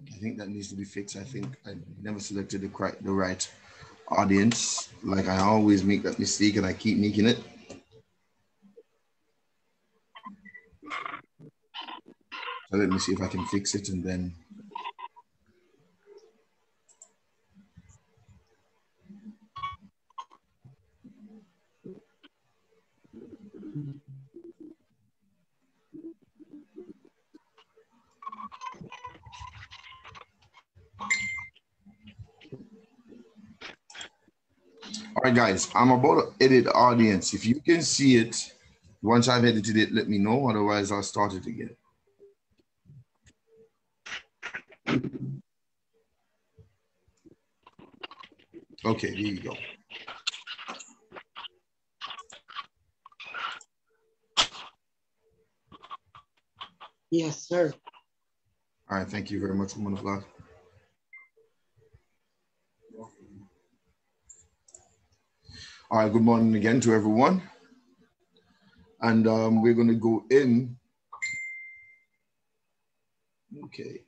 I think that needs to be fixed. I think I never selected the right, the right audience. Like I always make that mistake and I keep making it. So let me see if I can fix it and then guys, I'm about to edit audience. If you can see it, once I've edited it, let me know. Otherwise, I'll start it again. Okay, there you go. Yes, sir. All right, thank you very much, woman of God. All right, good morning again to everyone. And um, we're going to go in. Okay.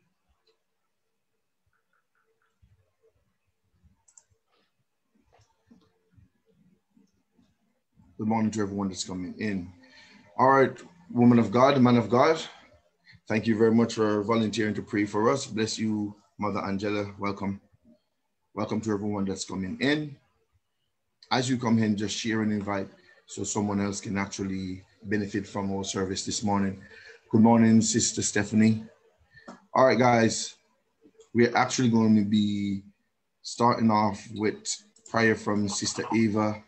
Good morning to everyone that's coming in. All right, woman of God, man of God, thank you very much for volunteering to pray for us. Bless you, Mother Angela. Welcome. Welcome to everyone that's coming in. As you come in, just share an invite so someone else can actually benefit from our service this morning. Good morning, Sister Stephanie. All right, guys, we're actually going to be starting off with prayer from Sister Ava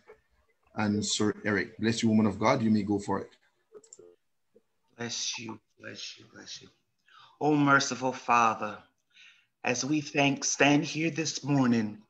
and Sir Eric. Bless you, woman of God. You may go for it. Bless you, bless you, bless you. Oh, merciful Father, as we thank, stand here this morning,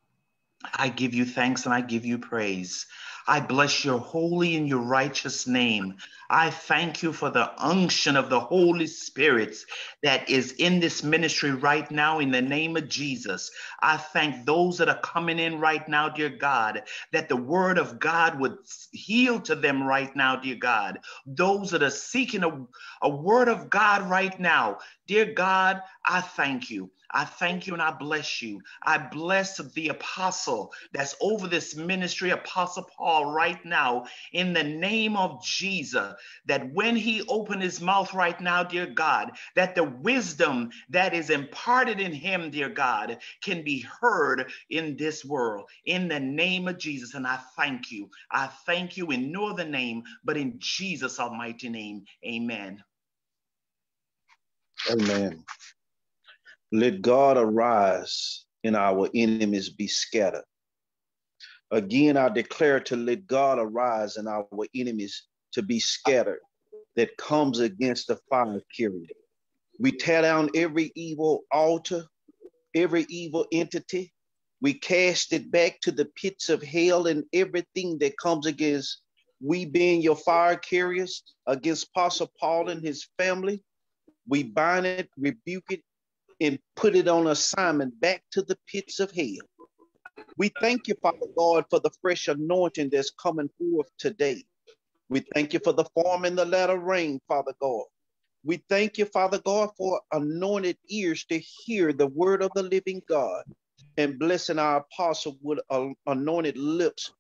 I give you thanks and I give you praise. I bless your holy and your righteous name. I thank you for the unction of the Holy Spirit that is in this ministry right now in the name of Jesus. I thank those that are coming in right now, dear God, that the word of God would heal to them right now, dear God. Those that are seeking a, a word of God right now, dear God, I thank you. I thank you and I bless you. I bless the apostle that's over this ministry, Apostle Paul, right now, in the name of Jesus, that when he opened his mouth right now, dear God, that the wisdom that is imparted in him, dear God, can be heard in this world, in the name of Jesus. And I thank you. I thank you in no other name, but in Jesus' almighty name. Amen. Amen. Let God arise and our enemies be scattered. Again, I declare to let God arise and our enemies to be scattered that comes against the fire carrier. We tear down every evil altar, every evil entity. We cast it back to the pits of hell and everything that comes against we being your fire carriers against Apostle Paul and his family. We bind it, rebuke it, and put it on assignment back to the pits of hell. We thank you, Father God, for the fresh anointing that's coming forth today. We thank you for the form and the latter rain, Father God. We thank you, Father God, for anointed ears to hear the word of the living God and blessing our apostle with anointed lips,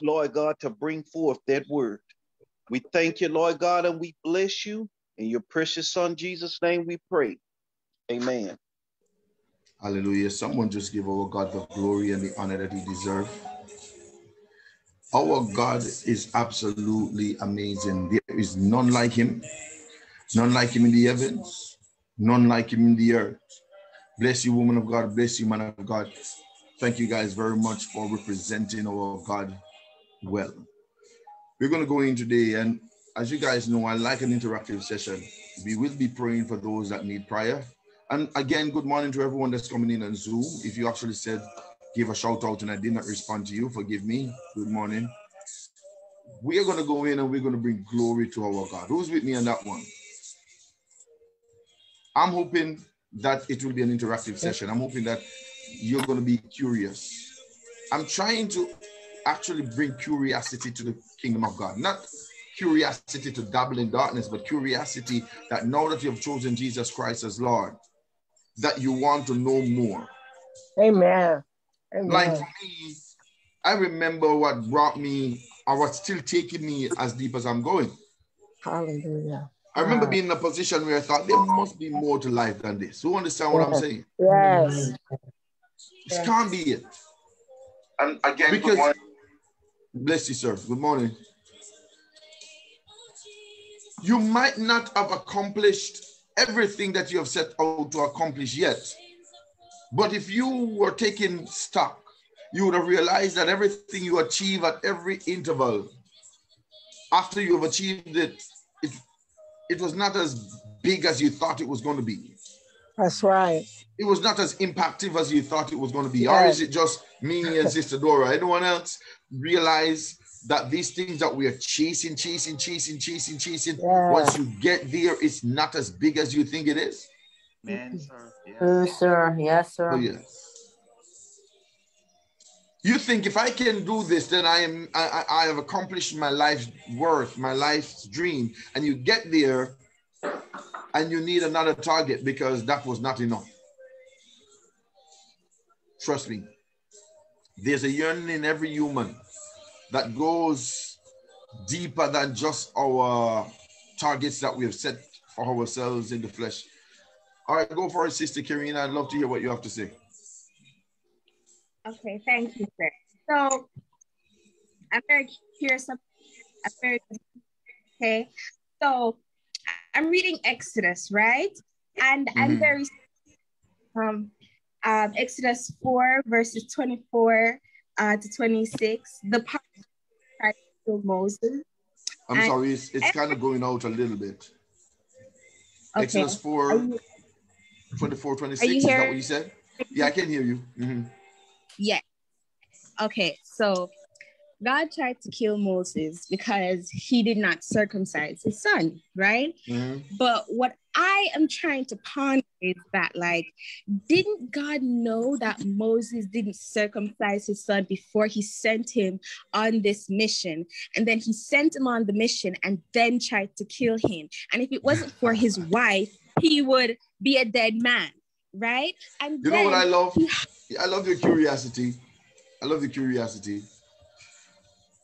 Lord God, to bring forth that word. We thank you, Lord God, and we bless you. In your precious Son, Jesus' name, we pray. Amen. Hallelujah. Someone just give our God the glory and the honor that he deserves. Our God is absolutely amazing. There is none like him, none like him in the heavens, none like him in the earth. Bless you, woman of God. Bless you, man of God. Thank you guys very much for representing our God well. We're going to go in today, and as you guys know, I like an interactive session. We will be praying for those that need prayer. And again, good morning to everyone that's coming in on Zoom. If you actually said, give a shout out and I did not respond to you, forgive me. Good morning. We are going to go in and we're going to bring glory to our God. Who's with me on that one? I'm hoping that it will be an interactive session. I'm hoping that you're going to be curious. I'm trying to actually bring curiosity to the kingdom of God, not curiosity to dabble in darkness, but curiosity that now that you've chosen Jesus Christ as Lord, that you want to know more. Amen. Amen. Like for me, I remember what brought me or what's still taking me as deep as I'm going. Hallelujah. I remember Wow. being in a position where I thought there must be more to life than this. Who understand what I'm saying? Yes. This can't be it. And again, good Because morning. bless you, sir. Good morning. You might not have accomplished everything that you have set out to accomplish yet. But if you were taking stock, you would have realized that everything you achieve at every interval, after you have achieved it, it, it was not as big as you thought it was going to be. That's right. It was not as impactful as you thought it was going to be. Or is it just me and Sister Dora? Anyone else realize that these things that we are chasing, chasing, chasing, chasing, chasing, Yeah. once you get there, it's not as big as you think it is? Man, sir. Yes. True, sir. Yes, sir. Oh, yes. You think if I can do this, then I am I, I I have accomplished my life's worth, my life's dream, and you get there and you need another target because that was not enough. Trust me. There's a yearning in every human that goes deeper than just our targets that we have set for ourselves in the flesh. All right, go for it, Sister Karina. I'd love to hear what you have to say. Okay, thank you, sir. So I'm very curious. I'm very okay. So I'm reading Exodus, right? And I'm Mhm. very um um Exodus 4 verses 24 uh to 26. The part where Christ killed Moses. I'm sorry, it's, it's kind of going out a little bit. Okay. Exodus Are 4, you- 24, 26. Is that what you said? Yeah, I can hear you. Mhm. Yes. Okay, so God tried to kill Moses because he did not circumcise his son, right? Mhm. But what I am trying to ponder is that, like, didn't God know that Moses didn't circumcise his son before he sent him on this mission? And then he sent him on the mission and then tried to kill him. And if it wasn't for his wife, he would be a dead man, right? And You know what I love? I love your curiosity. I love your curiosity.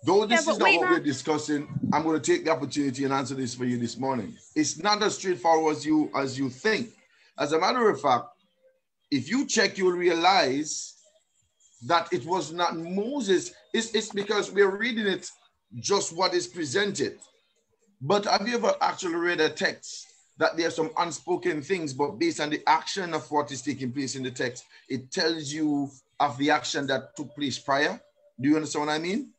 Though this Yeah, is not what now- we're discussing, I'm going to take the opportunity and answer this for you this morning. It's not as straightforward as you as you think. As a matter of fact, if you check, you'll realize that it was not Moses. It's, it's because we're reading it just what is presented. But have you ever actually read a text that there are some unspoken things, but based on the action of what is taking place in the text, it tells you of the action that took place prior? Do you understand what I mean?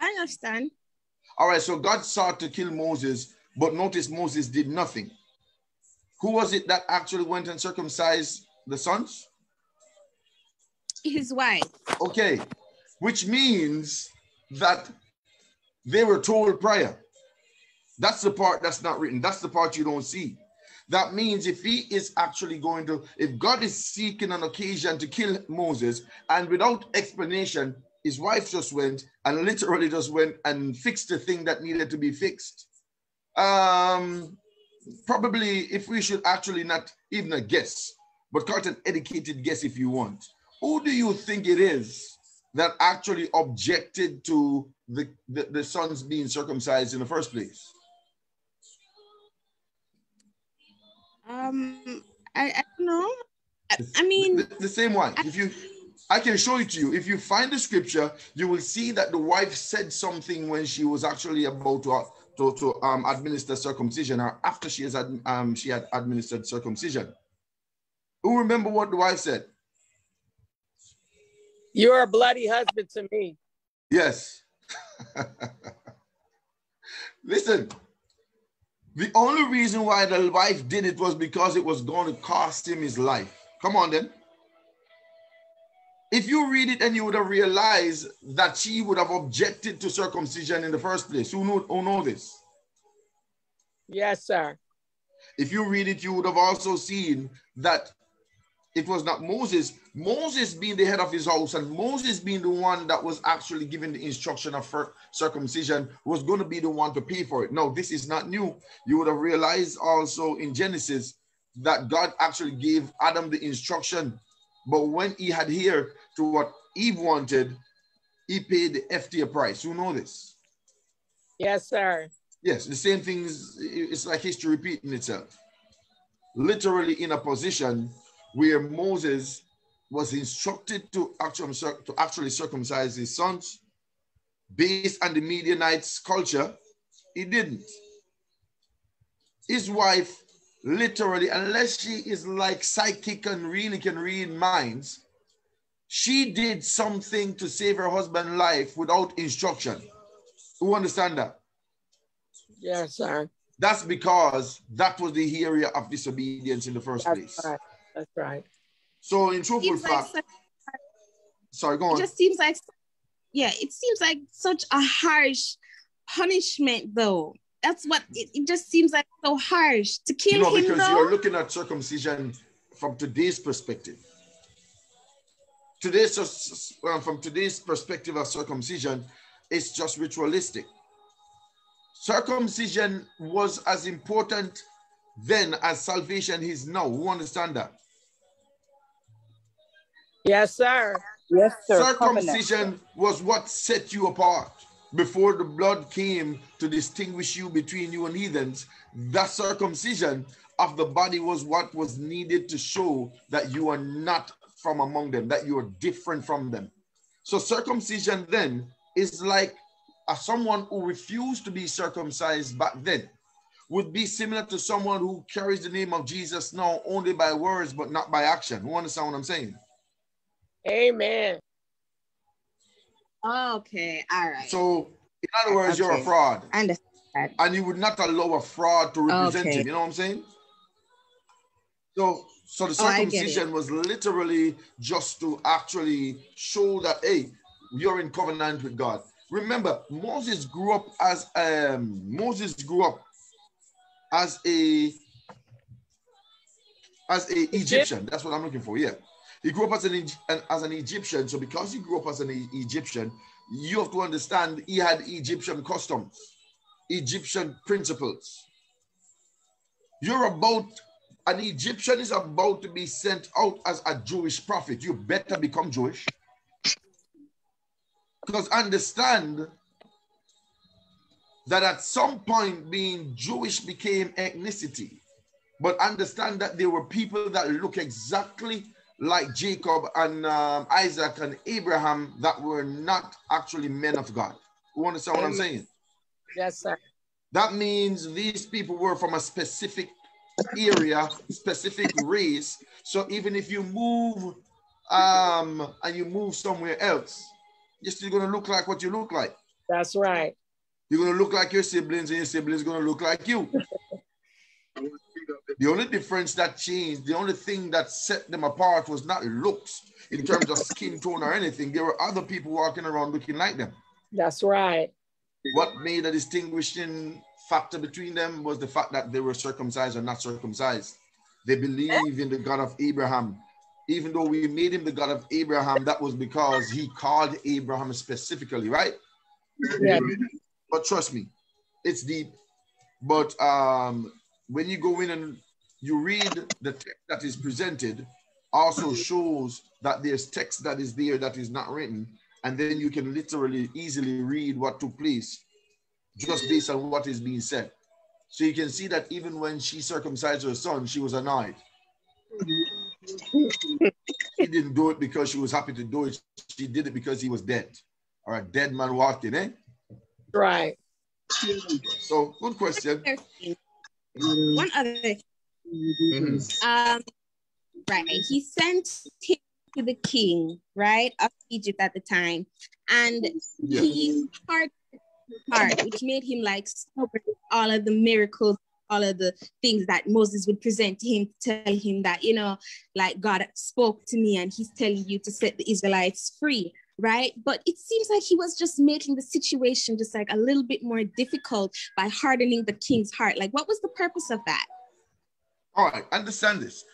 I understand. All right, so God sought to kill Moses, but notice Moses did nothing. Who was it that actually went and circumcised the sons? His wife. Okay, which means that they were told prior. That's the part that's not written. That's the part you don't see. That means if he is actually going to, if God is seeking an occasion to kill Moses and without explanation, his wife just went and literally just went and fixed the thing that needed to be fixed. Um, probably if we should actually not even a guess, but quite an educated guess if you want. Who do you think it is that actually objected to the, the, the sons being circumcised in the first place? Um, I, I don't know. I, I mean, the, the same one. If you, I can show it to you. If you find the scripture, you will see that the wife said something when she was actually about to to, to um, administer circumcision, or after she has um she had administered circumcision. Who remember what the wife said? You're a bloody husband to me. Yes. Listen, the only reason why the wife did it was because it was going to cost him his life. Come on, then. If you read it and you would have realized that she would have objected to circumcision in the first place. Who know, who know this? Yes, sir. If you read it, you would have also seen that it was not Moses. Moses being the head of his house and Moses being the one that was actually given the instruction of circumcision was going to be the one to pay for it. No, this is not new. You would have realized also in Genesis that God actually gave Adam the instruction. But when he adhered to what Eve wanted, he paid the FTA price. You know this? Yes, sir. Yes, the same thing is it's like history repeating itself. Literally in a position where Moses was instructed to actually, to actually circumcise his sons based on the Midianites' culture, he didn't. His wife, literally, unless she is like psychic and really can read minds, she did something to save her husband's life without instruction. Who understand that? Yes, sir. That's because that was the area of disobedience in the first That's place. right. That's right. So, in truthful Seems like fact, such- sorry, go it just seems like yeah it seems like such a harsh punishment though that's what it, it just seems like so harsh to kill no, him because though you're looking at circumcision from today's perspective. Today's uh, well, from today's perspective of circumcision, it's just ritualistic. Circumcision was as important then as salvation is now. Who understand that? Yes, sir. Yes, sir. Covenant. Circumcision was what set you apart. Before the blood came to distinguish you between you and heathens, that circumcision of the body was what was needed to show that you are not from among them, that you are different from them. So circumcision then is like a, someone who refused to be circumcised back then would be similar to someone who carries the name of Jesus now only by words but not by action. Who understand what I'm saying? Amen. okay all right So, in other words, you're a fraud, I understand and you would not allow a fraud to represent Okay. him. You know what I'm saying? So, so the Oh, I get it. circumcision was literally just to actually show that hey, you're in covenant with God. Remember, Moses grew up as um Moses grew up as a as a Egyptian. That's what I'm looking for. Yeah, he grew up as an an- as an Egyptian. So because he grew up as an E- Egyptian, you have to understand he had Egyptian customs, Egyptian principles. You're about an Egyptian is about to be sent out as a Jewish prophet. You better become Jewish. Because understand that at some point being Jewish became ethnicity. But understand that there were people that look exactly like Jacob and um, Isaac and Abraham that were not actually men of God. You understand what I'm saying? Yes, sir. That means these people were from a specific area, specific race. So even if you move um and you move somewhere else, you're still gonna look like what you look like. That's right. You're gonna look like your siblings, and your siblings gonna look like you. the only difference that changed, the only thing that set them apart was not looks in terms of skin tone or anything. There were other people walking around looking like them. That's right. What made a distinguishing factor between them was the fact that they were circumcised or not circumcised. They believe in the God of Abraham. Even though we made him the God of Abraham, that was because he called Abraham specifically, right? Yeah. But trust me, it's deep. But um, when you go in and you read the text that is presented, also shows that there's text that is there that is not written, and then you can literally easily read what took place just based on what is being said. So you can see that even when she circumcised her son, she was annoyed. she didn't do it because she was happy to do it. She did it because he was dead, or a dead man walking, eh? Right. So good question. one other thing. Mhm. um right he sent him to the king right of egypt at the time and Yeah. he heart heart which made him like all of the miracles all of the things that moses would present to him to tell him that you know like god spoke to me and he's telling you to set the israelites free right but it seems like he was just making the situation just like a little bit more difficult by hardening the king's heart like what was the purpose of that All right, understand this.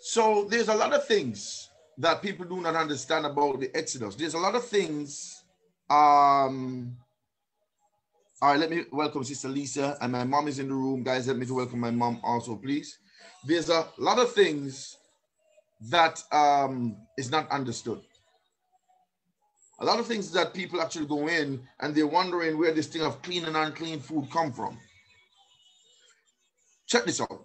So there's a lot of things that people do not understand about the Exodus. There's a lot of things. Um, all right, let me welcome Sister Lisa, and my mom is in the room. Guys, let me to welcome my mom also, please. There's a lot of things that um, is not understood. A lot of things that people actually go in and they're wondering where this thing of clean and unclean food come from. Check this out.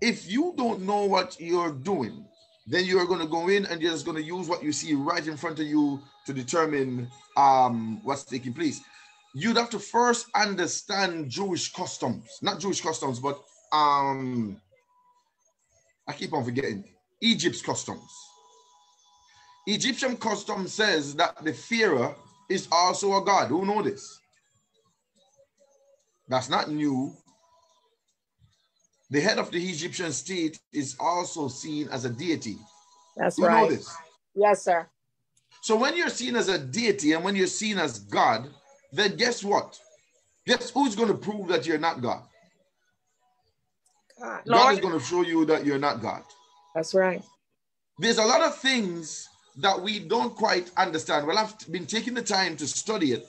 If you don't know what you're doing, then you're going to go in and you're just going to use what you see right in front of you to determine um, what's taking place. You'd have to first understand Jewish customs, not Jewish customs, but um, I keep on forgetting Egypt's customs. Egyptian custom says that the Pharaoh is also a god. Who know this? That's not new. The head of the Egyptian state is also seen as a deity. That's Who right. know this? Yes, sir. So when you're seen as a deity and when you're seen as God, then guess what? Guess who's going to prove that you're not God? God. God is going to show you that you're not God. That's right. There's a lot of things that we don't quite understand. Well, I've been taking the time to study it,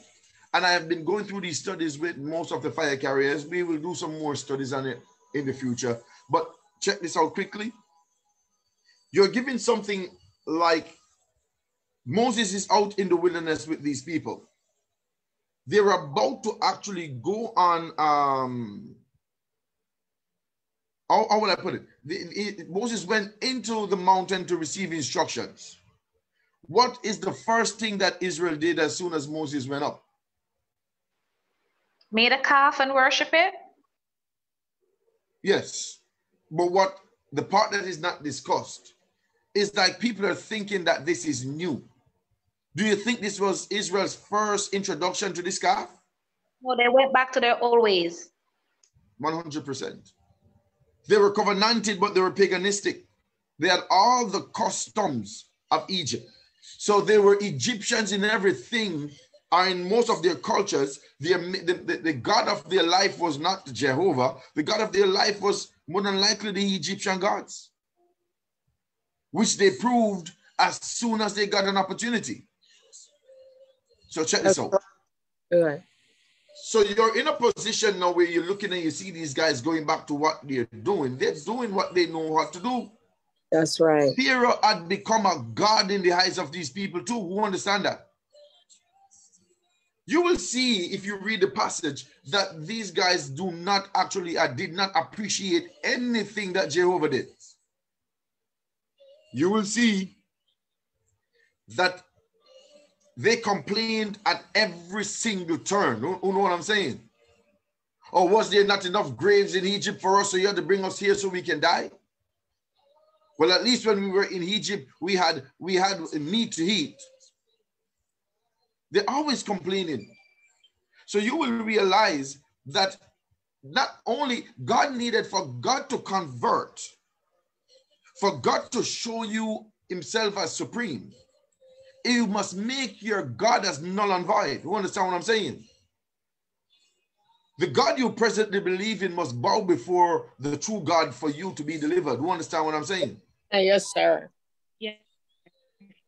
and I have been going through these studies with most of the fire carriers. We will do some more studies on it in the future. But check this out quickly. You're given something like Moses is out in the wilderness with these people. They're about to actually go on. Um, how, how will I put it? The, it? Moses went into the mountain to receive instructions. What is the first thing that Israel did as soon as Moses went up? Made a calf and worship it? Yes. But what the part that is not discussed is like people are thinking that this is new. Do you think this was Israel's first introduction to this calf? No, they went back to their old ways. 100%. They were covenanted, but they were paganistic. They had all the customs of Egypt. So they were Egyptians in everything, or in most of their cultures. The, the, the, the God of their life was not Jehovah. The God of their life was more than likely the Egyptian gods, which they proved as soon as they got an opportunity. So check this out. Good. So you're in a position now where you're looking and you see these guys going back to what they're doing. They're doing what they know how to do. That's right. Pharaoh had become a god in the eyes of these people too. Who understand that? You will see if you read the passage that these guys do not actually, uh, did not appreciate anything that Jehovah did. You will see that they complained at every single turn. You know what I'm saying? Or was there not enough graves in Egypt for us, so you had to bring us here so we can die? Well, at least when we were in Egypt, we had we had meat to eat. They're always complaining. So you will realize that not only God needed for God to convert, for God to show you himself as supreme, you must make your God as null and void. You understand what I'm saying? The God you presently believe in must bow before the true God for you to be delivered. You understand what I'm saying? Uh, yes, sir. Yeah.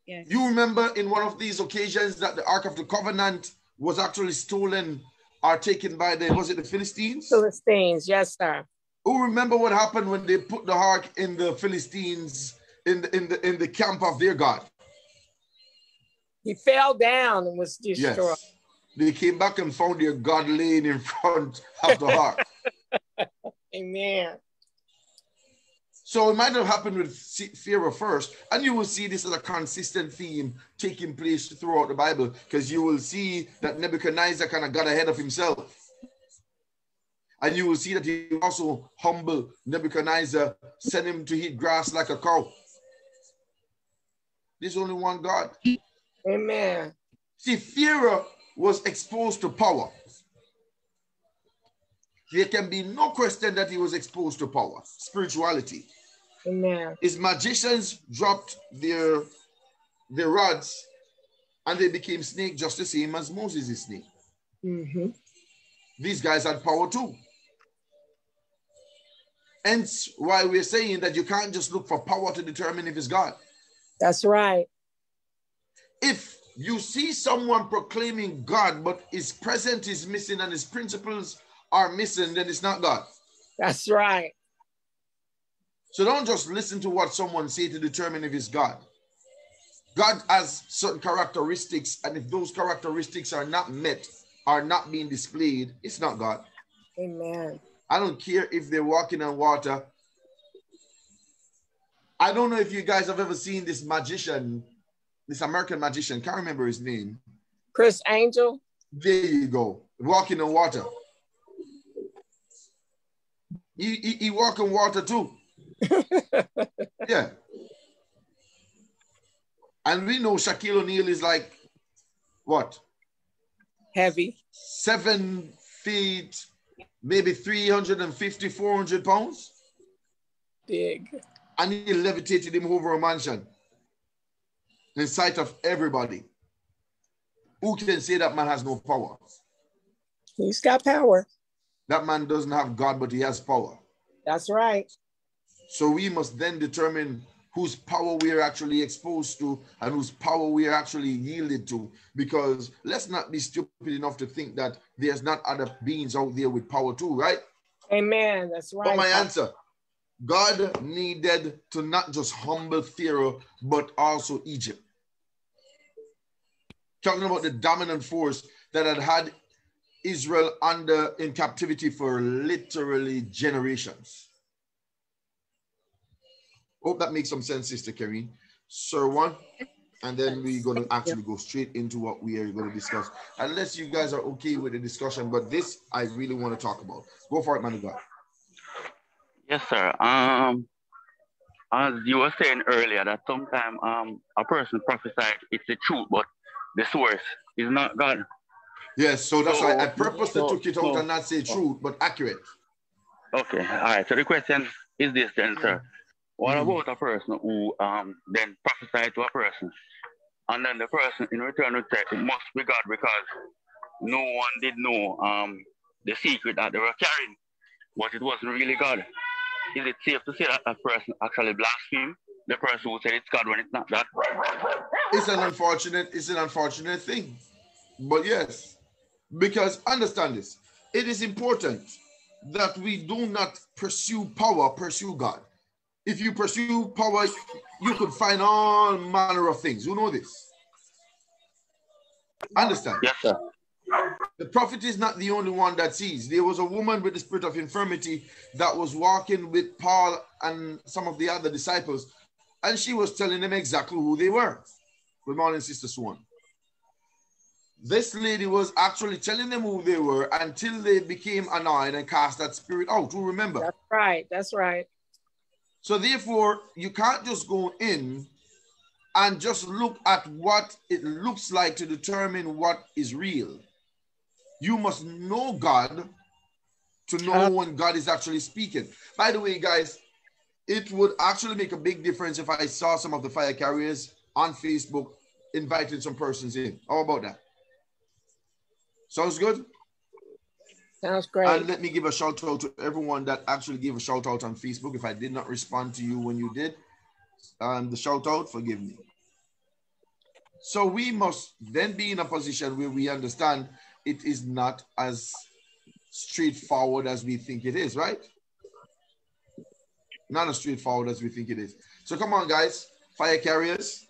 Yes. You remember in one of these occasions that the Ark of the Covenant was actually stolen or taken by the, was it the Philistines? Philistines. Yes, sir. Who remember what happened when they put the Ark in the Philistines, in the, in the, in the camp of their God? He fell down and was destroyed. Yes. They came back and found their God laying in front of the Ark. Amen. So it might have happened with Pharaoh first, and you will see this as a consistent theme taking place throughout the Bible, because you will see that Nebuchadnezzar kind of got ahead of himself. And you will see that he also humble Nebuchadnezzar, sent him to eat grass like a cow. There's only one God. Amen. See, Pharaoh was exposed to power. There can be no question that he was exposed to power, spirituality. Amen. His magicians dropped their their rods and they became snake just the same as Moses' snake. hmm These guys had power too. Hence why we're saying that you can't just look for power to determine if it's God. That's right. If you see someone proclaiming God, but his presence is missing and his principles are missing, then it's not God. That's right. So don't just listen to what someone say to determine if it's God. God has certain characteristics, and if those characteristics are not met, are not being displayed, it's not God. Amen. I don't care if they're walking on water. I don't know if you guys have ever seen this magician, this American magician, can't remember his name. Criss Angel. There you go, walking on water. He, he, he walk on water too. yeah. And we know Shaquille O'Neal is like, what? Heavy. Seven feet, maybe 350, 400 pounds. Big. And he levitated him over a mansion in sight of everybody. Who can say that man has no power? He's got power. That man doesn't have God, but he has power. That's right. So we must then determine whose power we are actually exposed to and whose power we are actually yielded to. Because let's not be stupid enough to think that there's not other beings out there with power too, right? Amen. That's right. But my answer God needed to not just humble Pharaoh, but also Egypt. Talking about the dominant force that had had Israel under in captivity for literally generations. Hope that makes some sense, Sister Kerry. Sir one, and then we're going to actually go straight into what we are going to discuss. Unless you guys are okay with the discussion, but this I really want to talk about. Go for it, man of God. Yes, sir. Um, as you were saying earlier, that sometimes um a person prophesied it's the truth, but the source is not God. Yes, so that's So- why I purposely so- took it out so- and not say truth, but accurate. Okay, all right. So the question is this then, sir. What Mhm. about a person who um then prophesied to a person, and then the person in return would say it must be God because no one did know um the secret that they were carrying, but it wasn't really God. Is it safe to say that a person actually blasphemed the person who said it's God when it's not that? It's an unfortunate, it's an unfortunate thing. But yes, because understand this, it is important that we do not pursue power, pursue God. If you pursue power, you could find all manner of things. You know this. Understand? Yes, sir. The prophet is not the only one that sees. There was a woman with the spirit of infirmity that was walking with Paul and some of the other disciples, and she was telling them exactly who they were. Good morning, Sister Swan. This lady was actually telling them who they were until they became annoyed and cast that spirit out. Who remember? That's right. That's right. So therefore, you can't just go in and just look at what it looks like to determine what is real. You must know God to know when God is actually speaking. By the way, guys, it would actually make a big difference if I saw some of the fire carriers on Facebook inviting some persons in. How about that? Sounds good? Sounds great. And let me give a shout out to everyone that actually gave a shout out on Facebook. If I did not respond to you when you did, um, the shout out, forgive me. So we must then be in a position where we understand it is not as straightforward as we think it is, right? Not as straightforward as we think it is. So come on, guys, fire carriers.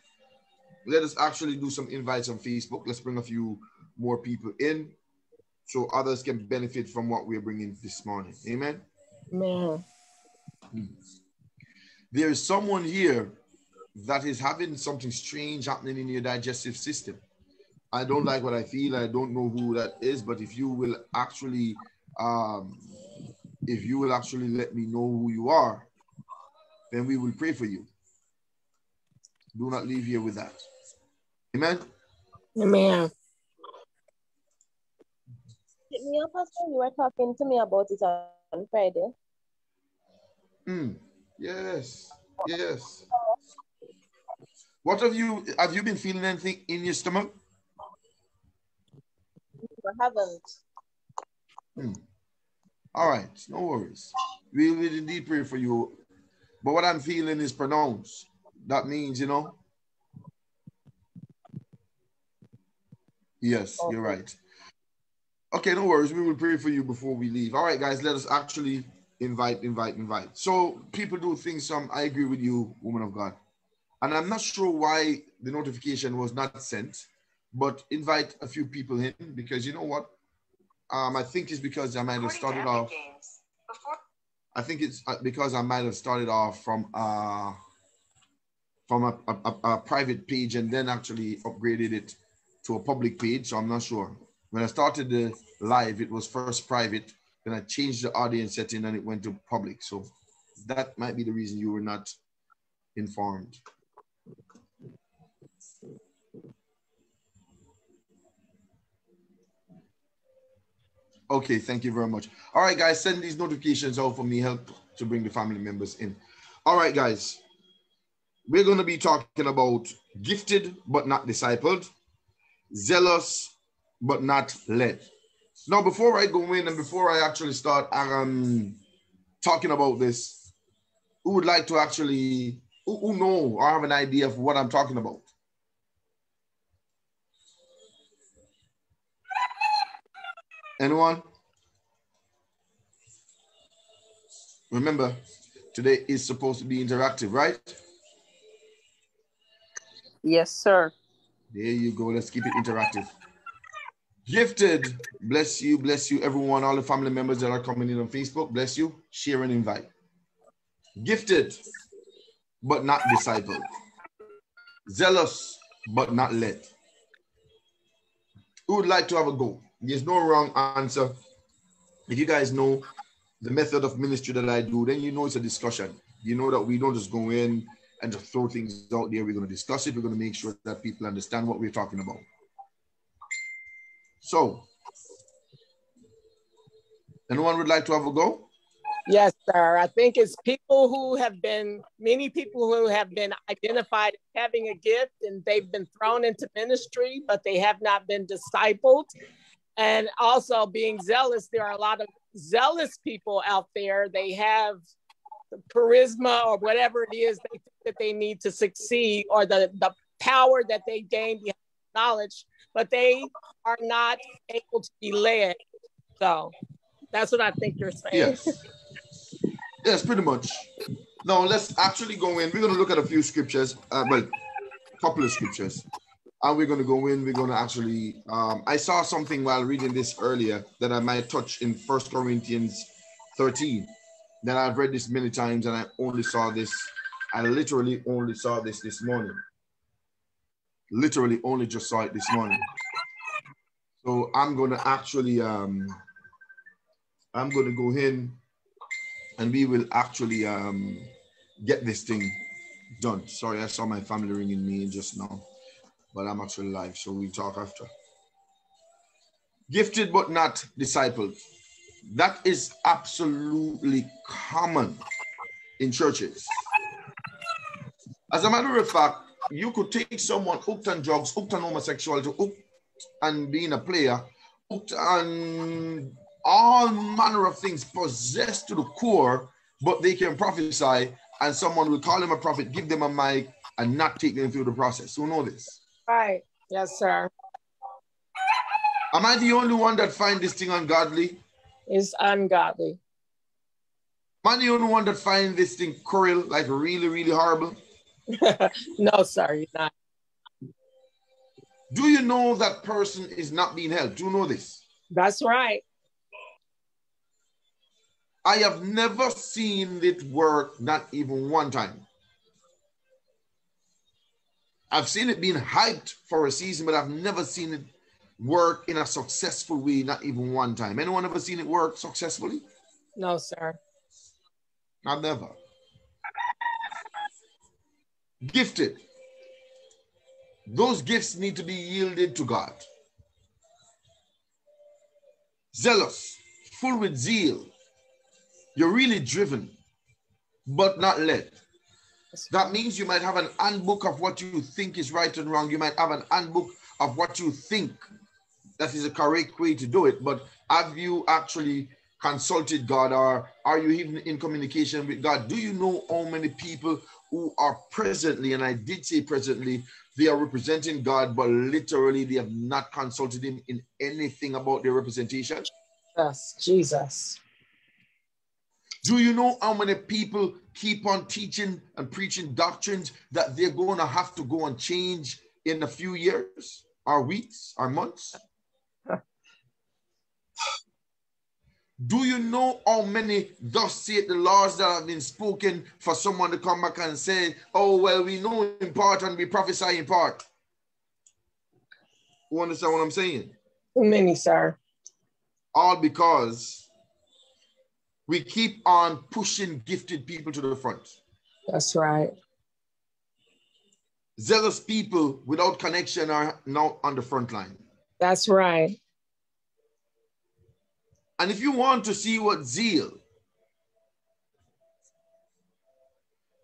Let us actually do some invites on Facebook. Let's bring a few more people in so others can benefit from what we're bringing this morning. Amen. Man. There is someone here that is having something strange happening in your digestive system. I don't like what I feel. I don't know who that is, but if you will actually, um, if you will actually let me know who you are, then we will pray for you. Do not leave here with that. Amen. Amen. Hit me up, Pastor. You were talking to me about it on Friday. Mm, yes. Yes. What have you have you been feeling anything in your stomach? I haven't. Hmm. All right, no worries. We will indeed pray for you. But what I'm feeling is pronounced. That means, you know. Yes, Okay. you're right. Okay, no worries. We will pray for you before we leave. All right, guys, let us actually invite, invite, invite. So people do things. Some I agree with you, woman of God, and I'm not sure why the notification was not sent, but invite a few people in because you know what? Um, I think it's because I might have started off. I think it's uh, because I might have started off from uh from a, a, a private page and then actually upgraded it to a public page. So I'm not sure. When I started the live, it was first private. Then I changed the audience setting and it went to public. So that might be the reason you were not informed. Okay, thank you very much. All right, guys, send these notifications out for me. Help to bring the family members in. All right, guys, we're going to be talking about gifted but not discipled, zealous but not led. Now, before I go in and before I actually start um, talking about this, who would like to actually, who, who know or have an idea of what I'm talking about? Anyone? Remember, today is supposed to be interactive, right? Yes, sir. There you go. Let's keep it interactive. Gifted, bless you, bless you, everyone, all the family members that are coming in on Facebook, bless you. Share and invite. Gifted, but not discipled. Zealous, but not led. Who would like to have a go? There's no wrong answer. If you guys know the method of ministry that I do, then you know it's a discussion. You know that we don't just go in and just throw things out there. We're going to discuss it. We're going to make sure that people understand what we're talking about. So, anyone would like to have a go? Yes, sir. I think it's people who have been, many people who have been identified as having a gift and they've been thrown into ministry, but they have not been discipled. And also being zealous, there are a lot of zealous people out there. They have charisma or whatever it is they think that they need to succeed or the, the power that they gain behind knowledge, but they are not able to be led. So that's what I think you're saying. Yes. yes, pretty much. Now let's actually go in. We're going to look at a few scriptures, uh, well, a couple of scriptures. And we're going to go in. We're going to actually, um, I saw something while reading this earlier that I might touch in First Corinthians 13. Then I've read this many times and I only saw this, I literally only saw this this morning. Literally only just saw it this morning. So I'm going to actually, um, I'm going to go in and we will actually um, get this thing done. Sorry, I saw my family ringing me just now, but I'm actually live, so we talk after. Gifted but not discipled. That is absolutely common in churches. As a matter of fact, you could take someone hooked on drugs, hooked on homosexuality, hooked on being a player, hooked on all manner of things, possessed to the core, but they can prophesy, and someone will call them a prophet, give them a mic, and not take them through the process. Who know this? Right. Yes, sir. Am I the only one that find this thing ungodly? It's ungodly. Am I the only one that find this thing cruel, like really, really horrible? no, you're not. Do you know that person is not being helped? Do you know this? That's right. I have never seen it work, not even one time. I've seen it being hyped for a season, but I've never seen it work in a successful way, not even one time. Anyone ever seen it work successfully? No, sir. I've never. Gifted. Those gifts need to be yielded to God. Zealous, full with zeal. You're really driven, but not led. That means you might have an handbook of what you think is right and wrong. You might have an handbook of what you think that is a correct way to do it. But have you actually consulted God or are you even in communication with God? Do you know how many people who are presently, and I did say presently, they are representing God, but literally they have not consulted Him in anything about their representation? Yes, Jesus. Do you know how many people keep on teaching and preaching doctrines that they're going to have to go and change in a few years, or weeks, or months? Do you know how many thus saith the Lords that have been spoken for someone to come back and say, Oh, well, we know in part and we prophesy in part? You understand what I'm saying? Too many, sir. All because we keep on pushing gifted people to the front. That's right. Zealous people without connection are now on the front line. That's right. And if you want to see what zeal,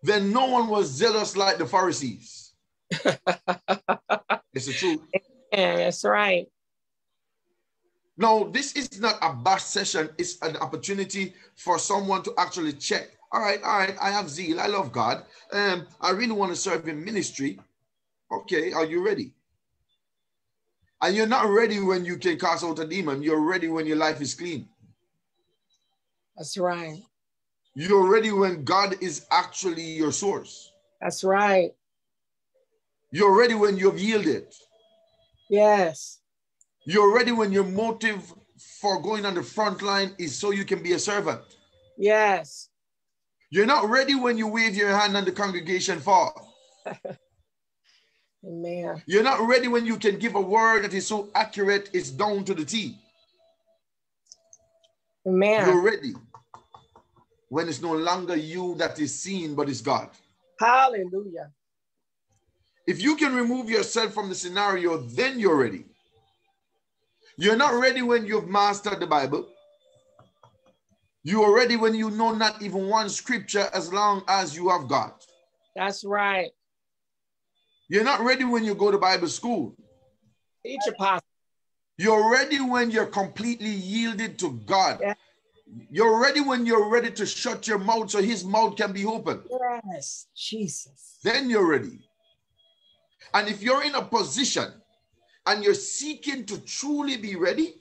then no one was zealous like the Pharisees. it's the truth. Yeah, that's right. No, this is not a bash session. It's an opportunity for someone to actually check. All right, all right, I have zeal. I love God. Um, I really want to serve in ministry. Okay, are you ready? And you're not ready when you can cast out a demon. You're ready when your life is clean. That's right. You're ready when God is actually your source. That's right. You're ready when you've yielded. Yes. You're ready when your motive for going on the front line is so you can be a servant. Yes. You're not ready when you wave your hand and the congregation fall. Amen. You're not ready when you can give a word that is so accurate, it's down to the T. Amen. You're ready when it's no longer you that is seen, but it's God. Hallelujah. If you can remove yourself from the scenario, then you're ready. You're not ready when you've mastered the Bible. You are ready when you know not even one scripture as long as you have God. That's right. You're not ready when you go to Bible school. Teach apostle. You're ready when you're completely yielded to God. Yeah. You're ready when you're ready to shut your mouth so his mouth can be open. Yes, Jesus. Then you're ready. And if you're in a position and you're seeking to truly be ready,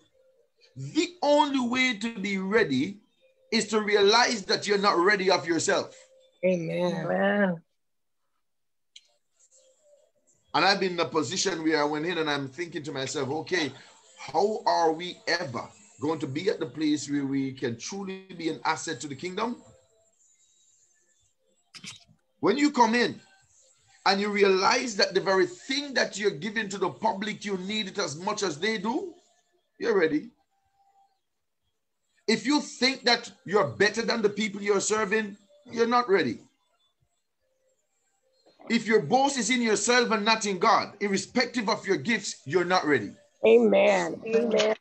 the only way to be ready is to realize that you're not ready of yourself. Amen. Amen. And I've been in a position where I went in and I'm thinking to myself, okay, how are we ever going to be at the place where we can truly be an asset to the kingdom? When you come in and you realize that the very thing that you're giving to the public, you need it as much as they do, you're ready. If you think that you're better than the people you're serving, you're not ready. If your boast is in yourself and not in God, irrespective of your gifts, you're not ready. Amen. Amen.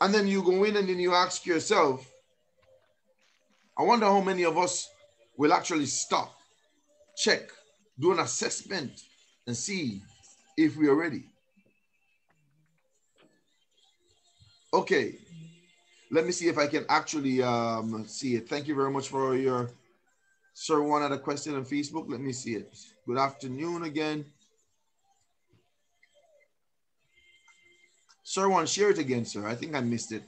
And then you go in and then you ask yourself, I wonder how many of us will actually stop, check, do an assessment, and see if we are ready. Okay, let me see if I can actually um, see it. Thank you very much for your Sir one had a question on Facebook. Let me see it. Good afternoon again. Sir one, share it again, sir. I think I missed it.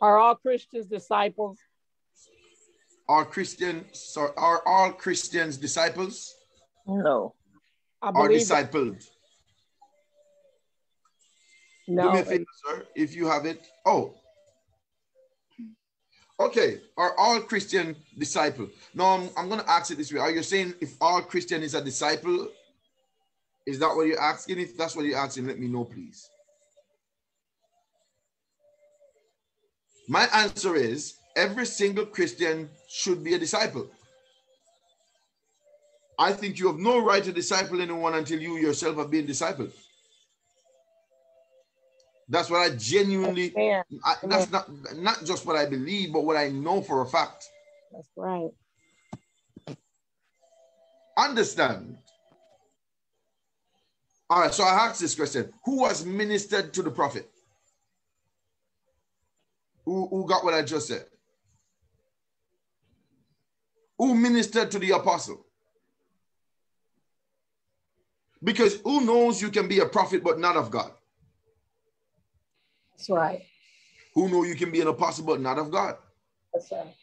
Are all Christians disciples? Are Christian so are all Christians disciples? No. I Are discipled? Do me a favor, sir, if you have it. Oh. Okay, are all Christian disciple? No, I'm, I'm going to ask it this way. Are you saying if all Christian is a disciple? Is that what you're asking? If that's what you're asking, let me know, please. My answer is every single Christian should be a disciple. I think you have no right to disciple anyone until you yourself have been discipled. That's what I genuinely, Amen. I, that's not not just what I believe, but what I know for a fact. That's right. Understand. All right, so I asked this question Who was ministered to the prophet? Who, who got what I just said? Who ministered to the apostle? Because who knows you can be a prophet but not of God? That's right. Who know you can be an apostle but not of God? That's right.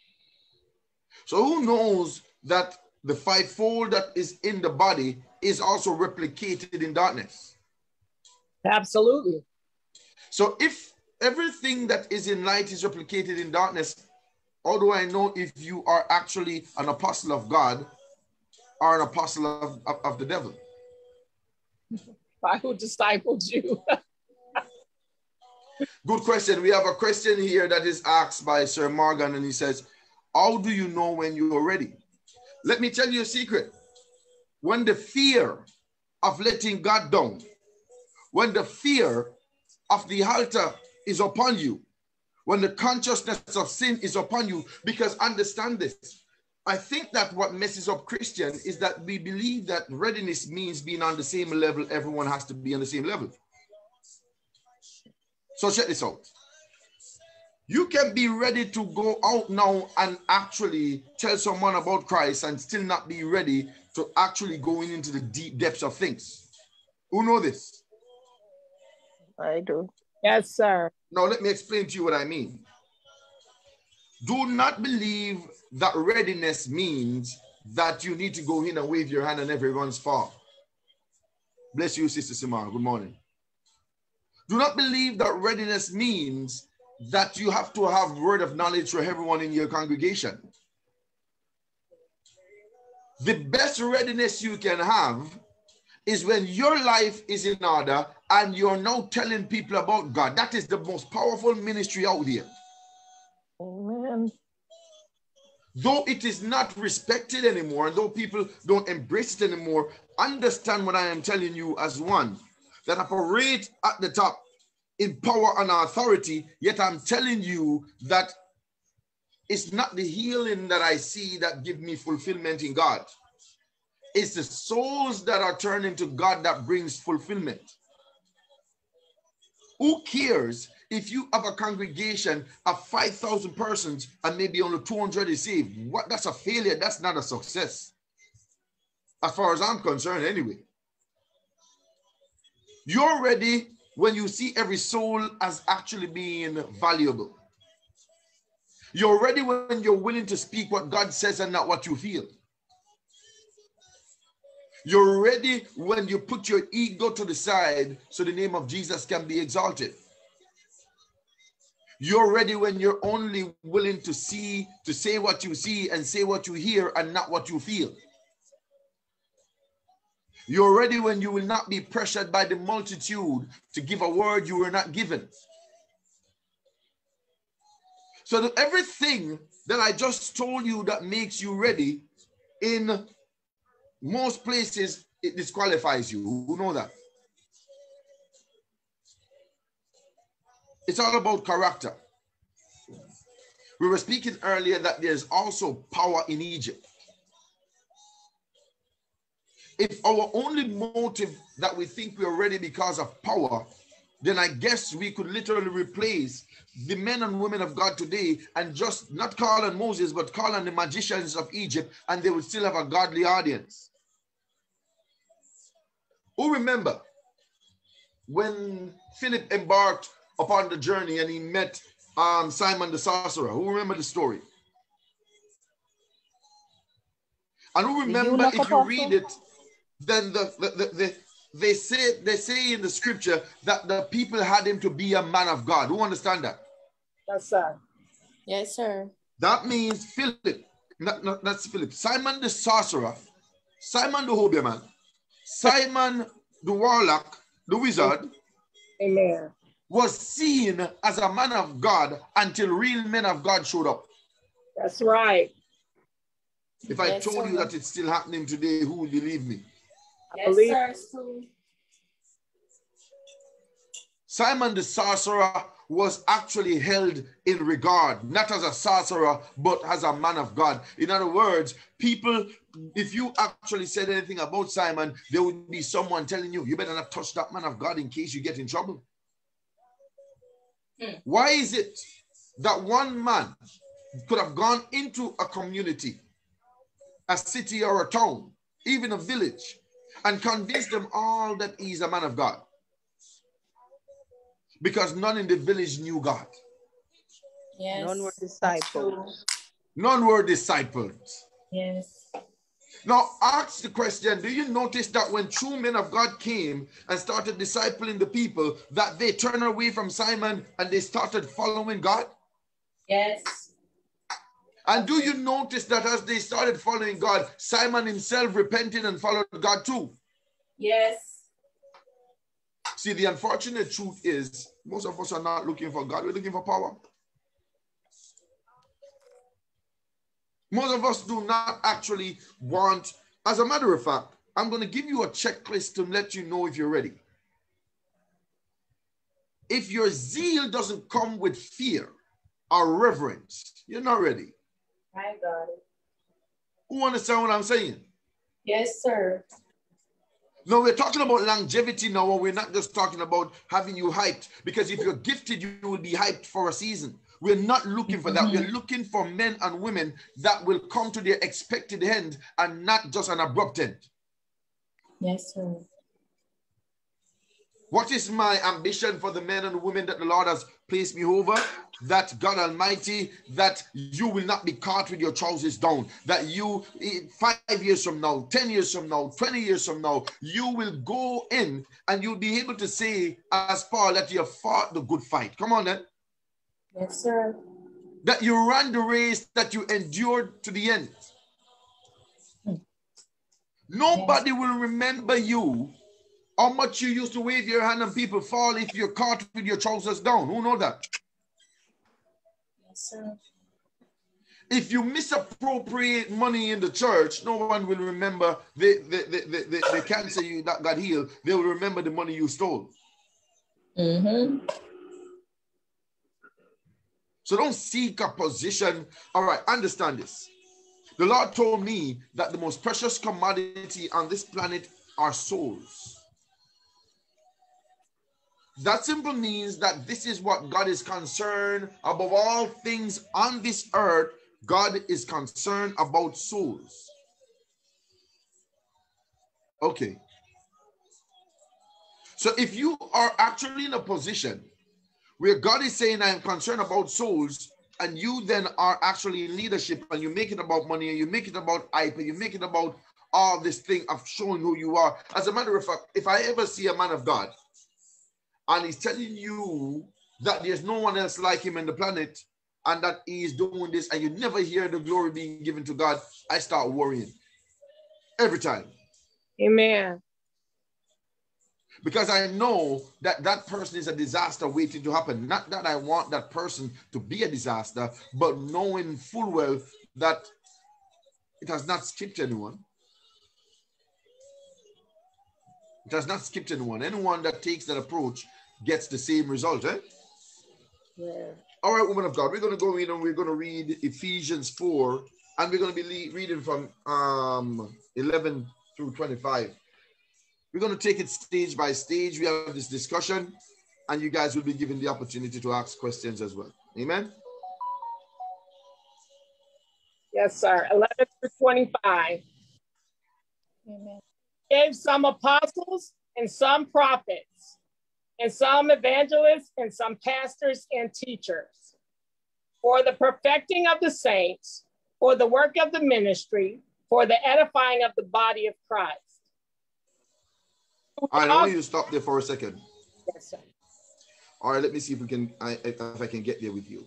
So who knows that the fivefold that is in the body is also replicated in darkness? Absolutely. So if everything that is in light is replicated in darkness, how do I know if you are actually an apostle of God or an apostle of, of, of the devil? By who discipled you? Good question. We have a question here that is asked by Sir Morgan, and he says, How do you know when you are ready? Let me tell you a secret. When the fear of letting God down, when the fear of the altar is upon you, when the consciousness of sin is upon you, because understand this. I think that what messes up Christian is that we believe that readiness means being on the same level. Everyone has to be on the same level. So check this out. You can be ready to go out now and actually tell someone about Christ and still not be ready to actually going into the deep depths of things. Who know this? I do. Yes, sir. Now let me explain to you what I mean. Do not believe that readiness means that you need to go in and wave your hand and everyone's fall. Bless you, Sister Simar. Good morning. Do not believe that readiness means that you have to have word of knowledge for everyone in your congregation. The best readiness you can have is when your life is in order and you're now telling people about God. That is the most powerful ministry out there. Amen. Though it is not respected anymore, and though people don't embrace it anymore, understand what I am telling you as one that operate at the top in power and authority. Yet I'm telling you that it's not the healing that I see that give me fulfillment in God. It's the souls that are turning to God that brings fulfillment. Who cares if you have a congregation of 5,000 persons and maybe only 200 is saved? What? That's a failure. That's not a success. As far as I'm concerned, anyway. You're ready when you see every soul as actually being valuable. You're ready when you're willing to speak what God says and not what you feel. You're ready when you put your ego to the side so the name of Jesus can be exalted. You're ready when you're only willing to see, to say what you see and say what you hear and not what you feel. You're ready when you will not be pressured by the multitude to give a word you were not given. So that everything that I just told you that makes you ready in most places it disqualifies you. Who know that? It's all about character. We were speaking earlier that there's also power in Egypt. If our only motive that we think we're ready because of power, then I guess we could literally replace the men and women of God today and just not call on Moses, but call on the magicians of Egypt, and they would still have a godly audience. Who remember when Philip embarked upon the journey and he met um, Simon the sorcerer? Who remember the story? And who remember if you read it, then the, the, the, the they say they say in the scripture that the people had him to be a man of God. Who understand that? Yes, sir. Yes, sir. That means Philip, not, not that's Philip. Simon the sorcerer, Simon the Obeah man, Simon the warlock, the wizard, Amen. was seen as a man of God until real men of God showed up. That's right. If I Yes, told sir. you that it's still happening today, who would believe me? I believe Simon the sorcerer was actually held in regard, not as a sorcerer, but as a man of God. In other words, people, if you actually said anything about Simon, there would be someone telling you, you better not touch that man of God in case you get in trouble. Hmm. Why is it that one man could have gone into a community, a city or a town, even a village, and convince them all that he's a man of God? Because none in the village knew God. Yes. None were disciples. None were disciples. Yes. Now, ask the question Do you notice that when true men of God came and started discipling the people, that they turned away from Simon and they started following God? Yes. And do you notice that as they started following God, Simon himself repented and followed God too? Yes. See, the unfortunate truth is most of us are not looking for God, we're looking for power. Most of us do not actually want, as a matter of fact, I'm going to give you a checklist to let you know if you're ready. If your zeal doesn't come with fear or reverence, you're not ready. I got it. Who understand what I'm saying? Yes, sir. No, we're talking about longevity now, we're not just talking about having you hyped. Because if you're gifted, you will be hyped for a season. We're not looking for that. We're mm-hmm. looking for men and women that will come to their expected end and not just an abrupt end. Yes, sir. What is my ambition for the men and women that the Lord has placed me over? That God Almighty, that you will not be caught with your trousers down. That you, eh, five years from now, 10 years from now, 20 years from now, you will go in and you'll be able to say, as Paul, that you have fought the good fight. Come on then. Yes, sir. That you ran the race, that you endured to the end. Nobody will remember you how much you used to wave your hand and people fall if you're caught with your trousers down. Who know that? Yes, sir. If you misappropriate money in the church, no one will remember the, the, the, the, the, cancer you that got healed. They will remember the money you stole. Mm-hmm. So don't seek a position. All right, understand this. The Lord told me that the most precious commodity on this planet are souls. That simply means that this is what God is concerned above all things on this earth. God is concerned about souls. Okay. So if you are actually in a position where God is saying, I am concerned about souls, and you then are actually in leadership and you make it about money and you make it about hype and you make it about all this thing of showing who you are. As a matter of fact, if I ever see a man of God and he's telling you that there's no one else like him in the planet and that he's doing this and you never hear the glory being given to God, I start worrying every time Amen. because I know that that person is a disaster waiting to happen. Not that I want that person to be a disaster, but knowing full well that it has not skipped anyone. It has not skipped anyone. Anyone that takes that approach gets the same result, eh? Yeah. All right, woman of God, we're going to go in and we're going to read Ephesians 4, and we're going to be reading from um, 11 through 25. We're going to take it stage by stage. We have this discussion, and you guys will be given the opportunity to ask questions as well. Amen. Yes, sir. 11 through 25. Amen. Gave some apostles and some prophets, and some evangelists, and some pastors and teachers for the perfecting of the saints, for the work of the ministry, for the edifying of the body of Christ. All right, I want you to stop there for a second. Yes, sir. All right, let me see if we can, I, if I can get there with you.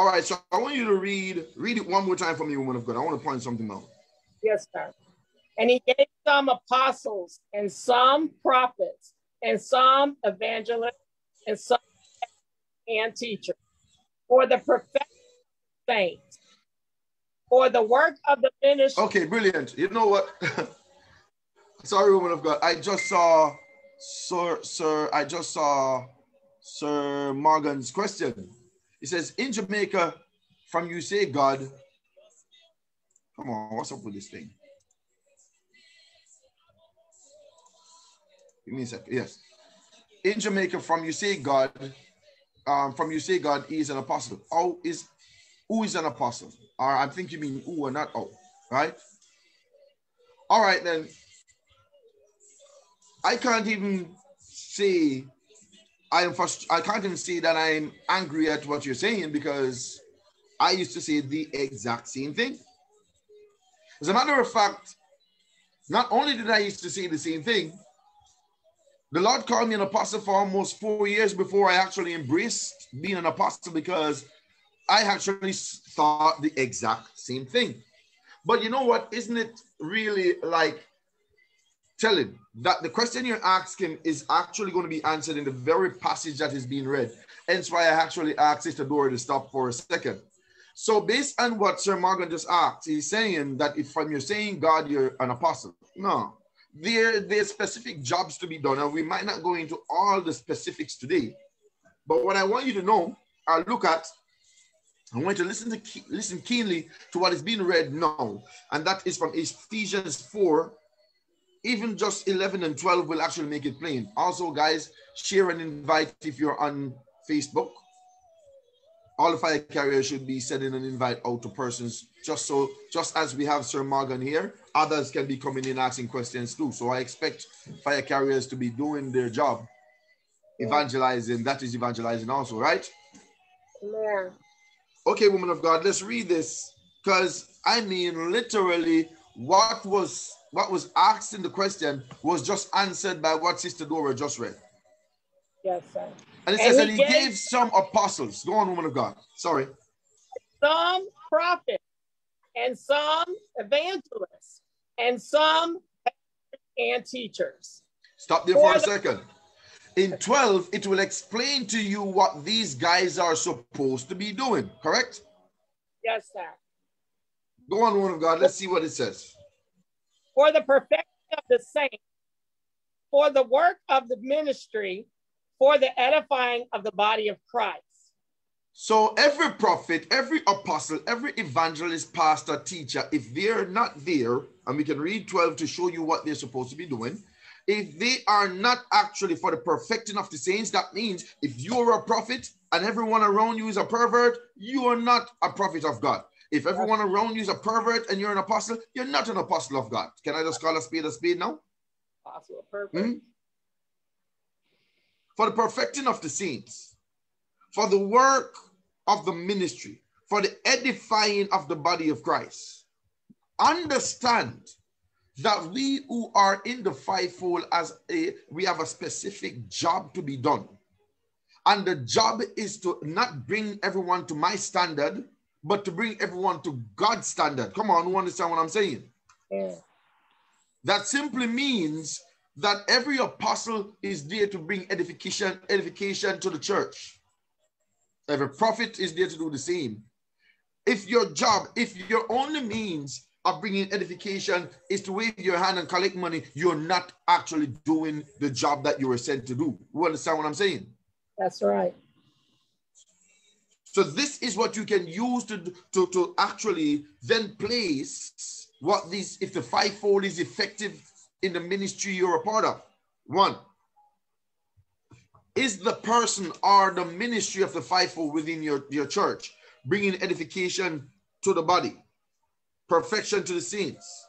All right, so I want you to read, read it one more time for me, woman of God. I want to point something out. Yes, sir. And he gave some apostles and some prophets and some evangelists and some and teachers for the perfect saints, for the work of the ministry. Okay, brilliant. You know what? Sorry, woman of God. I just saw Sir, Sir, I just saw Sir Morgan's question. He says, in Jamaica, from you say God. Come on, what's up with this thing? Give me a second. Yes. In Jamaica, from you say God, um, from you say God is an apostle. Oh, is who is an apostle? Or I think you mean who or not oh, right? All right then. I can't even say I am. I can't even say that I'm angry at what you're saying because I used to say the exact same thing. As a matter of fact, not only did I used to say the same thing, the Lord called me an apostle for almost four years before I actually embraced being an apostle because I actually thought the exact same thing. But you know what? Isn't it really like telling that the question you're asking is actually going to be answered in the very passage that is being read? Hence why I actually asked Sister Dora to stop for a second. So, based on what Sir Morgan just asked, he's saying that if from you're saying God, you're an apostle. No, there there's specific jobs to be done, and we might not go into all the specifics today. But what I want you to know, I'll look at I want you to listen to listen keenly to what is being read now, and that is from Ephesians 4. Even just 11 and 12 will actually make it plain. Also, guys, share and invite if you're on Facebook. All the fire carriers should be sending an invite out to persons, just so, just as we have Sir Morgan here, others can be coming in asking questions too. So I expect fire carriers to be doing their job, evangelizing. That is evangelizing also, right? Yeah. Okay, woman of God, let's read this because I mean, literally, what was what was asked in the question was just answered by what Sister Dora just read. Yes, sir. And it says that he gave, gave some apostles. Go on, woman of God. Sorry. Some prophets and some evangelists and some and teachers. Stop there for, for a second. In 12, it will explain to you what these guys are supposed to be doing, correct? Yes, sir. Go on, one of God. Let's see what it says. For the perfection of the saints, for the work of the ministry, for the edifying of the body of Christ. So every prophet, every apostle, every evangelist, pastor, teacher, if they're not there, and we can read 12 to show you what they're supposed to be doing, if they are not actually for the perfecting of the saints, that means if you're a prophet and everyone around you is a pervert, you are not a prophet of God. If everyone around you is a pervert and you're an apostle, you're not an apostle of God. Can I just call a spade a spade now? Apostle pervert. Hmm? For the perfecting of the saints, for the work of the ministry, for the edifying of the body of Christ. Understand that we who are in the fivefold as a we have a specific job to be done and the job is to not bring everyone to my standard but to bring everyone to god's standard come on you understand what i'm saying yeah. that simply means that every apostle is there to bring edification edification to the church every prophet is there to do the same if your job if your only means of bringing edification is to wave your hand and collect money, you're not actually doing the job that you were sent to do. You understand what I'm saying? That's right. So this is what you can use to, to, to actually then place what these, if the fivefold is effective in the ministry you're a part of. One, is the person or the ministry of the fivefold within your, your church bringing edification to the body? perfection to the saints?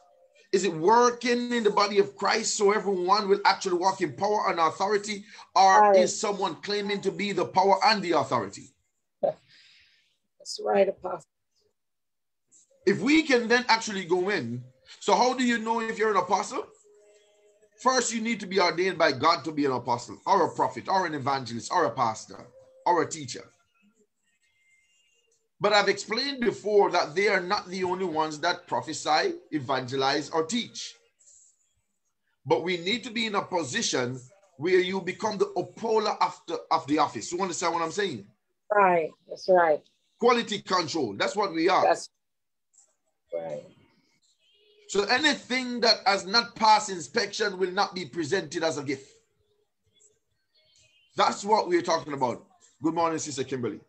Is it working in the body of Christ so everyone will actually walk in power and authority? Or right. is someone claiming to be the power and the authority? That's right, Apostle. If we can then actually go in, so how do you know if you're an apostle? First, you need to be ordained by God to be an apostle, or a prophet, or an evangelist, or a pastor, or a teacher. But I've explained before that they are not the only ones that prophesy, evangelize, or teach. But we need to be in a position where you become the upholder of the, of the office. You understand what I'm saying? Right. That's right. Quality control. That's what we are. That's right. So anything that has not passed inspection will not be presented as a gift. That's what we're talking about. Good morning, Sister Kimberly.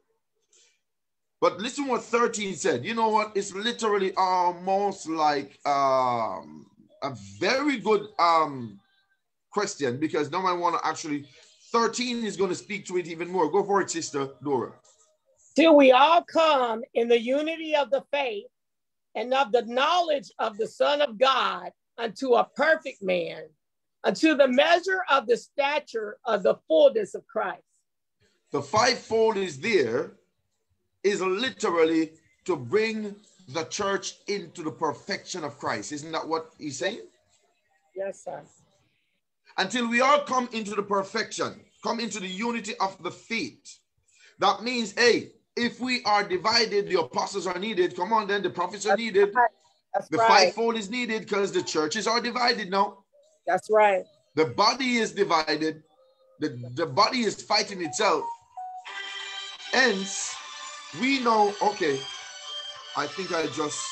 But listen what 13 said. You know what? It's literally almost like um, a very good um, question because now I want to actually, 13 is going to speak to it even more. Go for it, Sister Dora. Till we all come in the unity of the faith and of the knowledge of the Son of God unto a perfect man, unto the measure of the stature of the fullness of Christ. The fivefold is there, is literally to bring the church into the perfection of Christ. Isn't that what he's saying? Yes, sir. Until we all come into the perfection, come into the unity of the faith. That means, hey, if we are divided, the apostles are needed. Come on, then the prophets are needed. The right. fivefold is needed because the churches are divided now. That's right. The body is divided. The, the body is fighting itself. Hence, we know, okay, I think I just,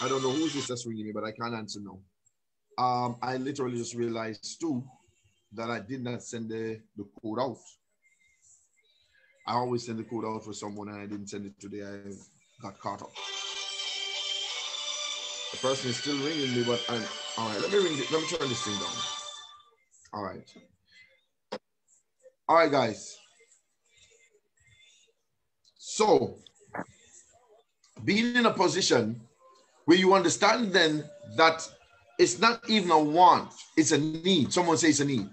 I don't know who's this that's ringing me, but I can't answer now. Um, I literally just realized too that I did not send the, the code out. I always send the code out for someone and I didn't send it today. I got caught up. The person is still ringing me, but I'm all right. Let me ring. Let me turn this thing down. All right. All right, guys. So, being in a position where you understand then that it's not even a want, it's a need. Someone say it's a need.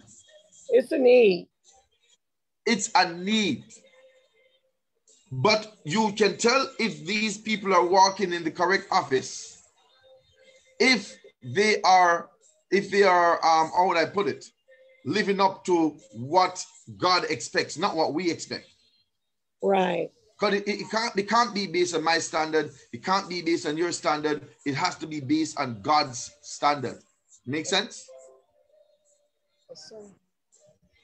It's a need. It's a need. But you can tell if these people are walking in the correct office, if they are, if they are, um, how would I put it, living up to what God expects, not what we expect. Right. Because it, it can't it can't be based on my standard. It can't be based on your standard. It has to be based on God's standard. Make sense? Yes, sir.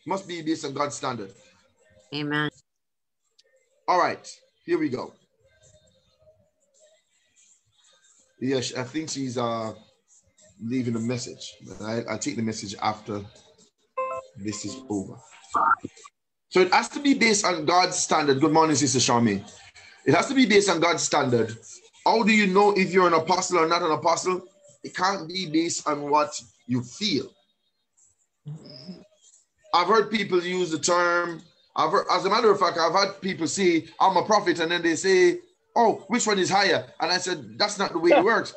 Must be based on God's standard. Amen. All right, here we go. Yes, I think she's uh leaving a message, but I, I'll take the message after this is over. So it has to be based on God's standard. Good morning, Sister Charmaine. It has to be based on God's standard. How do you know if you're an apostle or not an apostle? It can't be based on what you feel. I've heard people use the term, I've as a matter of fact, I've had people say, I'm a prophet, and then they say, Oh, which one is higher? And I said, That's not the way it works.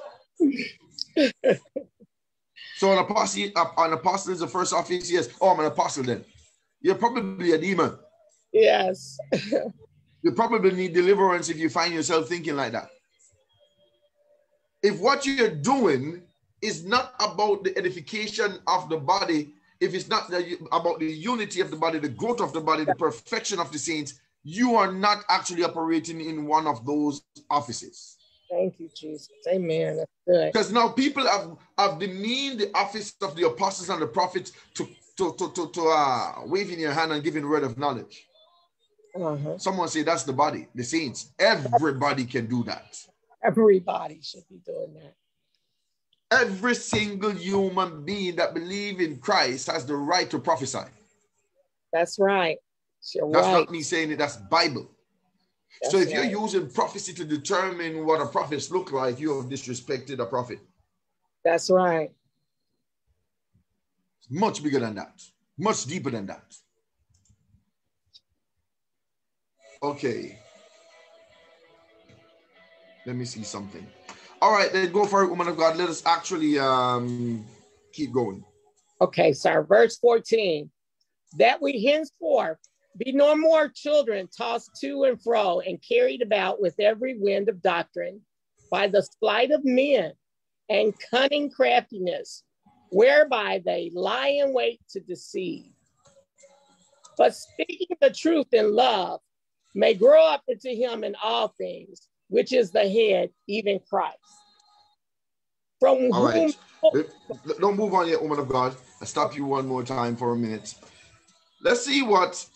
so an apostle, an apostle is the first office, yes. Oh, I'm an apostle then. You're probably a demon. Yes. You probably need deliverance if you find yourself thinking like that. If what you're doing is not about the edification of the body, if it's not about the unity of the body, the growth of the body, the perfection of the saints, you are not actually operating in one of those offices. Thank you, Jesus. Amen. That's good. Because now people have, have demeaned the office of the apostles and the prophets to, to, to, to, to uh, waving your hand and giving word of knowledge. Uh-huh. Someone say that's the body, the saints. Everybody can do that. Everybody should be doing that. Every single human being that believe in Christ has the right to prophesy. That's right. You're That's right. not me saying it, that's Bible. so That's if you're using prophecy to determine what a prophet look like, you have disrespected a prophet. That's right. It's much bigger than that, much deeper than that. Okay. Let me see something. All right, then go for it, woman of God. Let us actually um keep going. Okay, sir. Verse 14. That we henceforth be no more children tossed to and fro and carried about with every wind of doctrine by the sleight of men and cunning craftiness, whereby they lie in wait to deceive. But speaking the truth in love may grow up into him in all things, which is the head, even Christ. From All whom right. Don't move on yet, woman of God. I stop you one more time for a minute. Let's see what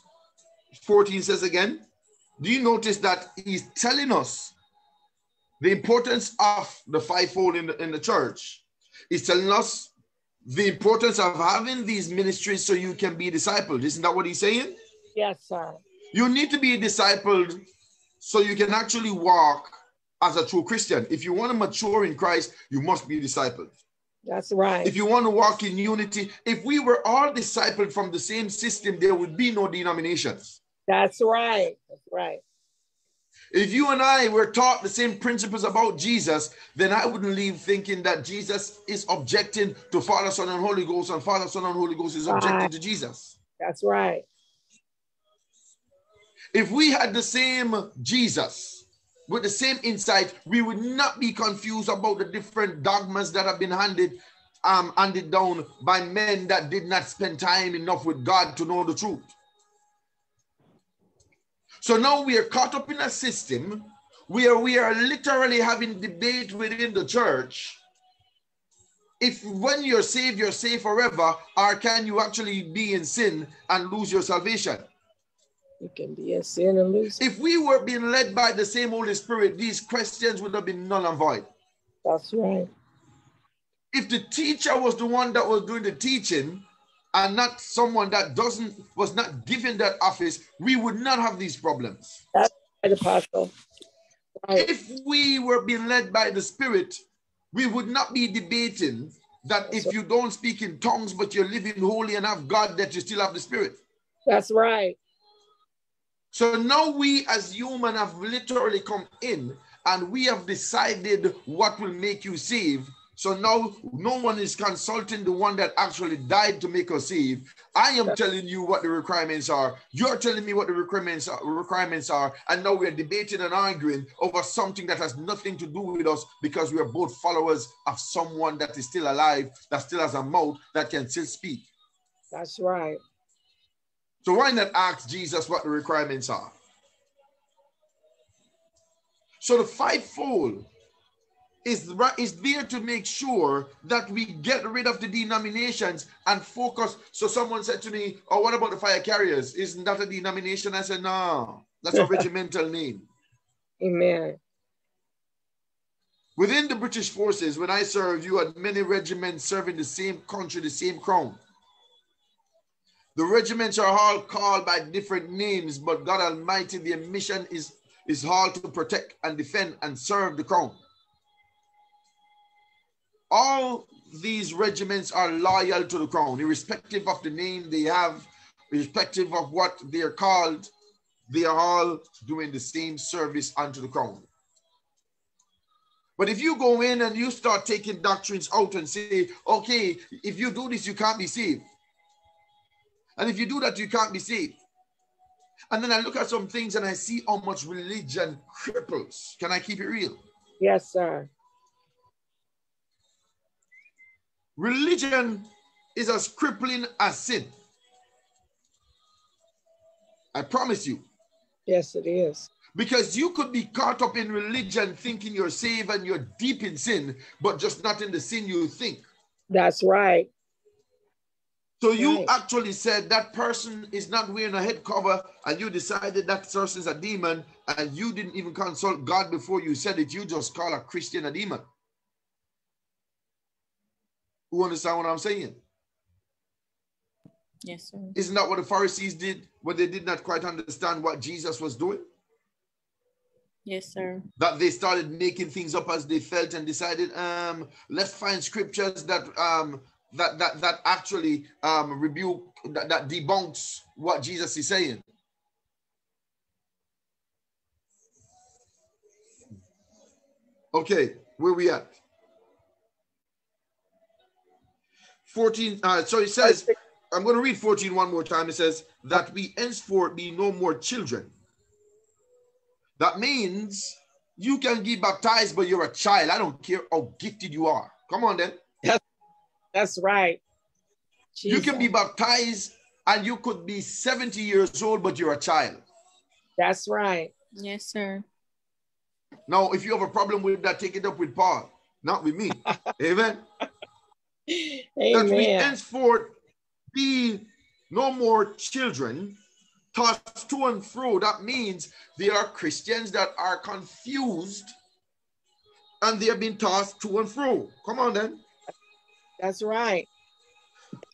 14 says again. Do you notice that he's telling us the importance of the fivefold in the, in the church? He's telling us the importance of having these ministries so you can be discipled. Isn't that what he's saying? Yes, sir. You need to be discipled so you can actually walk as a true Christian. If you want to mature in Christ, you must be discipled. That's right. If you want to walk in unity, if we were all discipled from the same system, there would be no denominations. That's right. That's right. If you and I were taught the same principles about Jesus, then I wouldn't leave thinking that Jesus is objecting to Father, Son, and Holy Ghost, and Father, Son, and Holy Ghost is objecting Right. to Jesus. That's right. If we had the same Jesus with the same insight, we would not be confused about the different dogmas that have been handed um, handed down by men that did not spend time enough with God to know the truth. So now we are caught up in a system where we are literally having debate within the church. If when you're saved, you're saved forever, or can you actually be in sin and lose your salvation? You can be in sin and lose. If we were being led by the same Holy Spirit, these questions would have been null and void. That's right. If the teacher was the one that was doing the teaching and not someone that doesn't was not given that office, we would not have these problems. That's right, Apostle. Right. If we were being led by the Spirit, we would not be debating that if you don't speak in tongues but you're living holy and have God, that you still have the Spirit. That's right. So now we as human have literally come in and we have decided what will make you save. So now no one is consulting the one that actually died to make us save. I am telling you what the requirements are. You're telling me what the requirements are, requirements are. And now we're debating and arguing over something that has nothing to do with us because we are both followers of someone that is still alive, that still has a mouth, that can still speak. That's right. So why not ask Jesus what the requirements are? So the fivefold is, right- is there to make sure that we get rid of the denominations and focus. So someone said to me, oh, what about the fire carriers? Isn't that a denomination? I said, no, that's a regimental name. Amen. Within the British forces, when I served, you had many regiments serving the same country, the same crown. The regiments are all called by different names, but God Almighty, their mission is, is all to protect and defend and serve the crown. All these regiments are loyal to the crown, irrespective of the name they have, irrespective of what they are called, they are all doing the same service unto the crown. But if you go in and you start taking doctrines out and say, okay, if you do this, you can't be saved. And if you do that, you can't be saved. And then I look at some things and I see how much religion cripples. Can I keep it real? Yes, sir. Religion is as crippling as sin. I promise you. Yes, it is. Because you could be caught up in religion thinking you're saved and you're deep in sin, but just not in the sin you think. That's right. So you Right. actually said that person is not wearing a head cover, and you decided that person is a demon, and you didn't even consult God before you said it. You just call a Christian a demon. Who understand what I'm saying? Yes, sir. Isn't that what the Pharisees did when they did not quite understand what Jesus was doing? Yes, sir. That they started making things up as they felt and decided, um, let's find scriptures that um that that that actually um rebuke that, that debunks what Jesus is saying. Okay, where we at? 14 uh so it says i'm going to read 14 one more time. It says that we henceforth be no more children. That means you can get baptized but you're a child. I don't care how gifted you are. Come on then That's right. you can be baptized and you could be 70 years old but you're a child That's right. Yes, sir. now if you have a problem with that take it up with paul not with me amen that we Amen. henceforth be no more children tossed to and fro. That means there are Christians that are confused and they have been tossed to and fro. Come on then. That's right.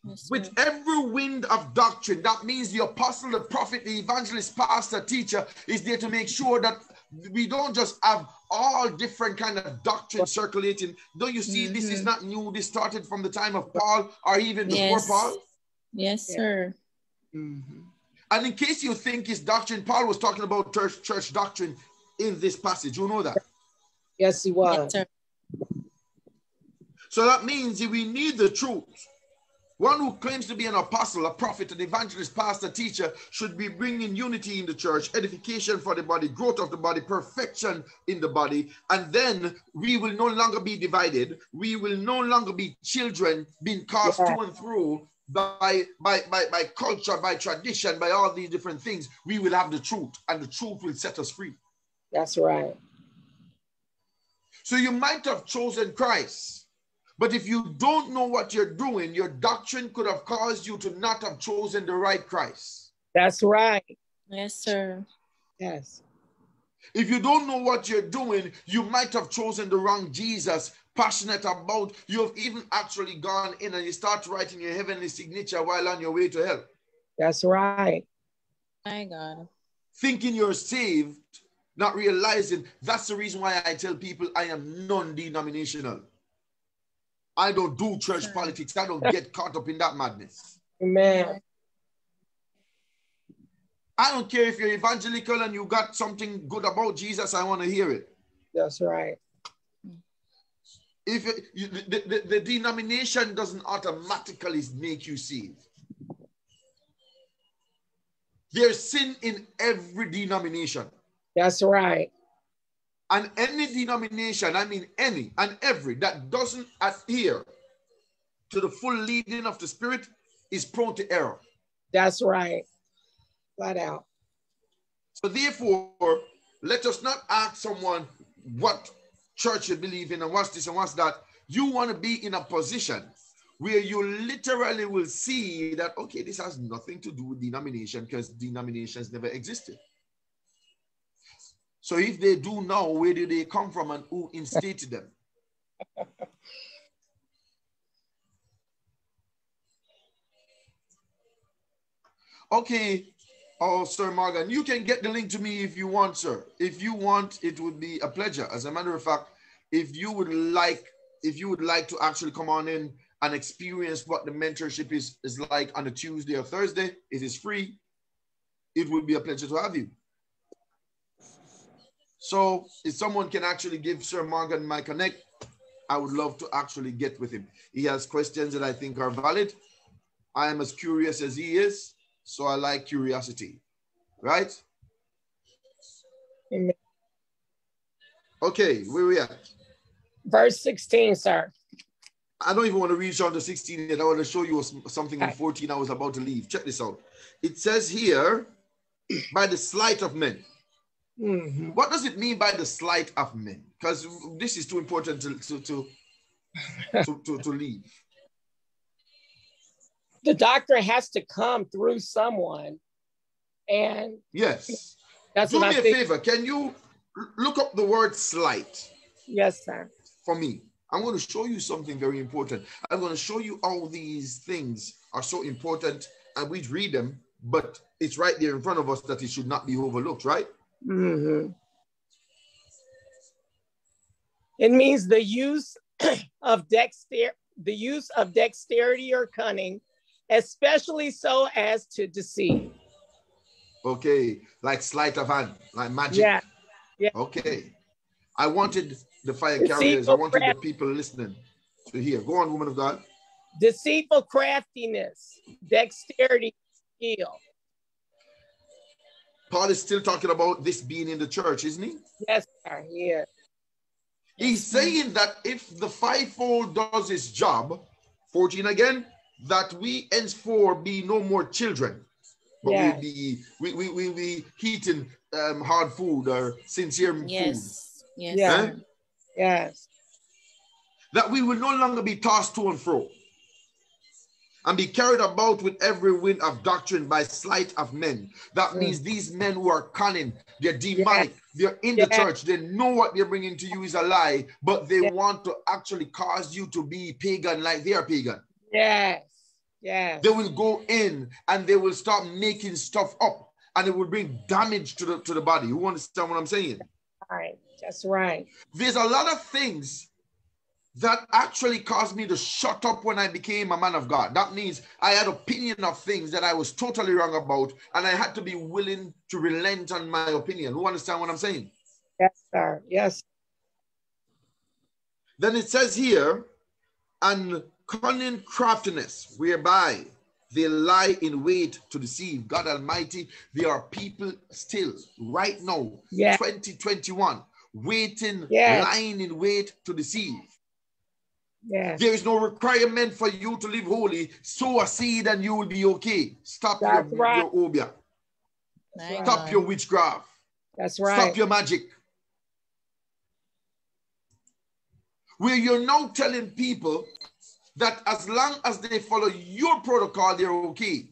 Yes, With sir. every wind of doctrine, that means the apostle, the prophet, the evangelist, pastor, teacher is there to make sure that we don't just have all different kind of doctrine circulating. Don't you see, this is Mhm. not new. This started from the time of Paul or even before Yes. Paul. Yes, Yeah. sir. And in case you think his doctrine, Paul was talking about church, church doctrine. in this passage. You know that. Yes, he was. Yes, sir. So that means if we need the truth, one who claims to be an apostle, a prophet, an evangelist, pastor, teacher should be bringing unity in the church, edification for the body, growth of the body, perfection in the body. And then we will no longer be divided. We will no longer be children being cast Yeah. to and through by, by, by, by culture, by tradition, by all these different things. We will have the truth, and the truth will set us free. That's right. So you might have chosen Christ, but if you don't know what you're doing, your doctrine could have caused you to not have chosen the right Christ. That's right. Yes, sir. Yes. If you don't know what you're doing, you might have chosen the wrong Jesus, passionate about. You have even actually gone in and you start writing your heavenly signature while on your way to hell, That's right. My God. thinking you're saved, not realizing that's the reason why I tell people I am non denominational. I don't do church politics. I don't get caught up in that madness. Amen. I don't care if you're evangelical and you got something good about Jesus, I want to hear it. That's right. If it, you, the, the, the denomination doesn't automatically make you saved, there's sin in every denomination. That's right. And any denomination, I mean any and every, that doesn't adhere to the full leading of the Spirit is prone to error. That's right. Flat out. So therefore, let us not ask someone what church you believe in and what's this and what's that. You want to be in a position where you literally will see that, okay, this has nothing to do with denomination because denominations never existed. So if they do now, where did they come from and who instated them? Okay, oh, Sir Morgan, you can get the link to me if you want, sir. If you want, it would be a pleasure. As a matter of fact, if you would like, if you would like to actually come on in and experience what the mentorship is, is like on a Tuesday or Thursday, it is free. It would be a pleasure to have you. So if someone can actually give Sir Morgan my connect, I would love to actually get with him. He has questions that I think are valid. I am as curious as he is, so I like curiosity, right? Amen. Okay, where we at? Verse 16, sir. I don't even want to reach on to 16 yet. I want to show you something in Okay. 14 I was about to leave. Check this out. It says here, by the sleight of men. Mhm. What does it mean by the slight of men? Because this is too important to, to, to, to, to, to leave. The doctor has to come through someone. And Yes. that's Do me I a think. favor. Can you look up the word slight Yes, sir. for me? I'm going to show you something very important. I'm going to show you all these things are so important and we read them, but it's right there in front of us that it should not be overlooked, right? Hmm It means the use of dexter the use of dexterity or cunning, especially so as to deceive. Okay, like sleight of hand, like magic. Yeah. yeah. Okay. I wanted the fire Deceitful carriers, I wanted the people listening to hear. Go on, woman of God. Deceitful craftiness, dexterity, skill. Paul is still talking about this being in the church, isn't he? Yes, sir. Yeah. He's saying that if the fivefold does its job, 14 again, that we henceforth be no more children, but Yeah. we be we we we be eating um, hard food or sincere food. Yes. Yes. Huh? Yes. That we will no longer be tossed to and fro and be carried about with every wind of doctrine by sleight of men. That Mm. means these men who are cunning, they're demonic, they're in the church, they know what they're bringing to you is a lie, but they Yeah. want to actually cause you to be pagan like they are pagan. Yes. Yes. They will go in and they will start making stuff up and it will bring damage to the to the body. You understand what I'm saying? Right. That's right. There's a lot of things that actually caused me to shut up when I became a man of God. That means I had opinion of things that I was totally wrong about, and I had to be willing to relent on my opinion. Who understand what I'm saying? Yes, sir. Yes. Then it says here, and cunning craftiness, whereby they lie in wait to deceive. God Almighty, there are people still right now, Yeah. 2021, waiting, Yes. lying in wait to deceive. Yes. There is no requirement for you to live holy. Sow a seed and you will be okay. Stop your, right. your Obeah. My Stop God. your witchcraft. That's right. Stop your magic. Where you're now telling people that as long as they follow your protocol, they're okay.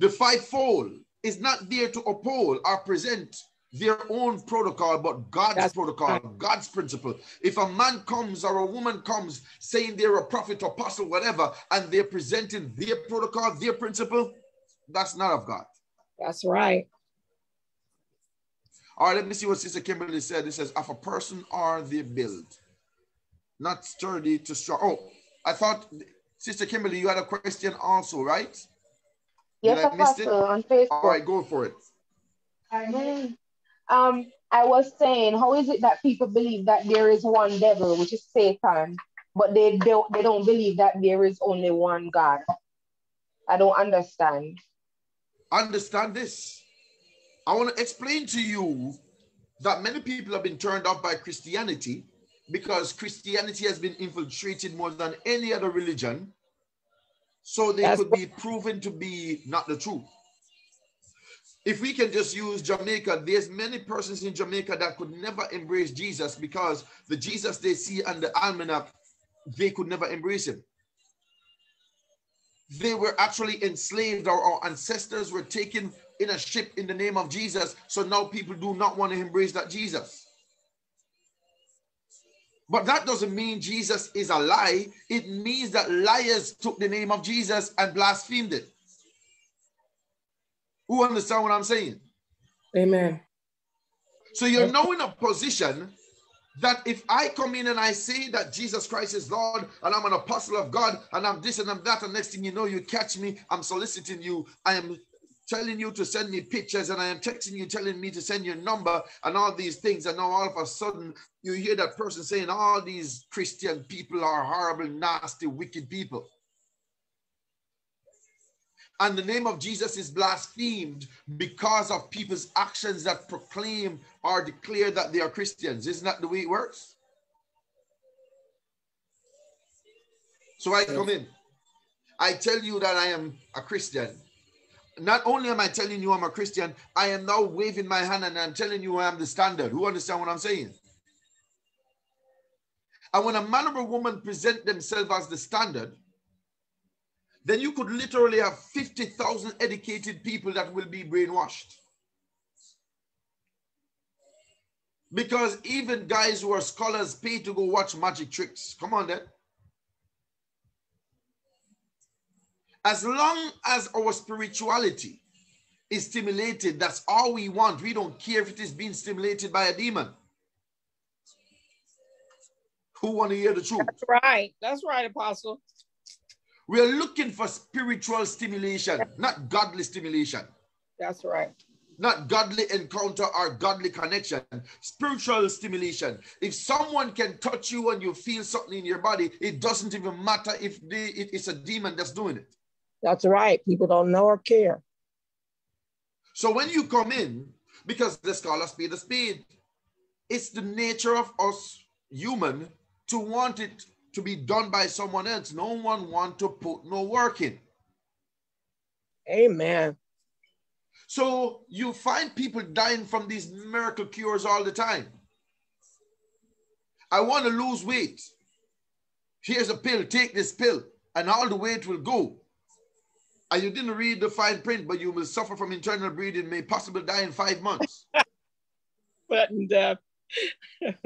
The fivefold is not there to uphold or present their own protocol, but God's That's protocol, right. God's principle. If a man comes or a woman comes saying they're a prophet, apostle, whatever, and they're presenting their protocol, their principle, that's not of God. That's right. All right, let me see what Sister Kimberly said. It says, if a person or they build, not sturdy to strong. Oh, I thought, Sister Kimberly, you had a question also, right? Yes, I miss it? Apostle, on Facebook. All right, go for it. Mhm. Um, I was saying, how is it that people believe that there is one devil, which is Satan, but they don't they don't believe that there is only one God? I don't understand. Understand this. I want to explain to you that many people have been turned off by Christianity because Christianity has been infiltrated more than any other religion. So they That's could be proven to be not the truth. If we can just use Jamaica, there's many persons in Jamaica that could never embrace Jesus because the Jesus they see on the almanac, they could never embrace him. They were actually enslaved, or our ancestors were taken in a ship in the name of Jesus. So now people do not want to embrace that Jesus. But that doesn't mean Jesus is a lie. It means that liars took the name of Jesus and blasphemed it. Who understand what I'm saying? Amen. So you're now in a position that if I come in and I say that Jesus Christ is Lord and I'm an apostle of God and I'm this and I'm that, and next thing you know, you catch me, I'm soliciting you, I am telling you to send me pictures and I am texting you, telling me to send your number and all these things. And now all of a sudden you hear that person saying all these Christian people are horrible, nasty, wicked people. And the name of Jesus is blasphemed because of people's actions that proclaim or declare that they are Christians. Isn't that the way it works? So I come in. I tell you that I am a Christian. Not only am I telling you I'm a Christian, I am now waving my hand and I'm telling you I am the standard. Who understand what I'm saying? And when a man or a woman present themselves as the standard, then you could literally have 50,000 educated people that will be brainwashed. Because even guys who are scholars pay to go watch magic tricks. Come on, then. As long as our spirituality is stimulated, that's all we want. We don't care if it is being stimulated by a demon. Who want to hear the truth? That's right. That's right, Apostle. We are looking for spiritual stimulation, not godly stimulation. That's right. Not godly encounter or godly connection, spiritual stimulation. If someone can touch you and you feel something in your body, it doesn't even matter if they, it- it's a demon that's doing it. That's right. People don't know or care. So when you come in, because call a speed, a spade, it's the nature of us human to want it to be done by someone else. No one want to put no work in. Amen. So you find people dying from these miracle cures all the time. I want to lose weight. Here's a pill, take this pill, and all the weight will go. And you didn't read the fine print, but you will suffer from internal bleeding, may possibly die in five months. Button deaf.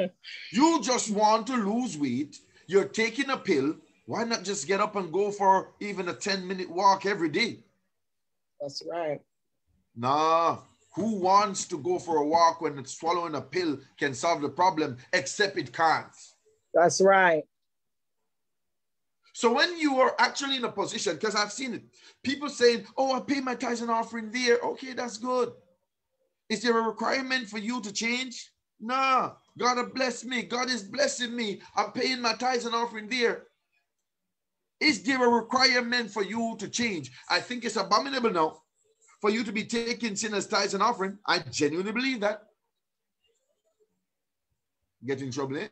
you just want to lose weight. You're taking a pill. Why not just get up and go for even a 10 minute walk every day? That's right. Nah. Who wants to go for a walk when it's swallowing a pill can solve the problem, except it can't? That's right. So when you are actually in a position, because I've seen it, people saying, "Oh, I pay my tithes and offering there." Okay, that's good. Is there a requirement for you to change? No. God has blessed me. God is blessing me. I'm paying my tithes and offering there. Is there a requirement for you to change? I think it's abominable now for you to be taking sinners' tithes and offering. I genuinely believe that. Get in trouble, eh?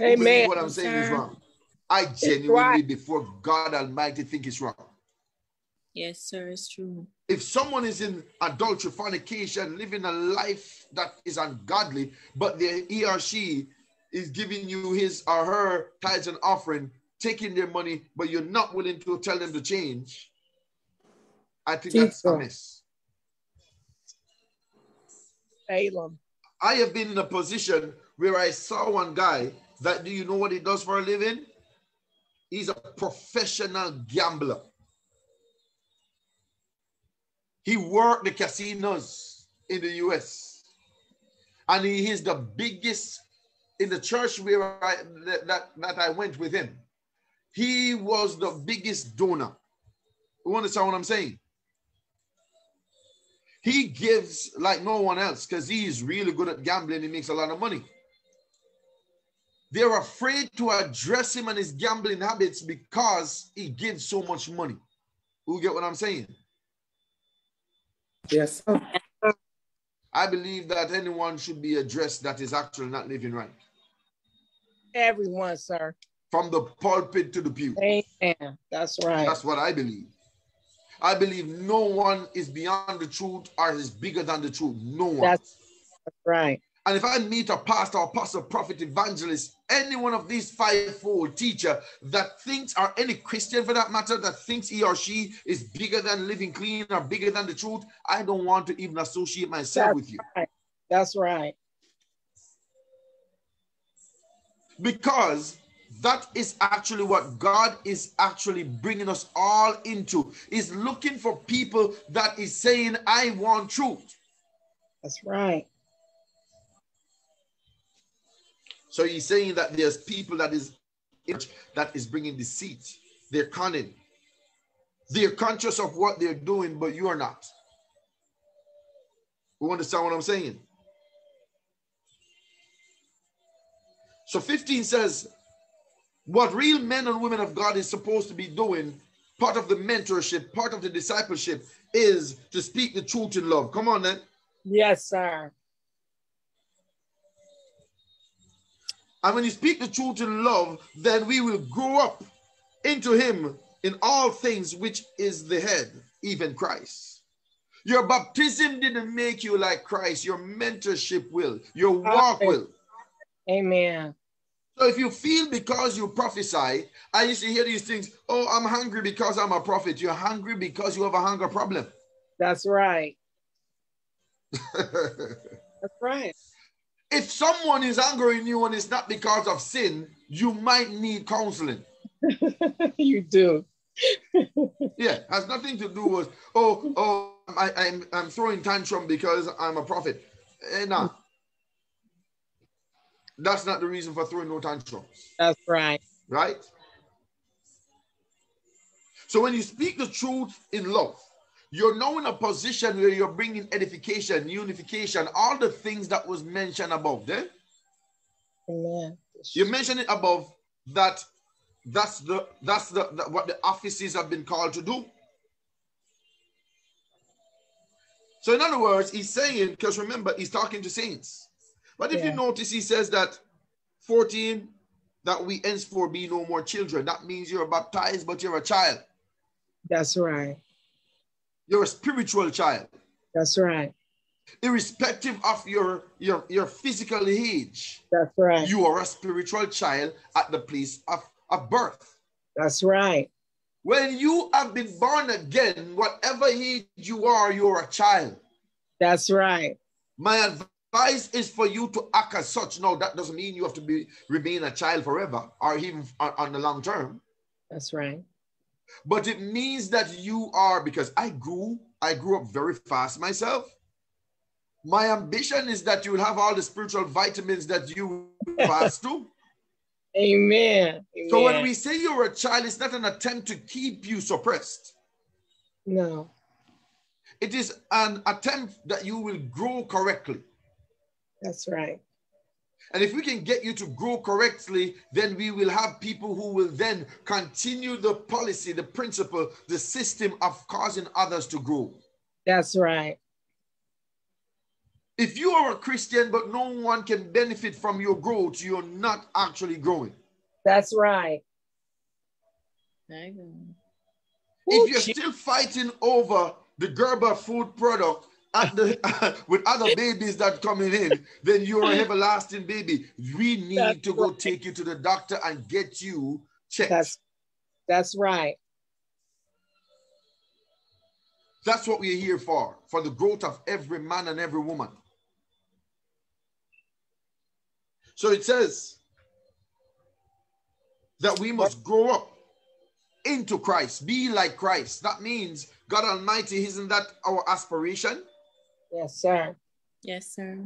Amen. What I'm saying is wrong. I genuinely, right. before God Almighty, think it's wrong. Yes, sir. It's true. If someone is in adultery, fornication, living a life that is ungodly, but the, he or she is giving you his or her tithes and offering, taking their money, but you're not willing to tell them to change, I think that's a Jesus. mess. Balaam. I have been in a position where I saw one guy that do you know what he does for a living? He's a professional gambler. He worked the casinos in the US. And he is the biggest in the church where I that, that, I went with him. He was the biggest donor. You understand what I'm saying? He gives like no one else because he's really good at gambling. He makes a lot of money. They're afraid to address him and his gambling habits because he gives so much money. You get what I'm saying? Yes. I believe that anyone should be addressed that is actually not living right. Everyone, sir. From the pulpit to the pew. Amen. That's right. That's what I believe. I believe no one is beyond the truth or is bigger than the truth. No one. That's, that's right. And if I meet a pastor, apostle, prophet, evangelist, any one of these fivefold teacher that thinks, or any Christian for that matter, that thinks he or she is bigger than living clean or bigger than the truth, I don't want to even associate myself That's with you. right. That's right. Because that is actually what God is actually bringing us all into, is looking for people that is saying, I want truth. That's right. So he's saying that there's people that is that is bringing deceit. They're cunning. They're conscious of what they're doing, but you are not. You understand what I'm saying? So 15 says, what real men and women of God is supposed to be doing, part of the mentorship, part of the discipleship, is to speak the truth in love. Come on, then. Yes, sir. And when you speak the truth in love, then we will grow up into Him in all things, which is the head, even Christ. Your baptism didn't make you like Christ, your mentorship will, your walk will. Amen. So if you feel because you prophesy, I used to hear these things, oh, I'm hungry because I'm a prophet. You're hungry because you have a hunger problem. That's right. That's right. If someone is angering you and it's not because of sin, you might need counseling. you do. yeah, has nothing to do with oh oh I, I'm I'm throwing tantrum because I'm a prophet. Eh, nah. That's not the reason for throwing no tantrums, That's right. right? So when you speak the truth in love, you're now in a position where you're bringing edification, unification, all the things that was mentioned above there. Amen. You mentioned it above that that's the that's the, the what the offices have been called to do. So in other words, he's saying because remember he's talking to saints. But if Yeah. you notice, he says that 14 that we henceforth be no more children. That means you're baptized, but you're a child. That's right. You're a spiritual child, That's right. irrespective of your your your physical age. That's right. You are a spiritual child at the place of, of birth. That's right. When you have been born again, whatever age you are, you're a child. That's right. My advice is for you to act as such. No, that doesn't mean you have to be remain a child forever or even on, on the long term. That's right. But it means that you are because I grew, I grew up very fast myself. My ambition is that you will have all the spiritual vitamins that you pass to. Amen. So when we say you're a child, it's not an attempt to keep you suppressed. no. It is an attempt that you will grow correctly. That's right. And if we can get you to grow correctly, then we will have people who will then continue the policy, the principle, the system of causing others to grow. That's right. If you are a Christian, but no one can benefit from your growth, you're not actually growing. That's right. If you're still fighting over the Gerber food product at the, with other babies that coming in, then you're an everlasting baby. We need That's to go right. take you to the doctor and get you checked. That's that's right. That's what we're here for, for the growth of every man and every woman. So it says that we must grow up into Christ, be like Christ. That means God Almighty, isn't that our aspiration? Yes, sir. Yes, sir.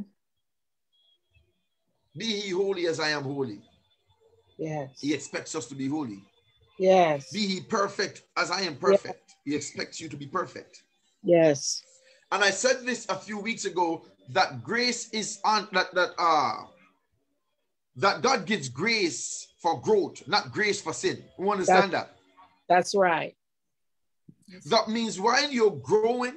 Be ye holy as I am holy. Yes. He expects us to be holy. Yes. Be ye perfect as I am perfect. He expects you to be perfect. Yes. And I said this a few weeks ago that grace is on that that uh that God gives grace for growth, not grace for sin. You understand that? That's right. That means while you're growing,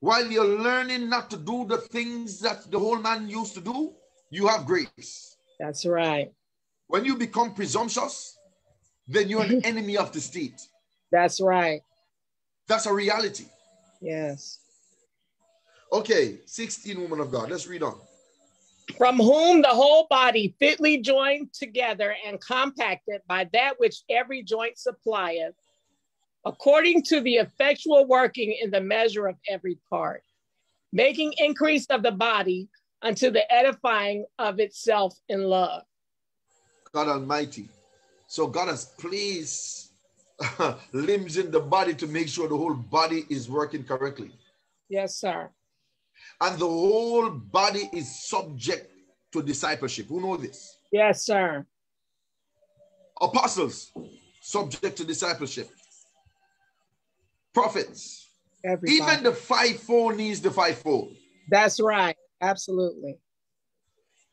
while you're learning not to do the things that the whole man used to do, you have grace. That's right. When you become presumptuous, then you're an enemy of the state. That's right. That's a reality. Yes. Okay, 16 woman of God. Let's read on. From whom the whole body fitly joined together and compacted by that which every joint supplieth, according to the effectual working in the measure of every part, making increase of the body unto the edifying of itself in love. God Almighty. So God has placed limbs in the body to make sure the whole body is working correctly. Yes, sir. And the whole body is subject to discipleship. Who know this? Yes, sir. Apostles, subject to discipleship. Prophets, Everybody. even the fivefold needs the fivefold. That's right. Absolutely.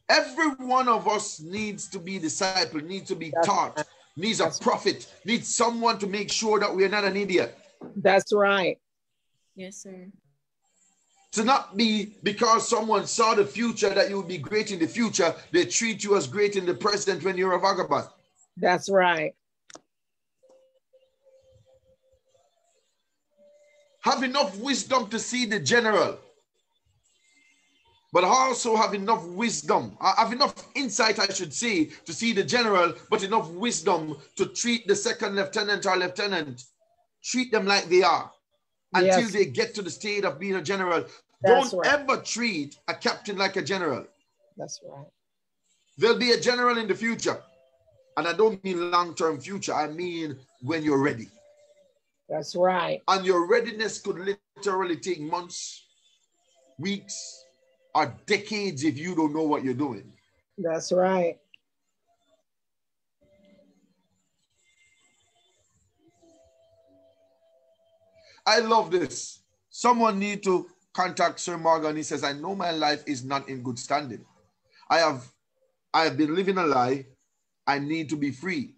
Every one of us needs to be disciple, needs to be taught, needs a prophet, needs someone to make sure that we're not an idiot. That's right. Yes, sir. To not be because someone saw the future that you would be great in the future, they treat you as great in the present when you're a vagabond. That's right. Have enough wisdom to see the general, but also have enough wisdom, uh, have enough insight, I should say, to see the general, but enough wisdom to treat the second lieutenant or lieutenant, treat them like they are until Yes. they get to the state of being a general. That's Don't right. ever treat a captain like a general. That's right. There'll be a general in the future. And I don't mean long term future, I mean when you're ready. That's right. And your readiness could literally take months, weeks, or decades if you don't know what you're doing. That's right. I love this. Someone need to contact Sir Morgan. He says, I know my life is not in good standing. I have I have been living a lie. I need to be free.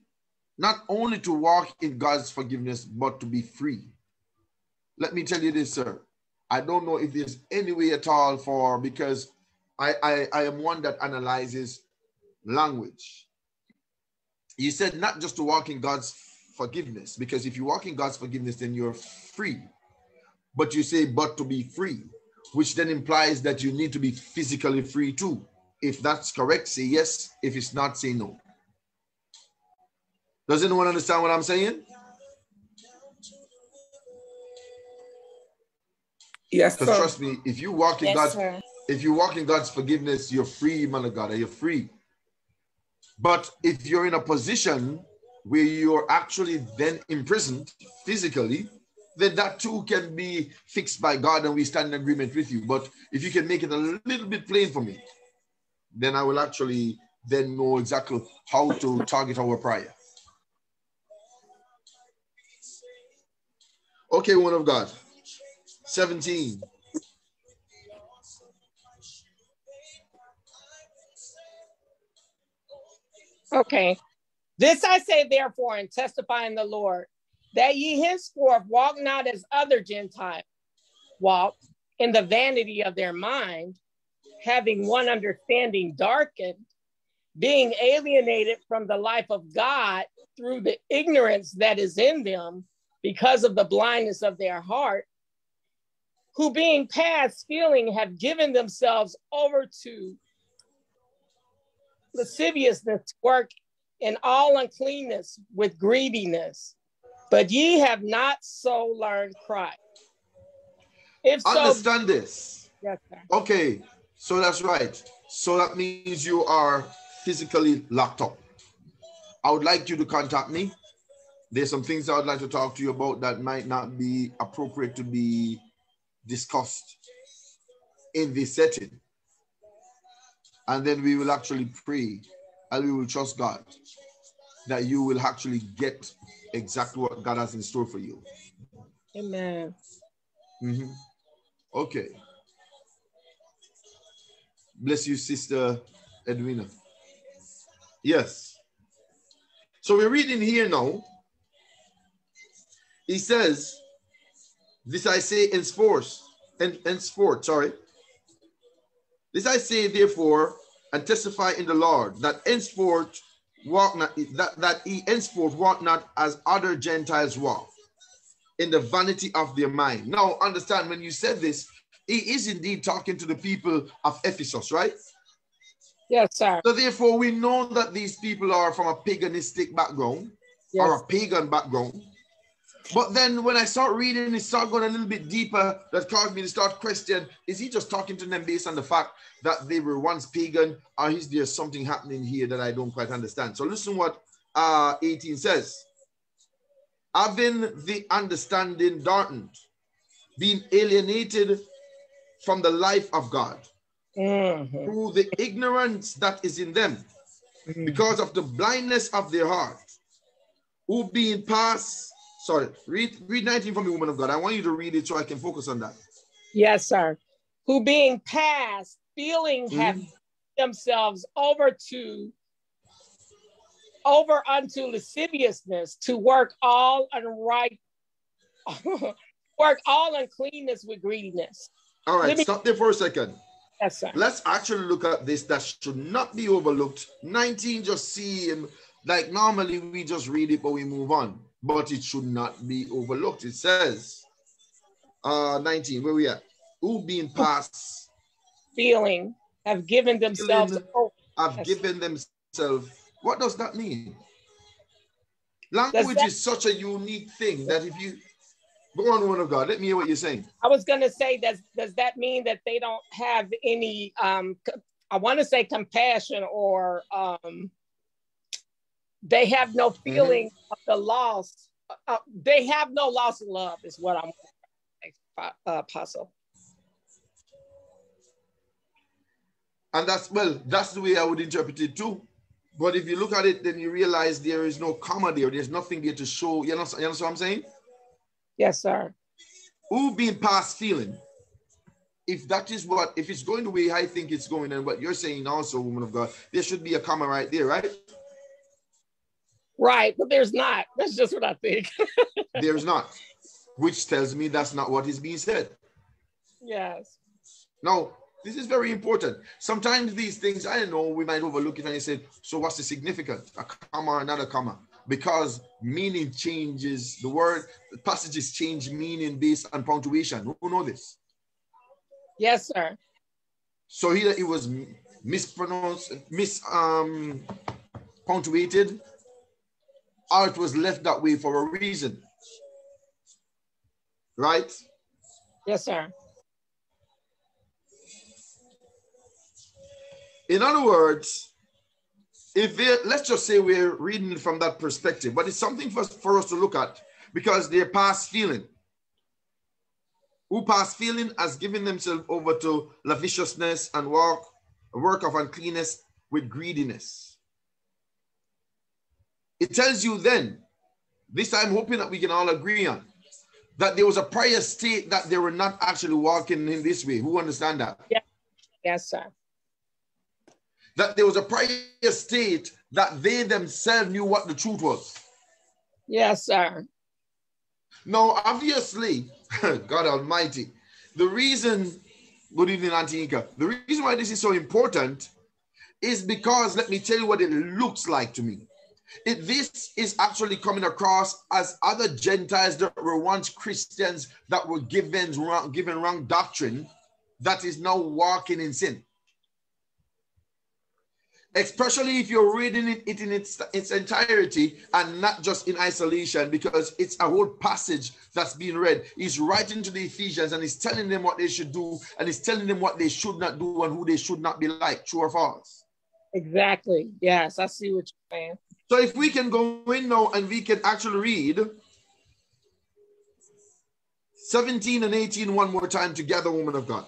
Not only to walk in God's forgiveness, but to be free. Let me tell you this, sir. I don't know if there's any way at all for because I, I, I am one that analyzes language. You said not just to walk in God's forgiveness, because if you walk in God's forgiveness, then you're free. But you say, but to be free, which then implies that you need to be physically free too. If that's correct, say yes. If it's not, say no. Does anyone understand what I'm saying? Yes, Because trust me, if you walk in Yes, God's sir. if you walk in God's forgiveness, you're free, man of God, you're free. But if you're in a position where you're actually then imprisoned physically, then that too can be fixed by God and we stand in agreement with you. But if you can make it a little bit plain for me, then I will actually then know exactly how to target our prayer. Okay, one of God. 17. Okay. This I say, therefore, and testify in the Lord, that ye henceforth walk not as other Gentiles walk in the vanity of their mind, having one understanding darkened, being alienated from the life of God through the ignorance that is in them because of the blindness of their heart, who being past feeling have given themselves over to lasciviousness to work in all uncleanness with greediness. But ye have not so learned Christ. If so, Understand this. yes, sir. Okay, so that's right. So that means you are physically locked up. I would like you to contact me. There's some things I would like to talk to you about that might not be appropriate to be discussed in this setting. And then we will actually pray and we will trust God that you will actually get exactly what God has in store for you. Amen. Mhm. Okay. Bless you, Sister Edwina. Yes. So we're reading here now. He says, This I say in sports, and in sport, sorry. This I say, therefore, and testify in the Lord that henceforth walk not that, that he henceforth walk not as other Gentiles walk in the vanity of their mind. Now, understand when you said this, he is indeed talking to the people of Ephesus, right? Yes, sir. So therefore, we know that these people are from a paganistic background or a pagan background. But then when I start reading, it start going a little bit deeper. That caused me to start question: Is he just talking to them based on the fact that they were once pagan, or is there something happening here that I don't quite understand? So listen what uh, 18 says: Having the understanding darkened, being alienated from the life of God Mhm. through the ignorance that is in them because of the blindness of their heart, who being past, sorry, read, read 19 from the woman of God. I want you to read it so I can focus on that. Yes, sir. Who being past feeling have Mhm. themselves over to over unto lasciviousness to work all unright work all uncleanness with greediness. All right, me- stop there for a second. Yes, sir. Let's actually look at this that should not be overlooked. 19 just seem like normally we just read it but we move on, but it should not be overlooked. It says, uh, 19, where we at? Who being past Feeling have given themselves Feeling- over. have Yes. given themselves. What does that mean? Language that- is such a unique thing that if you go on, woman of God, let me hear what you're saying. I was gonna say, does does that mean that they don't have any um I want to say compassion or um they have no Mm-hmm. feeling of the loss. Uh, they have no loss of love, is what I'm uh, apostle. And that's well, that's the way I would interpret it too. But if you look at it, then you realize there is no comma there. There's nothing there to show. You know, you know what I'm saying? Yes, sir. Who being past feeling? If that is what, if it's going the way I think it's going, and what you're saying also, woman of God, there should be a comma right there, right? Right, but there's not. That's just what I think. There's not, which tells me that's not what is being said. yes. Now, this is very important. Sometimes these things, I don't know, we might overlook it and you say, so what's the significance? A comma or not a comma? Because meaning changes, the word, the passages change meaning based on punctuation. Who know this? Yes, sir. So here it was mispronounced, mis um punctuated, or it was left that way for a reason. Right? Yes, sir. In other words, if they, let's just say we're reading it from that perspective, but it's something for, for us to look at because they're past feeling. Who past feeling has given themselves over to lasciviousness and work, work of uncleanness with greediness. It tells you then, this I'm hoping that we can all agree on, that there was a prior state that they were not actually walking in this way. Who understand that? Yes, sir. That there was a prior state that they themselves knew what the truth was. Yes, sir. Now, obviously, God Almighty, the reason, good evening, Auntie Inka, the reason why this is so important is because let me tell you what it looks like to me. It, this is actually coming across as other Gentiles that were once Christians that were given wrong, given wrong doctrine that is now walking in sin. Especially if you're reading it, it in its, its entirety and not just in isolation, because it's a whole passage that's being read. He's writing to the Ephesians and he's telling them what they should do, and he's telling them what they should not do and who they should not be like, true or false. Exactly. Yes, I see what you're saying. So if we can go in now and we can actually read 17 and 18 one more time together, woman of God.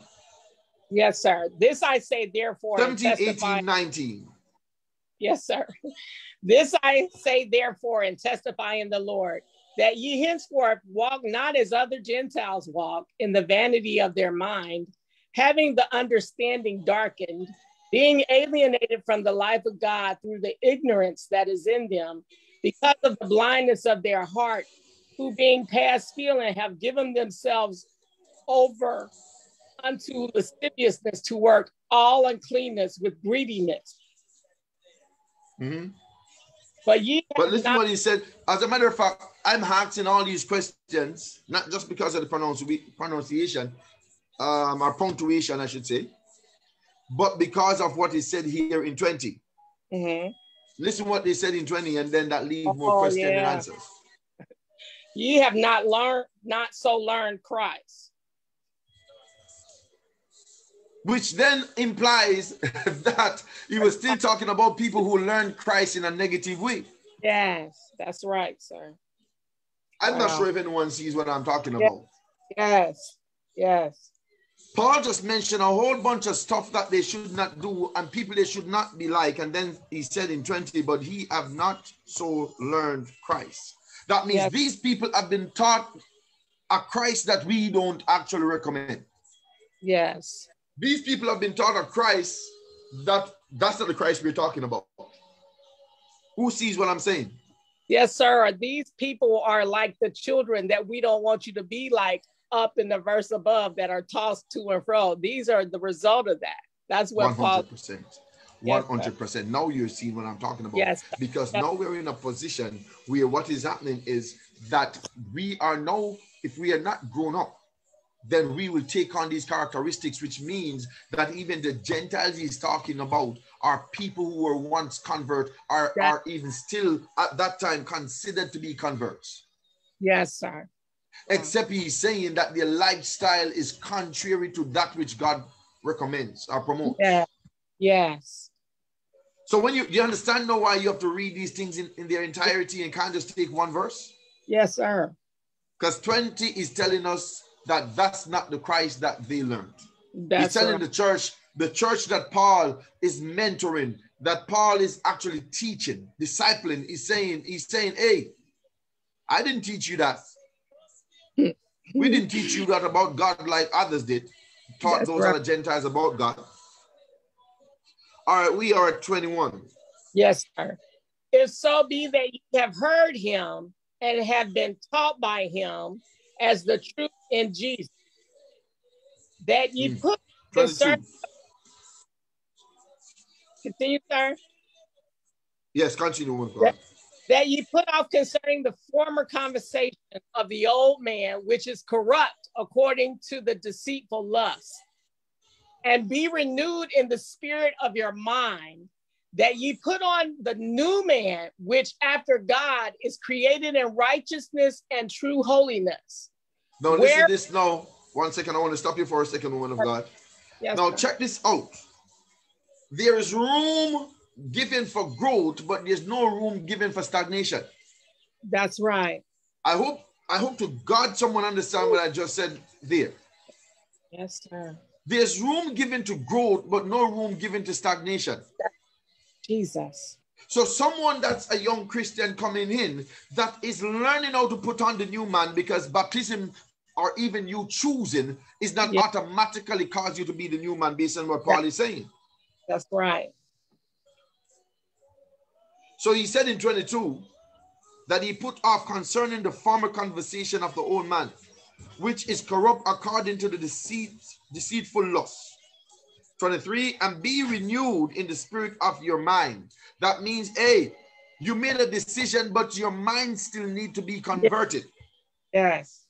Yes, sir. This I say, therefore, and 17, 18, 19. Yes, sir. This I say, therefore, and testify in the Lord, that ye henceforth walk not as other Gentiles walk in the vanity of their mind, having the understanding darkened, being alienated from the life of God through the ignorance that is in them, because of the blindness of their heart, who being past feeling have given themselves over unto lasciviousness to work all uncleanness with greediness. Mhm. But ye But listen not- what he said. As a matter of fact, I'm asking all these questions, not just because of the pronunci- pronunciation, um, or punctuation, I should say, but because of what he said here in 20. Mhm. Listen what they said in 20, and then that leave more Oh, questions and yeah. answers. ye have not learned, not so learned Christ. Which then implies that he was still talking about people who learned Christ in a negative way. Yes, that's right, sir. I'm not sure if anyone sees what I'm talking Yeah. about. Yes, yes, Paul just mentioned a whole bunch of stuff that they should not do and people they should not be like. And then he said in 20, but he have not so learned Christ. That means Yes. these people have been taught a Christ that we don't actually recommend. yes, These people have been taught a Christ that that's not the Christ we're talking about. Who sees what I'm saying? yes, sir. These people are like the children that we don't want you to be like up in the verse above that are tossed to and fro. These are the result of that. That's what 100%. Yes, 100%. Now you're seeing what I'm talking about. Yes. Because Yes. now we're in a position where what is happening is that we are now, if we are not grown up, then we will take on these characteristics, which means that even the Gentiles he's talking about are people who were once convert, are, That- are even still at that time considered to be converts. Yes, sir. Except he's saying that their lifestyle is contrary to that which God recommends or promotes. Yeah. Yes. So when you you understand now why you have to read these things in, in their entirety and can't just take one verse? Yes, sir. Because 20 is telling us that that's not the Christ that they learned. That's He's telling right. the church, the church that Paul is mentoring, that Paul is actually teaching, discipling. He's saying, he's saying, hey, I didn't teach you that. We didn't teach you that about God like others did. Taught That's those right. other Gentiles about God. All right, we are at 21. Yes, sir. If so be that you have heard him and have been taught by him as the truth in Jesus, that ye Mm. put concern. Continue, sir. Yes, continue with God. That ye put off concerning the former conversation of the old man, which is corrupt according to the deceitful lust, and be renewed in the spirit of your mind, that ye put on the new man, which after God is created in righteousness and true holiness. No, listen Where- this now. One second, I want to stop you for a second, woman of God. Yes, Now sir. check this out. There is room given for growth, but there's no room given for stagnation. That's right. I hope I hope to God someone understand what I just said there. Yes, sir. There's room given to growth, but no room given to stagnation. Jesus. So someone that's a young Christian coming in that is learning how to put on the new man because baptism or even you choosing is not Yeah. automatically cause you to be the new man based on what Paul is saying. That's right. So he said in 22 that he put off concerning the former conversation of the old man, which is corrupt according to the deceit, deceitful lust. 23, and be renewed in the spirit of your mind. That means, hey, you made a decision, but your mind still need to be converted, Yes.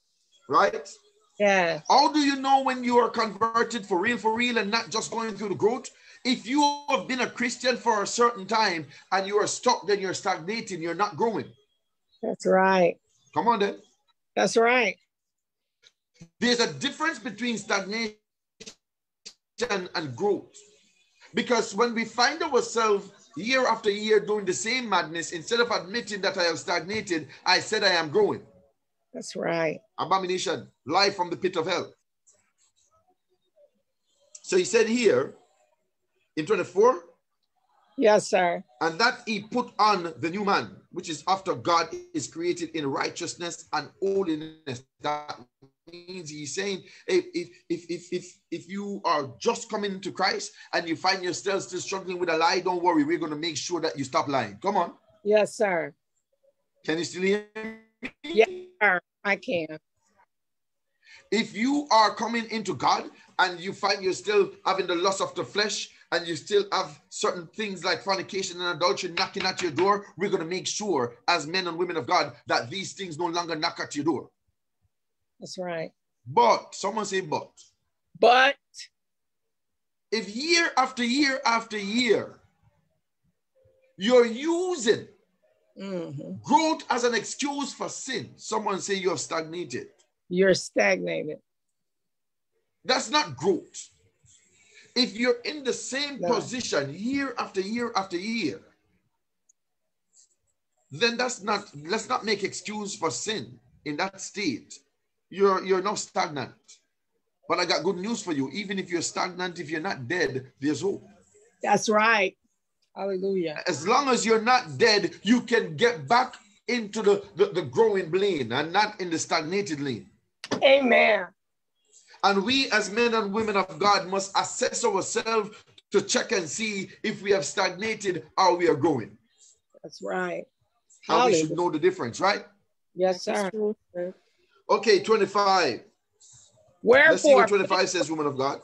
right? Yes. How do you know when you are converted for real, for real, and not just going through the growth? If you have been a Christian for a certain time and you are stuck, then you're stagnating, you're not growing. That's right. Come on then. That's right. There's a difference between stagnation and growth. Because when we find ourselves year after year doing the same madness, instead of admitting that I have stagnated, I said I am growing. That's right. Abomination, life from the pit of hell. So he said here in 24, Yes, sir. and that he put on the new man, which is after God is created in righteousness and holiness. That means he's saying, hey, if if if if if you are just coming to Christ and you find yourself still struggling with a lie, don't worry, we're going to make sure that you stop lying. Come on, Yes, sir. can you still hear me? Yes, sir. I can. If you are coming into God and you find you're still having the lust of the flesh and you still have certain things like fornication and adultery knocking at your door, we're going to make sure, as men and women of God, that these things no longer knock at your door. That's right. But, someone say, but, But if year after year after year, you're using mhm, growth as an excuse for sin, someone say you have stagnated. you're stagnated. That's not growth. If you're in the same No. position year after year after year, then that's not let's not make excuse for sin in that state. You're you're not stagnant. But I got good news for you. Even if you're stagnant, if you're not dead, there's hope. That's right. Hallelujah. As long as you're not dead, you can get back into the, the, the growing lane and not in the stagnated lane. Amen. And we, as men and women of God, must assess ourselves to check and see if we have stagnated or we are growing. That's right. And we should know the difference, right? Yes, That's sir. true. Okay, 25. Let's see Wherefore, what 25 says, woman of God.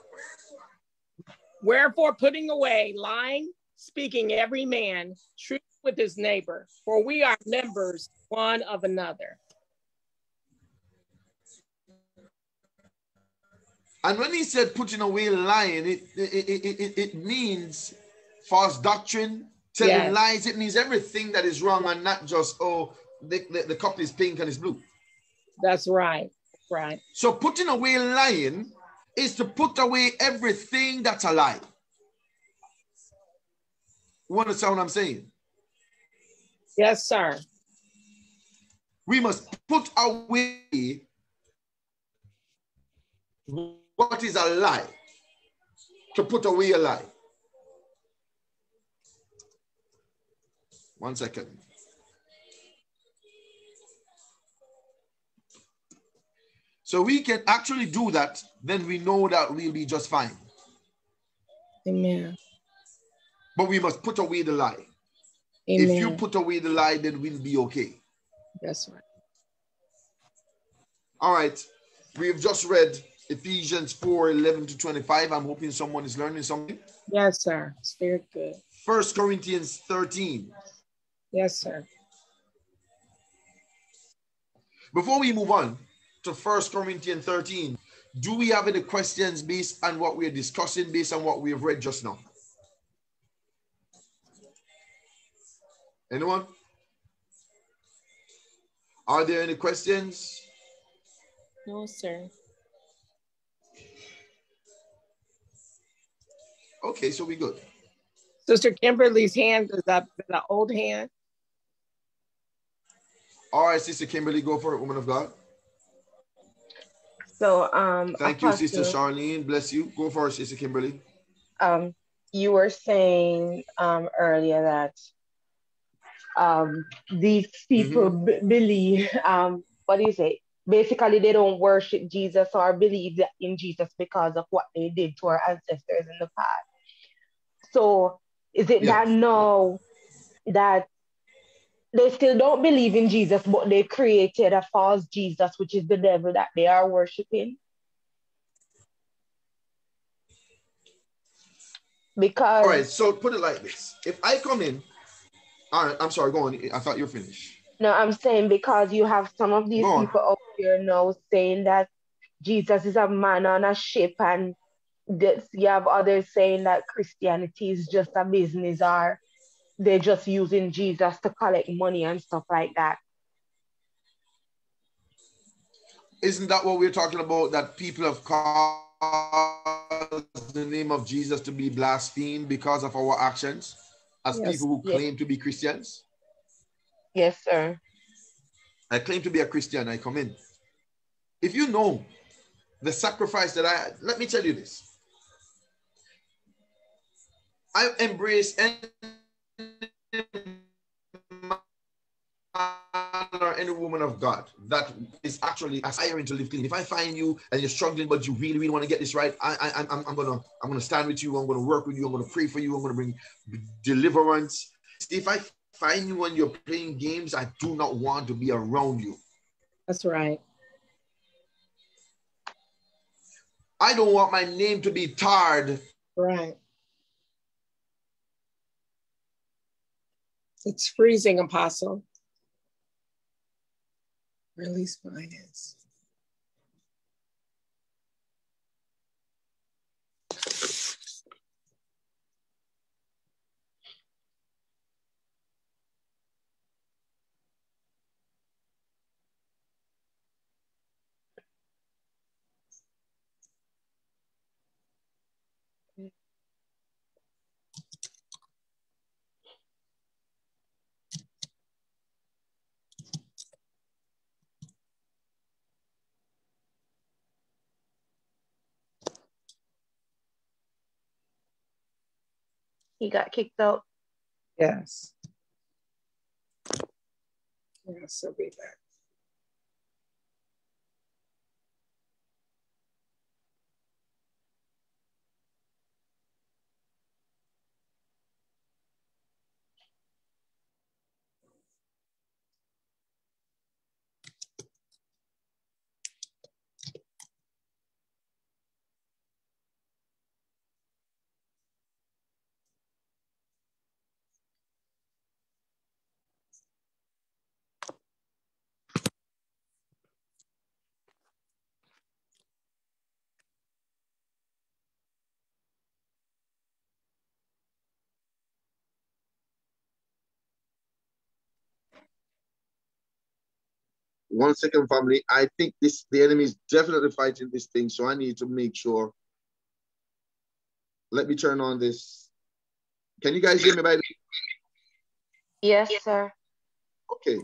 wherefore putting away lying, speaking every man truth with his neighbor, for we are members one of another. And when he said putting away lying, it, it, it, it, it means false doctrine, telling Yes. lies. It means everything that is wrong and not just, oh, the, the, the cup is pink and it's blue. That's right. Right. So putting away lying is to put away everything that's a lie. You understand what I'm saying? Yes, sir. We must put away what is a lie to put away a lie. One second. So we can actually do that, then we know that we'll be just fine. Amen. But we must put away the lie. Amen. If you put away the lie, then we'll be okay. That's right. All right. We've just read Ephesians 4 11 to 25. I'm hoping someone is learning something. Yes, sir. It's very good. First Corinthians 13. Yes, sir. Before we move on to First Corinthians 13, do we have any questions based on what we're discussing, based on what we have read just now? Anyone? Are there any questions? No, sir. Okay, so we good. Sister Kimberly's hand is up, the old hand. All right, Sister Kimberly, go for it, woman of God. So um Thank you, Sister Charlene. Bless you. Go for it, Sister Kimberly. um you were saying um earlier that um, these people b- believe, um, what do you say? Basically, they don't worship Jesus or believe in Jesus because of what they did to our ancestors in the past. So, is it Yeah. that now that they still don't believe in Jesus, but they created a false Jesus, which is the devil that they are worshiping? Because All right, so put it like this. If I come in, all right, I'm sorry, go on. I thought you were finished. No, I'm saying because you have some of these people out here now saying that Jesus is a man on a ship, and this, you have others saying that Christianity is just a business or they're just using Jesus to collect money and stuff like that. Isn't that what we're talking about? That people have caused the name of Jesus to be blasphemed because of our actions as Yes, people who yes. claim to be Christians? Yes, sir. I claim to be a Christian, I come in. If you know the sacrifice that I let me tell you this. I embrace or any woman of God that is actually aspiring to live clean. If I find you and you're struggling, but you really, really want to get this right, I, I, I'm, I'm gonna, I'm gonna stand with you. I'm gonna work with you. I'm gonna pray for you. I'm gonna bring deliverance. If I find you when you're playing games, I do not want to be around you. That's right. I don't want my name to be tarred. Right. It's freezing, Apostle. Release finance. He got kicked out. Yes. Yes, I'll be back. One second, family. I think this the enemy is definitely fighting this thing, so I need to make sure. Let me turn on this. Can you guys hear me by the Yes, sir. Okay.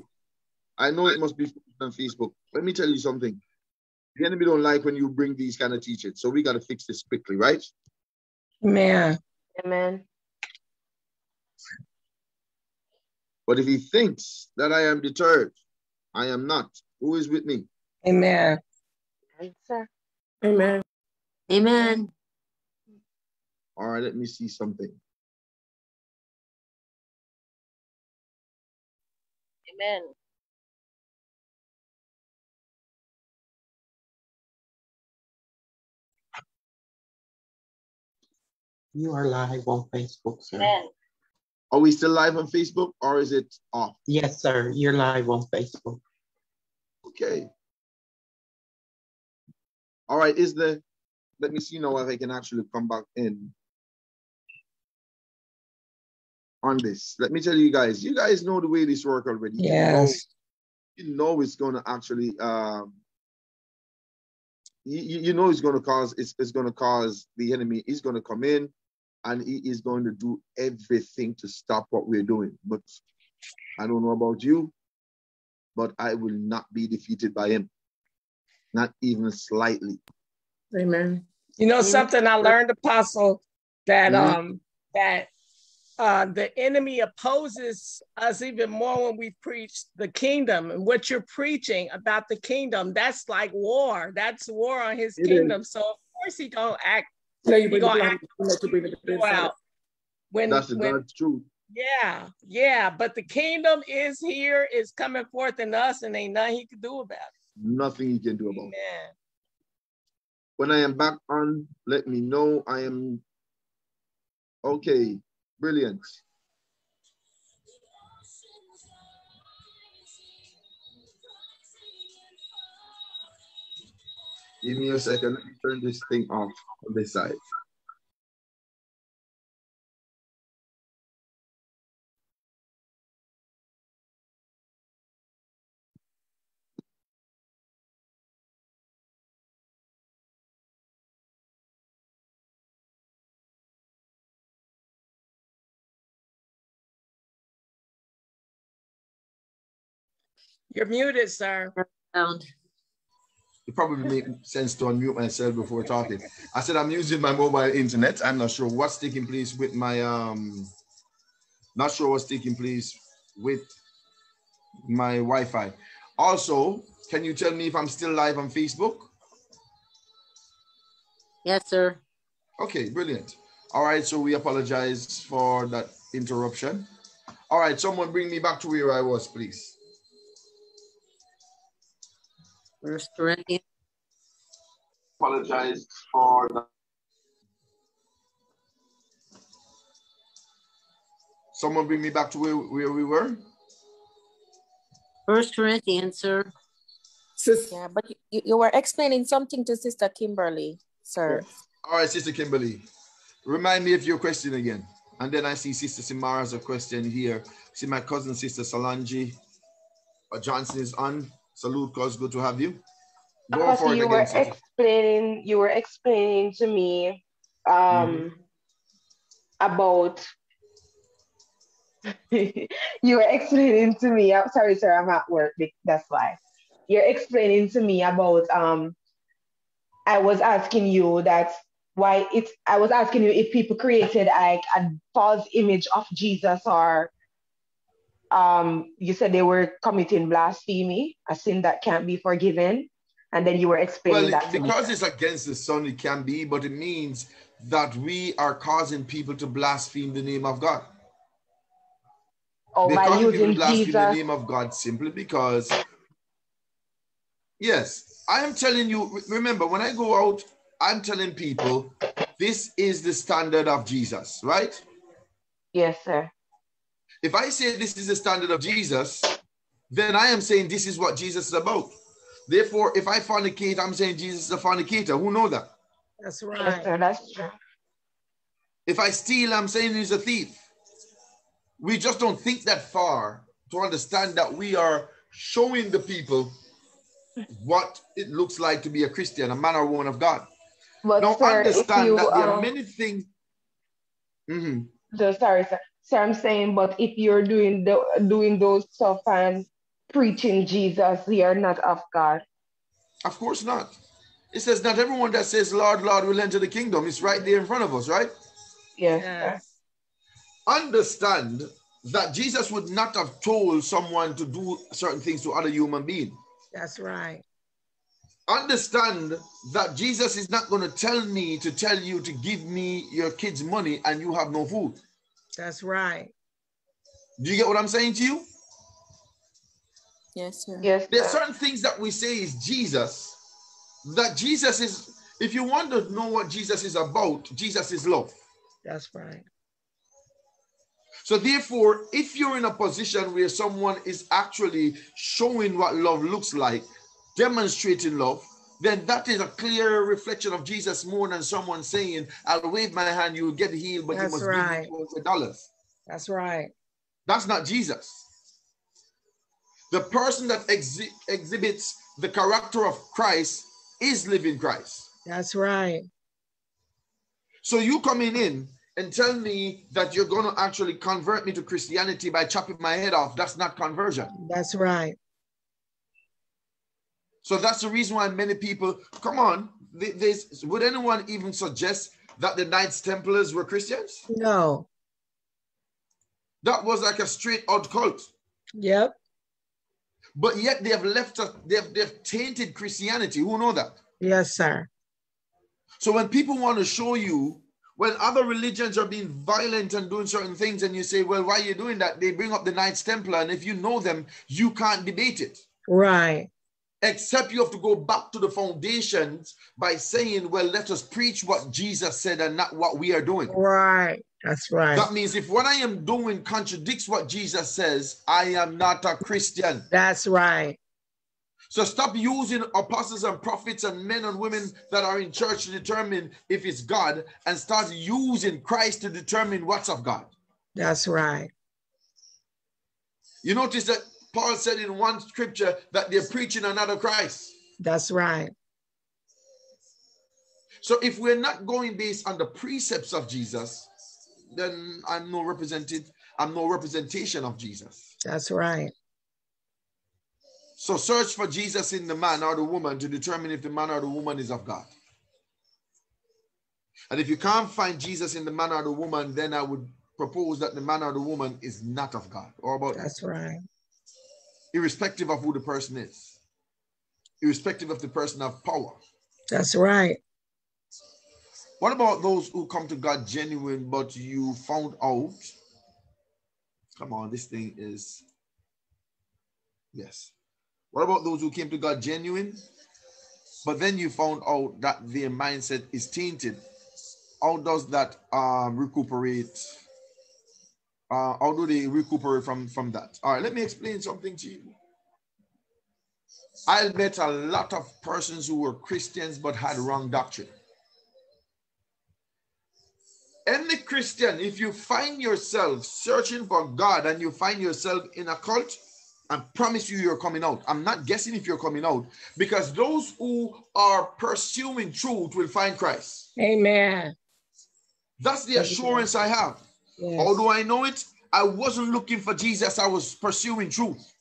I know it must be on Facebook. Let me tell you something. The enemy don't like when you bring these kind of teachings. So we got to fix this quickly, right? Man. Amen. But if he thinks that I am deterred, I am not. Who is with me? Amen. Yes. Amen. Amen. All right, let me see something. Amen. You are live on Facebook, sir. Amen. Are we still live on Facebook or is it off? Yes, sir. You're live on Facebook. Okay. All right, is the let me see now if I can actually come back in on this. Let me tell you guys, you guys know the way this work already. You know- Yes. You know, it's gonna actually um you, you know it's gonna cause it's, it's gonna cause the enemy, he's gonna come in and he is going to do everything to stop what we're doing. But I don't know about you, but I will not be defeated by him. Not even slightly. Amen. You know something I learned, Apostle, that Mhm. um that uh, the enemy opposes us even more when we preach the kingdom and what you're preaching about the kingdom. That's like war. That's war on his It kingdom. is. So of course he gonna act. No, you He bring the gonna blood. act You bring the blood go out when That's the when God's truth. yeah yeah. But the kingdom is here, is coming forth in us, and ain't nothing he can do about it. Nothing he can do about it. Amen. When I am back on, let me know. I am okay. Brilliant. Give me a second. Let me turn this thing off on this side. You're muted, sir. It probably make sense to unmute myself before talking. I said I'm using my mobile internet. I'm not sure what's taking place with my um not sure what's taking place with my Wi-Fi. Also, can you tell me if I'm still live on Facebook? Yes, sir. Okay, brilliant. All right, so we apologize for that interruption. All right, someone bring me back to where I was, please. First Corinthians. Apologize for that. Someone bring me back to where, where we were. First Corinthians, sir. Yeah, but you, you were explaining something to Sister Kimberly, sir. All right, Sister Kimberly, remind me of your question again. And then I see Sister Simara's a question here. See my cousin, Sister Solange Johnson is on. Salute, cause good to have you. Go for it you were explaining you were explaining to me um about you were explaining to me I'm sorry sir I'm at work that's why. You're explaining to me about um I was asking you that why it's I was asking you if people created like a false image of Jesus or um you said they were committing blasphemy a sin that can't be forgiven and then you were explaining Well, that because it's against the Son, it can be, but it means that we are causing people to blaspheme the name of God. Oh, They're by causing people to using blaspheme the name of God simply because, yes, I am telling you, remember, when I go out, I'm telling people this is the standard of Jesus, right? Yes, sir. If I say this is the standard of Jesus, then I am saying this is what Jesus is about. Therefore, if I fornicate, I'm saying Jesus is a fornicator. Who know that? That's right. That's true. If I steal, I'm saying he's a thief. We just don't think that far to understand that we are showing the people what it looks like to be a Christian, a man or woman of God. But now sir, understand you that there are um, many things. Mhm. so sorry, sir. Sir, I'm saying, but if you're doing the doing those stuff and preaching Jesus, you're not of God. Of course not. It says not everyone that says Lord, Lord will enter the kingdom. It's right there in front of us, right? Yes, Yes. Understand that Jesus would not have told someone to do certain things to other human beings. That's right. understand that Jesus is not going to tell me to tell you to give me your kids money and you have no food. That's right. Do you get what I'm saying to you? Yes, sir. Yes, There are certain things that we say is Jesus, that Jesus is, if you want to know what Jesus is about, Jesus is love. That's right. So, therefore, if you're in a position where someone is actually showing what love looks like, demonstrating love, then that is a clear reflection of Jesus more than someone saying, I'll wave my hand, you'll get healed, but That's you must right. give me $200. dollars. That's right. That's not Jesus. The person that exhi- exhibits the character of Christ is living Christ. That's right. So you coming in and tell me that you're going to actually convert me to Christianity by chopping my head off, that's not conversion. That's right. So that's the reason why many people, come on, th- there's, would anyone even suggest that the Knights Templars were Christians? No. That was like a straight odd cult. Yep. But yet they have left us, they've, they've tainted Christianity. Who know that? Yes, sir. So when people want to show you, when other religions are being violent and doing certain things, and you say, well, why are you doing that? They bring up the Knights Templar, and if you know them, you can't debate it. Right. Except you have to go back to the foundations by saying, well, let us preach what Jesus said and not what we are doing. Right. That's right. That means if what I am doing contradicts what Jesus says, I am not a Christian. That's right. So stop using apostles and prophets and men and women that are in church to determine if it's God and start using Christ to determine what's of God. That's right. You notice that Paul said in one scripture that they're preaching another Christ. That's right. So if we're not going based on the precepts of Jesus, then I'm no represented, I'm no representation of Jesus. That's right. So search for Jesus in the man or the woman to determine if the man or the woman is of God. And if you can't find Jesus in the man or the woman, then I would propose that the man or the woman is not of God. Or about That's right. Irrespective of who the person is, irrespective of the person of power. That's right. What about those who come to God genuine, but you found out? Come on, this thing is. Yes. What about those who came to God genuine, but then you found out that their mindset is tainted? How does that um, recuperate? Uh, how do they recuperate from, from that? All right, let me explain something to you. I met a lot of persons who were Christians but had wrong doctrine. Any Christian, if you find yourself searching for God and you find yourself in a cult, I promise you, you're coming out. I'm not guessing if you're coming out because those who are pursuing truth will find Christ. Amen. That's the assurance I have. Yes. How do I know it? I wasn't looking for Jesus, I was pursuing truth.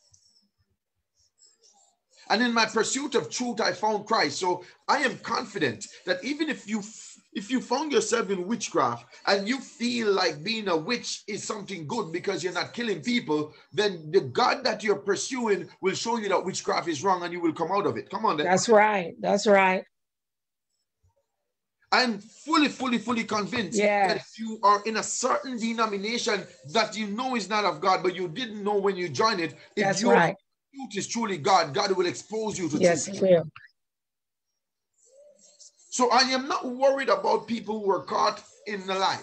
And in my pursuit of truth, I found Christ. So I am confident that even if you if you found yourself in witchcraft and you feel like being a witch is something good because you're not killing people, then the God that you're pursuing will show you that witchcraft is wrong and you will come out of it. Come on, then. That's right. That's right. I'm fully, fully, fully convinced Yes. that if you are in a certain denomination that you know is not of God, but you didn't know when you joined it, if That's your right. truth is truly God, God will expose you to Yes, truth. will. So I am not worried about people who are caught in the lie.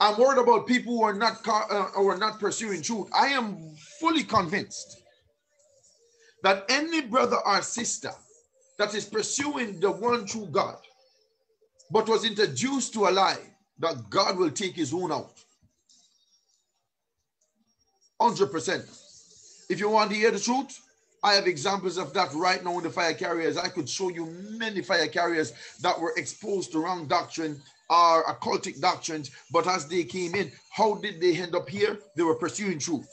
I'm worried about people who are not caught, uh, who are not pursuing truth. I am fully convinced that any brother or sister that is pursuing the one true God, but was introduced to a lie, that God will take his own out. 100%. If you want to hear the truth, I have examples of that right now in the fire carriers. I could show you many fire carriers that were exposed to wrong doctrine or occultic doctrines, but as they came in, how did they end up here? They were pursuing truth.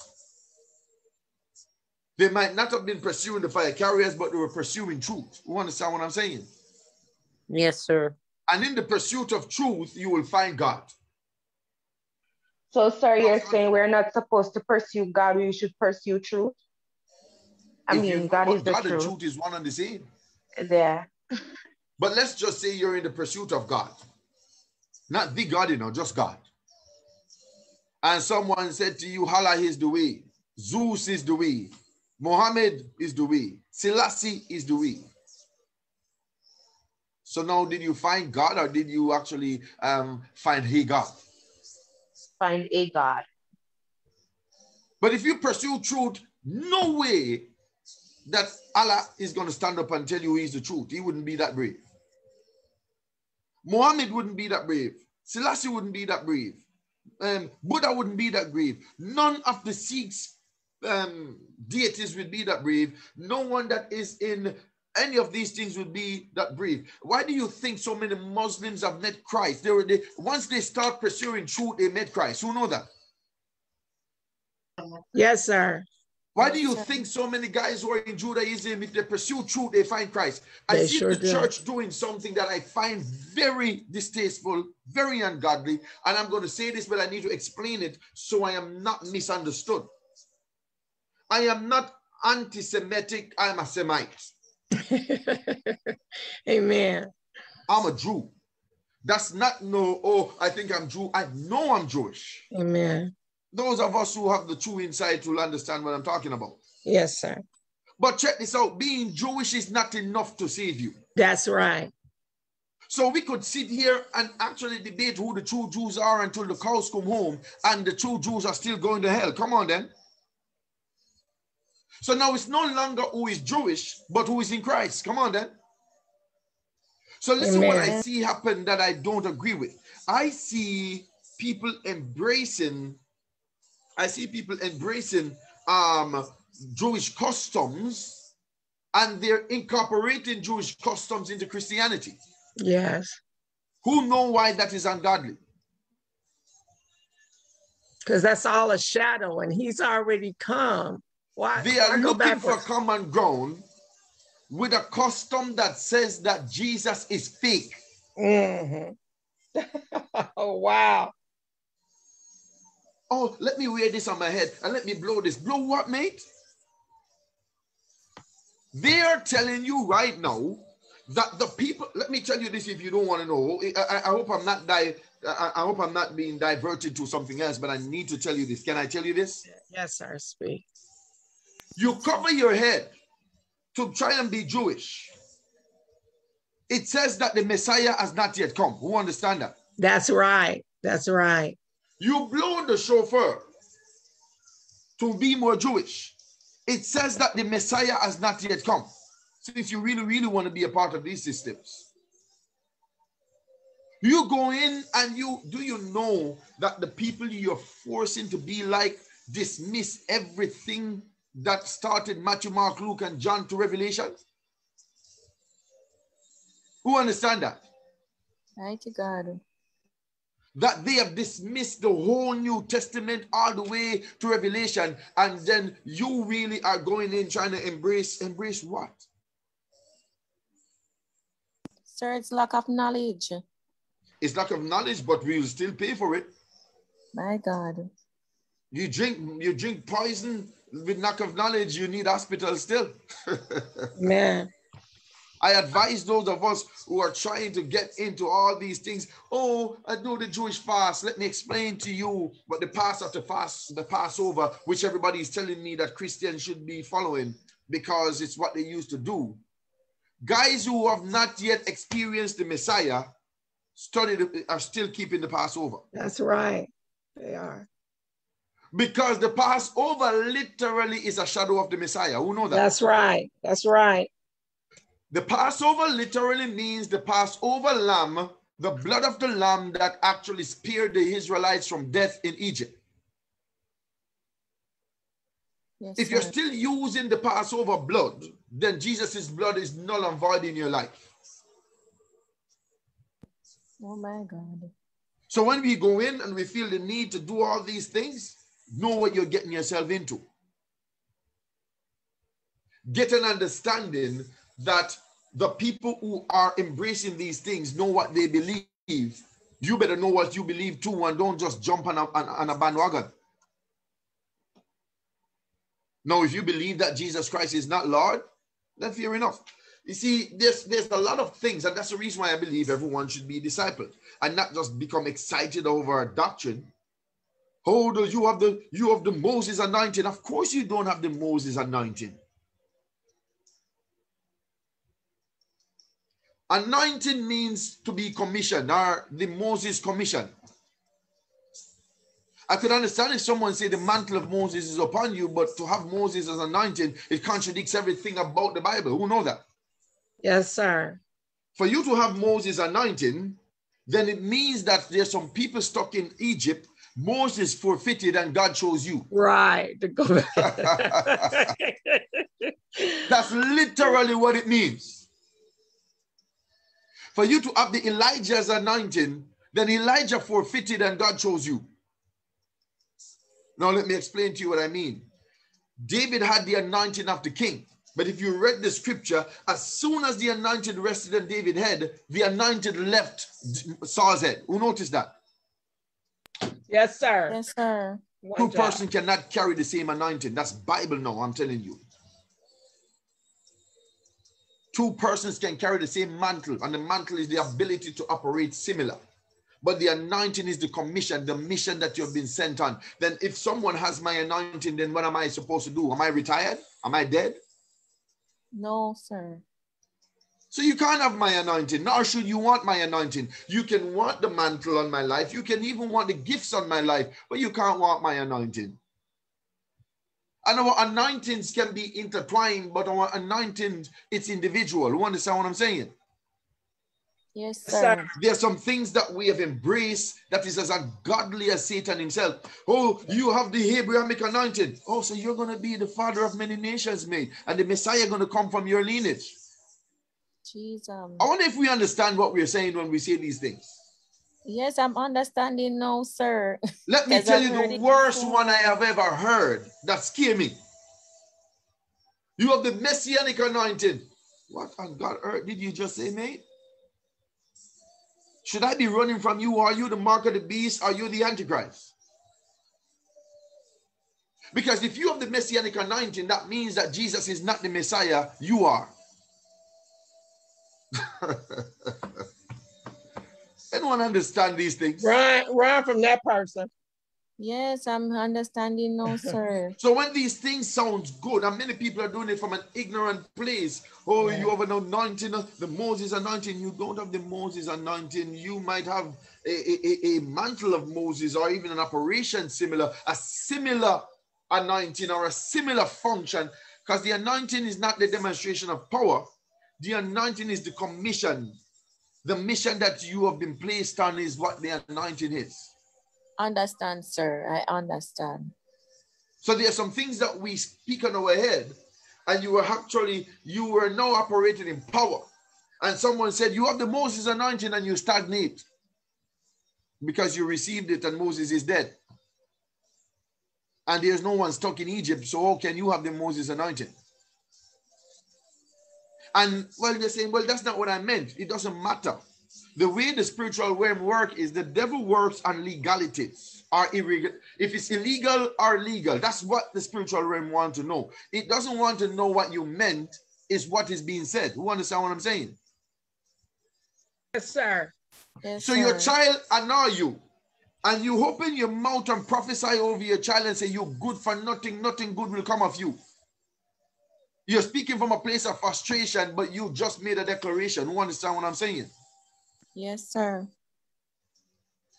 They might not have been pursuing the fire carriers, but they were pursuing truth. You understand what I'm saying? Yes, sir. And in the pursuit of truth, you will find God. So, sir, you're saying we're not supposed to pursue God, we should pursue truth? I If mean, God is the God and truth. truth is one and the same. Yeah. But let's just say you're in the pursuit of God. Not the God, you know, just God. And someone said to you, Allah is the way, Zeus is the way, Mohammed is the way, Selassie is the way. So now, did you find God or did you actually um, find Hey God? Find a God. But if you pursue truth, no way that Allah is going to stand up and tell you he's the truth. He wouldn't be that brave. Muhammad wouldn't be that brave. Selassie wouldn't be that brave. Um, Buddha wouldn't be that brave. None of the Sikhs um, deities would be that brave. No one that is in any of these things would be that brief. Why do you think so many Muslims have met Christ? They were they, once they start pursuing truth, they met Christ. Who know that? Yes, sir. Why do you think so many guys who are in Judaism, if they pursue truth, they find Christ? I They see sure the do. church doing something that I find very distasteful, very ungodly. And I'm going to say this, but I need to explain it so I am not misunderstood. I am not anti Semitic, I'm a Semite. Amen. I'm a Jew. That's not no, oh, I think I'm Jew. I know I'm Jewish. Amen. Those of us who have the true insight will understand what I'm talking about. Yes, sir. But check this out being Jewish is not enough to save you. That's right. So we could sit here and actually debate who the true Jews are until the cows come home and the true Jews are still going to hell. Come on then. So now it's no longer who is Jewish, but who is in Christ. Come on then. So listen what I see happen that I don't agree with. I see people embracing, I see people embracing um Jewish customs and they're incorporating Jewish customs into Christianity. Yes. Who know why that is ungodly? Because that's all a shadow and he's already come. Why, They are looking for common ground with a custom that says that Jesus is fake. Mhm. oh, wow. Oh, let me wear this on my head and let me blow this. Blow what, mate? They are telling you right now that the people. Let me tell you this if you don't want to know. I, I- I hope I'm not di- I, I hope I'm not being diverted to something else, but I need to tell you this. Can I tell you this? Yes, sir. Speak. You cover your head to try and be Jewish. It says that the Messiah has not yet come. Who understand that? That's right. That's right. You blow the shofar to be more Jewish. It says that the Messiah has not yet come. So if you really, really want to be a part of these systems, you go in and you do you know that the people you're forcing to be like dismiss everything that started Matthew, Mark, Luke, and John to Revelation? Who understand that? Mighty God. that they have dismissed the whole New Testament all the way to Revelation, and then you really are going in trying to embrace embrace what? Sir, it's lack of knowledge. It's lack of knowledge, but we will still pay for it. My God. You drink you drink poison with lack of knowledge, you need hospital still. Man. I advise those of us who are trying to get into all these things. Oh, I know the Jewish fast. Let me explain to you what the past after fast, the Passover, which everybody is telling me that Christians should be following because it's what they used to do. Guys who have not yet experienced the Messiah studied are still keeping the Passover That's right. They are. Because the Passover literally is a shadow of the Messiah. Who know that? That's right. That's right. The Passover literally means the Passover lamb, the blood of the lamb that actually spared the Israelites from death in Egypt. Yes, If you're sir. still using the Passover blood, then Jesus' blood is null and void in your life. Oh my God. So when we go in and we feel the need to do all these things, know what you're getting yourself into. Get an understanding that the people who are embracing these things know what they believe. You better know what you believe too, and don't just jump on a, on, a bandwagon. Now, if you believe that Jesus Christ is not Lord, then fair enough. You see, there's there's a lot of things, and that's the reason why I believe everyone should be discipled and not just become excited over a doctrine. Oh, do you have the you have the Moses anointing? Of course, you don't have the Moses anointing. Anointing means to be commissioned, or the Moses commission. I could understand if someone say the mantle of Moses is upon you, but to have Moses as anointing, it contradicts everything about the Bible. Who know that? Yes, sir. For you to have Moses anointing, then it means that there's some people stuck in Egypt. Moses forfeited and God chose you. Right. To go. That's literally what it means. For you to have the Elijah's anointing, then Elijah forfeited and God chose you. Now, let me explain to you what I mean. David had the anointing of the king. But if you read the scripture, as soon as the anointed rested on David's head, the anointed left Saul's head. Who noticed that? Yes, sir. Yes, sir. Two person cannot carry the same anointing. That's Bible now, I'm telling you. Two persons can carry the same mantle, and the mantle is the ability to operate similar. But the anointing is the commission, the mission that you've been sent on. Then, if someone has my anointing, then what am I supposed to do? Am I retired? Am I dead? No, sir. So you can't have my anointing, nor should you want my anointing. You can want the mantle on my life. You can even want the gifts on my life, but you can't want my anointing. And our anointings can be intertwined, but our anointing, it's individual. You understand what I'm saying? Yes, sir. There are some things that we have embraced that is as ungodly as Satan himself. Oh, you have the Abrahamic anointing. Oh, so you're going to be the father of many nations, mate. And the Messiah going to come from your lineage. Jesus. I wonder if we understand what we're saying when we say these things. Yes, I'm understanding now, sir. Let me tell you the worst before. one I have ever heard that scared me. You have the messianic anointing. What on God earth did you just say, mate? Should I be running from you? Are you the mark of the beast? Are you the Antichrist? Because if you have the messianic anointing, that means that Jesus is not the Messiah, you are. Anyone understand these things? Run, run from that person. Yes, I'm understanding no, sir. so when these things sounds good, and many people are doing it from an ignorant place. Oh, yeah. you have an anointing, uh, the Moses anointing. You don't have the Moses anointing. You might have a, a, a mantle of Moses or even an operation similar, a similar anointing or a similar function, because the anointing is not the demonstration of power. The anointing is the commission. The mission that you have been placed on is what the anointing is. Understand, sir. I understand. So there are some things that we speak on our head, and you were actually, you were now operating in power. And someone said, You have the Moses anointing and you stagnate because you received it and Moses is dead. And there's no one stuck in Egypt, so how can you have the Moses anointing? And well, they're saying, Well, that's not what I meant. It doesn't matter. The way the spiritual realm work is the devil works on legalities or illegal. If it's illegal or legal, that's what the spiritual realm want to know. It doesn't want to know what you meant, is what is being said. Who understand what I'm saying? Yes, sir. Yes, so sir. your child annoy you, and you open your mouth and prophesy over your child and say, You're good for nothing, nothing good will come of you. You're speaking from a place of frustration, but you just made a declaration. Who understand what I'm saying? Yes, sir.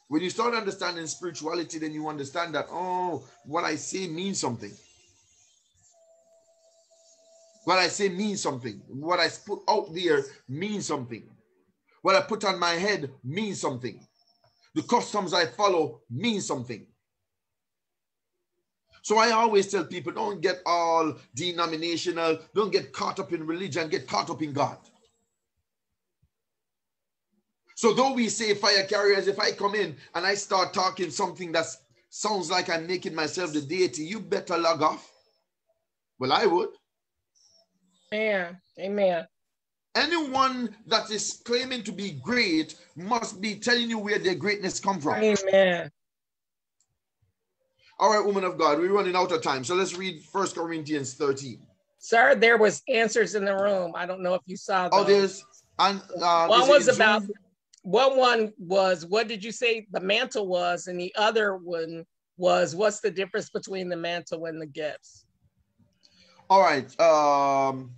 When you start understanding spirituality, then you understand that, oh, what I say means something. What I say means something. What I put out there means something. What I put on my head means something. The customs I follow means something. So I always tell people don't get all denominational, don't get caught up in religion, get caught up in God. So though we say fire carriers, if I come in and I start talking something that sounds like I'm making myself the deity, you better log off. Well, I would. Yeah, amen. Anyone that is claiming to be great must be telling you where their greatness come from. Amen. All right, woman of God, we're running out of time. So let's read First Corinthians 13. Sir, there was answers in the room. I don't know if you saw those. Oh, there's and uh, one was about one one was what did you say the mantle was, and the other one was what's the difference between the mantle and the gifts? All right. Um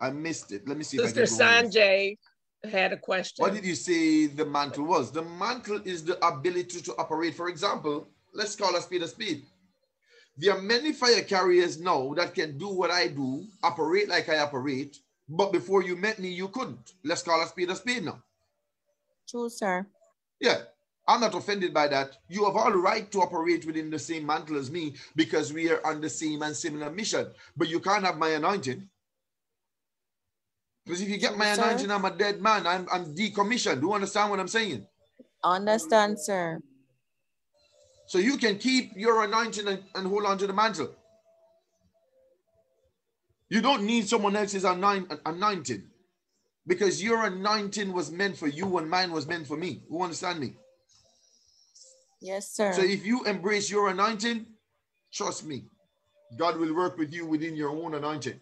I missed it. Let me see. Sister Sanjay had a question. What did you say the mantle was? The mantle is the ability to operate. For example, let's call a speed a speed. There are many fire carriers now that can do what I do, operate like I operate, but before you met me, you couldn't. Let's call a speed a speed now. True, sir. Yeah. I'm not offended by that. You have all right to operate within the same mantle as me because we are on the same and similar mission. But you can't have my anointing. Because if you get my Sir? anointing, I'm a dead man. I'm, I'm decommissioned. Do you understand what I'm saying? Understand, sir. So you can keep your anointing and, and hold on to the mantle. You don't need someone else's anoint, anointing because your anointing was meant for you and mine was meant for me. Who understand me? Yes, sir. So if you embrace your anointing, trust me, God will work with you within your own anointing.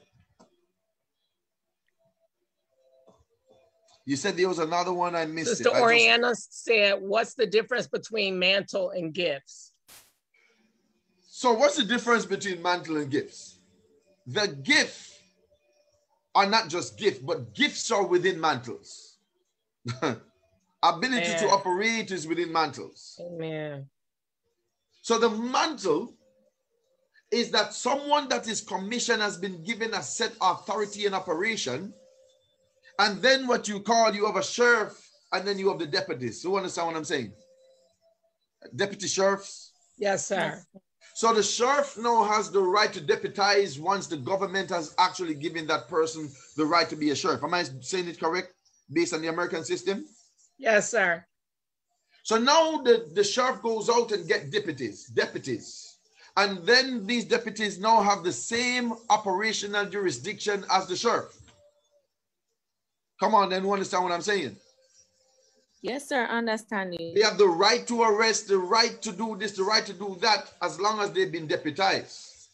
You said there was another one I missed. Sister it. I just- Oriana said, what's the difference between mantle and gifts? So what's the difference between mantle and gifts? The gift are not just gifts, but gifts are within mantles. Ability to operate is within mantles. Amen. So the mantle is that someone that is commissioned has been given a set authority and operation. And then what you call, you have a sheriff, and then you have the deputies. You understand what I'm saying? Deputy sheriffs. Yes, sir. So the sheriff now has the right to deputize once the government has actually given that person the right to be a sheriff. Am I saying it correct based on the American system? Yes, sir. So now the, the sheriff goes out and get deputies, deputies. And then these deputies now have the same operational jurisdiction as the sheriff. Come on, then you understand what I'm saying? Yes, sir. Understanding. They have the right to arrest, the right to do this, the right to do that, as long as they've been deputized.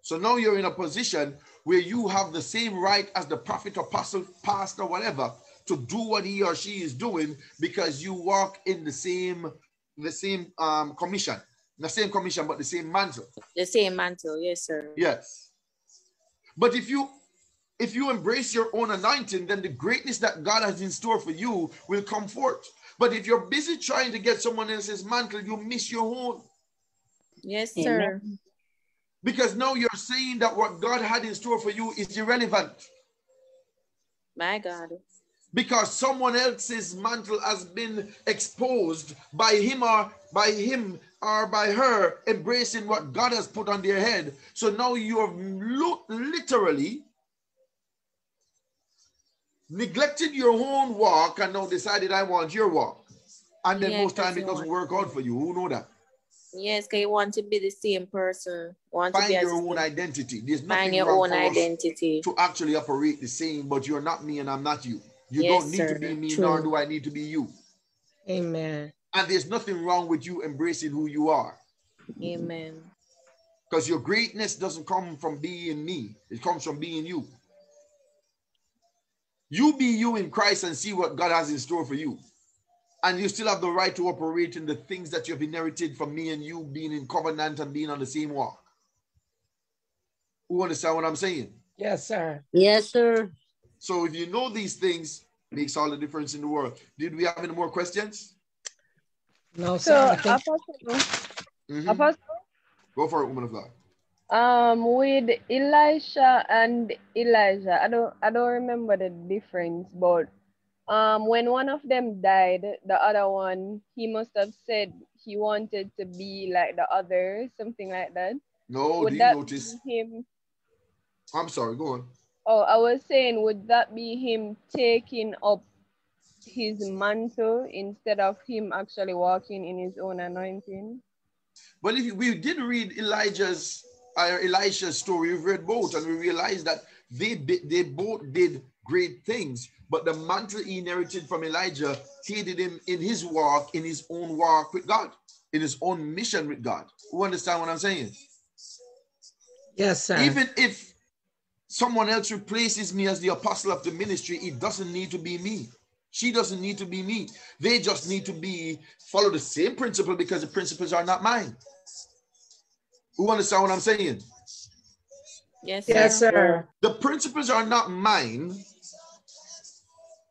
So now you're in a position where you have the same right as the prophet, apostle, pastor, whatever, to do what he or she is doing because you walk in the same, the same um, commission, the same commission, but the same mantle. The same mantle. Yes, sir. Yes. But if you if you embrace your own anointing, then the greatness that God has in store for you will come forth. But if you're busy trying to get someone else's mantle, you miss your own. Yes, sir. Because now you're saying that what God had in store for you is irrelevant. My God. Because someone else's mantle has been exposed by him or by him or by her embracing what God has put on their head. So now you're lo- literally neglected your own walk and now decided I want your walk. And then Yeah, most time it doesn't work out for you. Who know that? Yes, because you want to be the same person. Want to Find your own identity. There's find your own identity. to actually operate the same, but you're not me and I'm not you. You Yes, don't need sir. to be me, True. nor do I need to be you. Amen. And there's nothing wrong with you embracing who you are. Amen. Because your greatness doesn't come from being me, it comes from being you. You be you in Christ and see what God has in store for you. And you still have the right to operate in the things that you've inherited from me and you being in covenant and being on the same walk. Who understand what I'm saying? Yes, sir. Yes, sir. So if you know these things, makes all the difference in the world. Did we have any more questions? No, So, sir. I think Apostle, Mhm. Apostle, Go for it, woman of God. Um, with Elisha and Elijah, I don't, I don't remember the difference, but um, when one of them died, the other one, he must have said he wanted to be like the other, something like that. No, Would that notice. be him? I'm sorry, go on. Oh, I was saying, would that be him taking up his mantle instead of him actually walking in his own anointing? But if we did read Elijah's Uh, Elisha's story, we've read both, and we realize that they they both did great things. But the mantle he inherited from Elijah aided him in his walk, in his own walk with God, in his own mission with God. You understand what I'm saying? Yes, sir. Even if someone else replaces me as the apostle of the ministry, it doesn't need to be me. She doesn't need to be me. They just need to be follow the same principle because the principles are not mine. Who understand what I'm saying? Yes, yes, sir. The principles are not mine.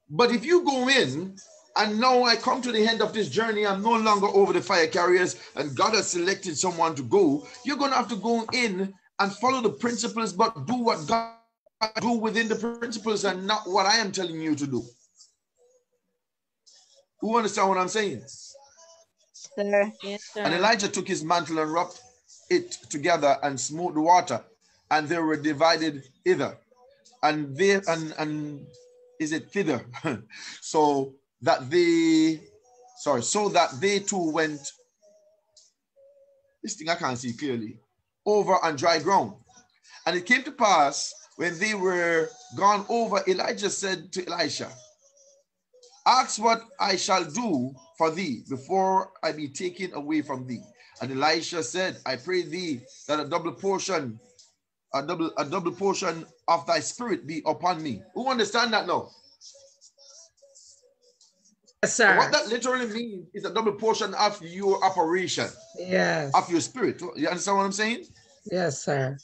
But if you go in and now I come to the end of this journey, I'm no longer over the fire carriers, and God has selected someone to go, you're going to have to go in and follow the principles, but do what God do within the principles and not what I am telling you to do. Who understand what I'm saying? Sir. Yes, sir. And Elijah took his mantle and rubbed it together and smote the water, and they were divided hither, and there and and is it thither, so that they sorry, so that they too went, this thing I can't see clearly, over on dry ground. And it came to pass when they were gone over, Elijah said to Elisha, Ask what I shall do for thee before I be taken away from thee. And Elisha said, I pray thee that a double portion, a double, a double portion of thy spirit be upon me. Who understand that now? Yes, sir. What that literally means is a double portion of your operation, Yes. of your spirit. You understand what I'm saying? Yes, sir.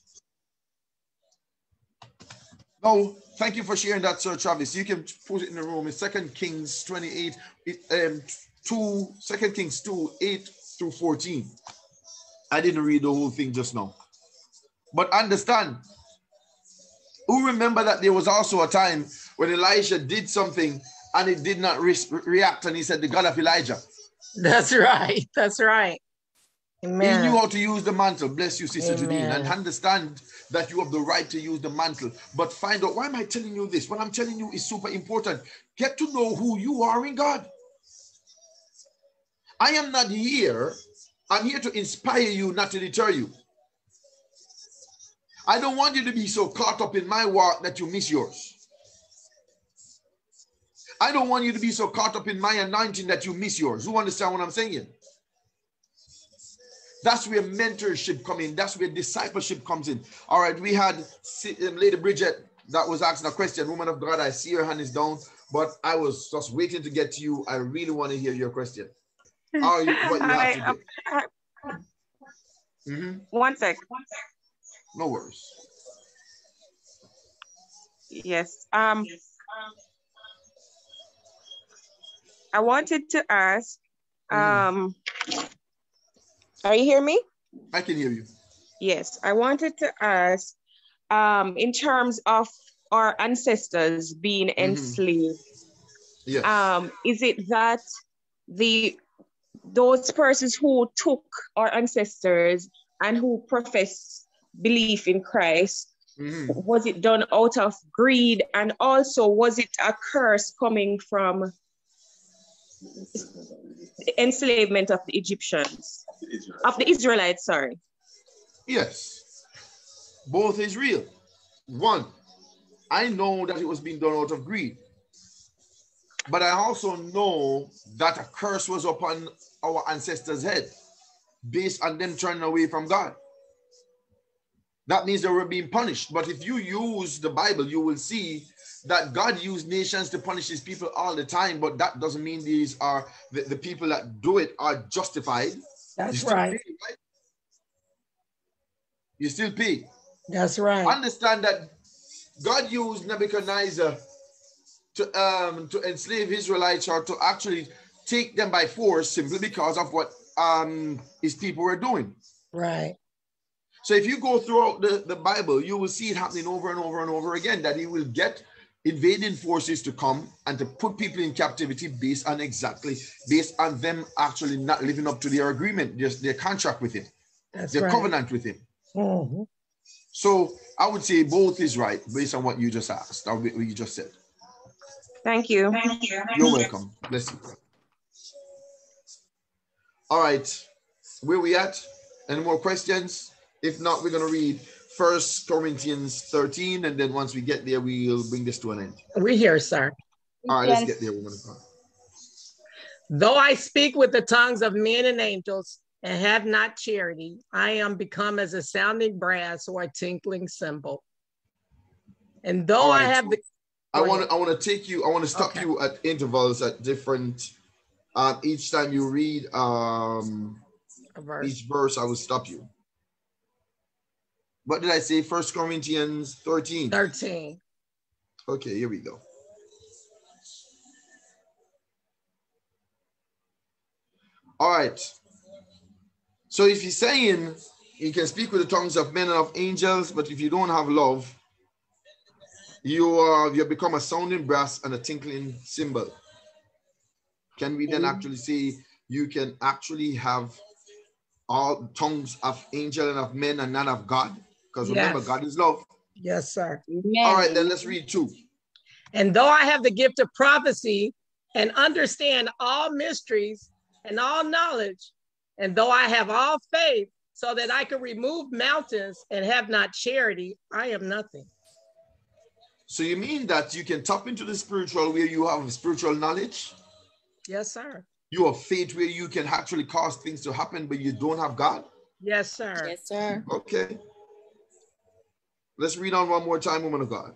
No, thank you for sharing that, Sir Travis. You can put it in the room. It's Second Kings 28, it, um, 2, 2 Kings 2, 8 through 14. I didn't read the whole thing just now. But understand, who remember that there was also a time when Elijah did something and it did not re- react, and he said, The God of Elijah. That's right. That's right. Amen. He knew how to use the mantle. Bless you, Sister Janine. And understand that you have the right to use the mantle. But find out why am I telling you this? What I'm telling you is super important. Get to know who you are in God. I am not here. I'm here to inspire you, not to deter you. I don't want you to be so caught up in my walk that you miss yours. I don't want you to be so caught up in my anointing that you miss yours. Who understand what I'm saying? That's where mentorship come in. That's where discipleship comes in. All right, we had um, Lady Bridget that was asking a question. Woman of God, I see your hand is down, but I was just waiting to get to you. I really want to hear your question. Are you, what you Hi, have um, to do. Mhm. One sec. No worries. Yes. Um, I wanted to ask. Um, are you hear me? I can hear you. Yes, I wanted to ask. Um, in terms of our ancestors being enslaved, Yes. um, is it that the those persons who took our ancestors and who profess belief in Christ Mhm. was it done out of greed and also was it a curse coming from the enslavement of the Egyptians of the Israelites sorry Yes. Both is real. One, I know that it was being done out of greed. But I also know that a curse was upon our ancestors' head based on them turning away from God. That means they were being punished. But if you use the Bible, you will see that God used nations to punish his people all the time, but that doesn't mean these are the, the people that do it are justified. That's right. pay, right? You still pay. That's right. Understand that God used Nebuchadnezzar to um to enslave Israelites or to actually take them by force simply because of what um his people were doing. Right. So if you go throughout the, the Bible, you will see it happening over and over and over again that he will get invading forces to come and to put people in captivity based on exactly based on them actually not living up to their agreement, just their contract with him, That's their right. covenant with him. Mhm. So I would say both is right based on what you just asked, or what you just said. Thank you thank you You're welcome. Bless you. All right, where we at? Any more questions? If not, we're gonna read First Corinthians 13, and then once we get there, we'll bring this to an end. We're here, sir. All right, let's get there, woman of God. Though I speak with the tongues of men and angels and have not charity, I am become as a sounding brass or a tinkling cymbal. And though All I right. have the I want to I want to take you. I want to stop Okay. you at intervals at different. Um, each time you read um, a verse. each verse, I will stop you. What did I say? First Corinthians 13. 13. Okay, here we go. All right. So if he's saying you can speak with the tongues of men and of angels, but if you don't have love, you are you become a sounding brass and a tinkling cymbal. Can we then mm-hmm. actually say you can actually have all tongues of angel and of men and none of God? Because remember, Yes. God is love. Yes, sir. All right, then let's read two. And though I have the gift of prophecy and understand all mysteries and all knowledge. And though I have all faith so that I can remove mountains and have not charity, I am nothing. So you mean that you can tap into the spiritual where you have spiritual knowledge? Yes, sir. You have faith where you can actually cause things to happen, but you don't have God? Yes, sir. Yes, sir. Okay. Let's read on one more time, woman of God.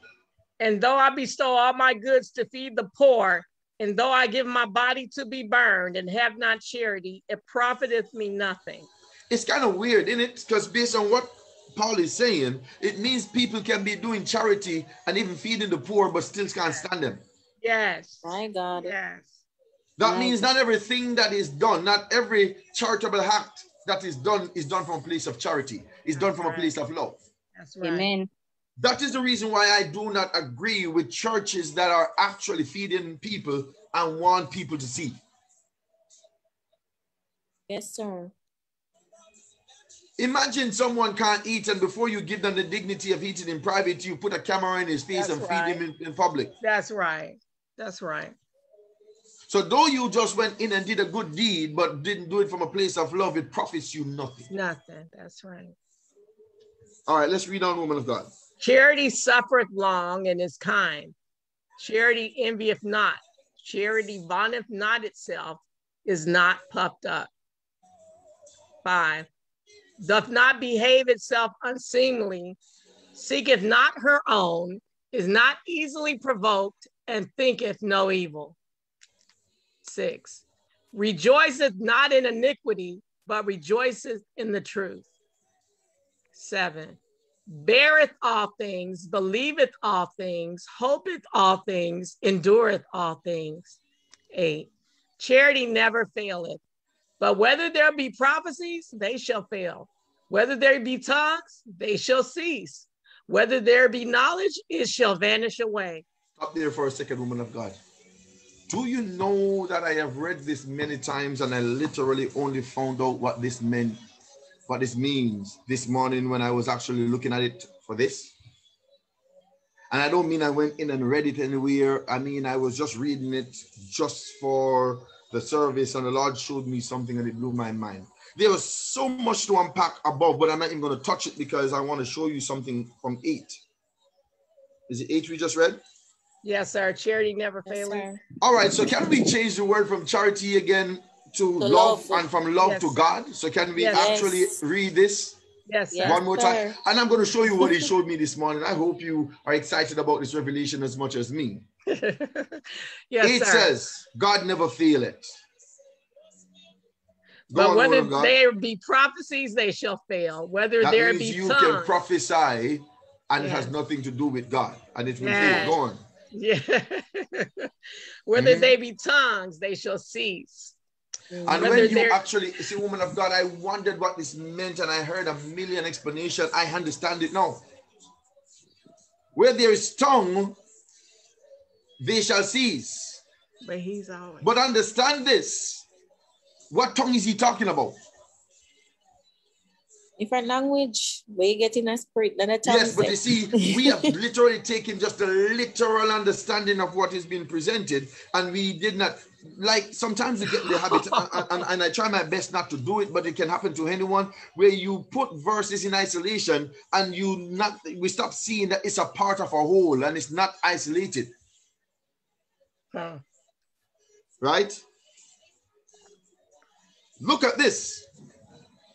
And though I bestow all my goods to feed the poor, and though I give my body to be burned and have not charity, it profiteth me nothing. It's kind of weird, isn't it? Because based on what Paul is saying, it means people can be doing charity and even feeding the poor, but still can't stand them. Yes. My God. Yes. That Right. means not everything that is done, not every charitable act that is done is done from a place of charity. It's done from a place of love. That's right. Amen. That is the reason why I do not agree with churches that are actually feeding people and want people to see. Yes, sir. Imagine someone can't eat, and before you give them the dignity of eating in private, you put a camera in his face That's and feed him in, in public. That's right. That's right. So, though you just went in and did a good deed, but didn't do it from a place of love, it profits you nothing. Nothing. That's right. All right, let's read on, woman of God. Charity suffereth long and is kind. Charity envieth not. Charity vaunteth not itself, is not puffed up. Five, doth not behave itself unseemly, seeketh not her own, is not easily provoked, and thinketh no evil. Six, rejoiceth not in iniquity, but rejoiceth in the truth. Seven, beareth all things, believeth all things, hopeth all things, endureth all things. Eight, charity never faileth. But whether there be prophecies, they shall fail. Whether there be tongues, they shall cease. Whether there be knowledge, it shall vanish away. Stop there for a second, woman of God. Do you know that I have read this many times and I literally only found out what this meant, what this means this morning when I was actually looking at it for this? And I don't mean I went in and read it anywhere. I mean, I was just reading it just for the service, and the Lord showed me something and it blew my mind. There was so much to unpack above, but I'm not even going to touch it because I want to show you something from eight. Is it eight we just read? Yes, sir. Charity never faileth. All right, so can we change the word from charity again to To love, love. and from love Yes. to God? So can we Yes. actually read this Yes, sir. one more time? And I'm going to show you what he showed me this morning. I hope you are excited about this revelation as much as me. Yes, it sir. says, God never feel it. Go But whether there be prophecies, they shall fail. Whether That there be you can prophesy and it has nothing to do with God. And it will fail. Go on. yeah. whether Mhm. they be tongues, they shall cease. And Whether when you actually see, woman of God, I wondered what this meant, and I heard a million explanation. I understand it now. Where there is tongue, they shall cease. But he's always But understand this. What tongue is he talking about? Different language, where you get in a spirit, then a tongue. Yes, but you see, we have literally taken just the literal understanding of what is being presented, and we did not like sometimes we get in the habit, and, and- and I try my best not to do it, but it can happen to anyone where you put verses in isolation and you not we stop seeing that it's a part of a whole and it's not isolated, Huh. right? Look at this.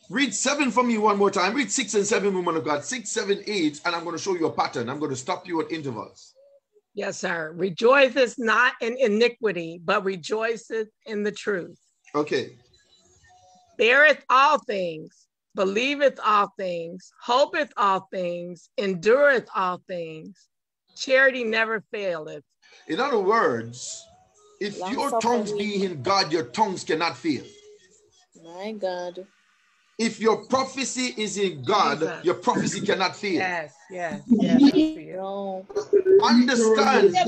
Read seven for me one more time. Read six and seven, woman of God. Six, seven, eight, and I'm going to show you a pattern. I'm going to stop you at intervals. Yes, sir. Rejoiceth not in iniquity, but rejoiceth in the truth. Okay. Beareth all things, believeth all things, hopeth all things, endureth all things. Charity never faileth. In other words, if Long your tongues be in God, your tongues cannot fail. My God. If your prophecy is in God, Jesus. your prophecy cannot fail. Yes, yes, yes. No. Understand that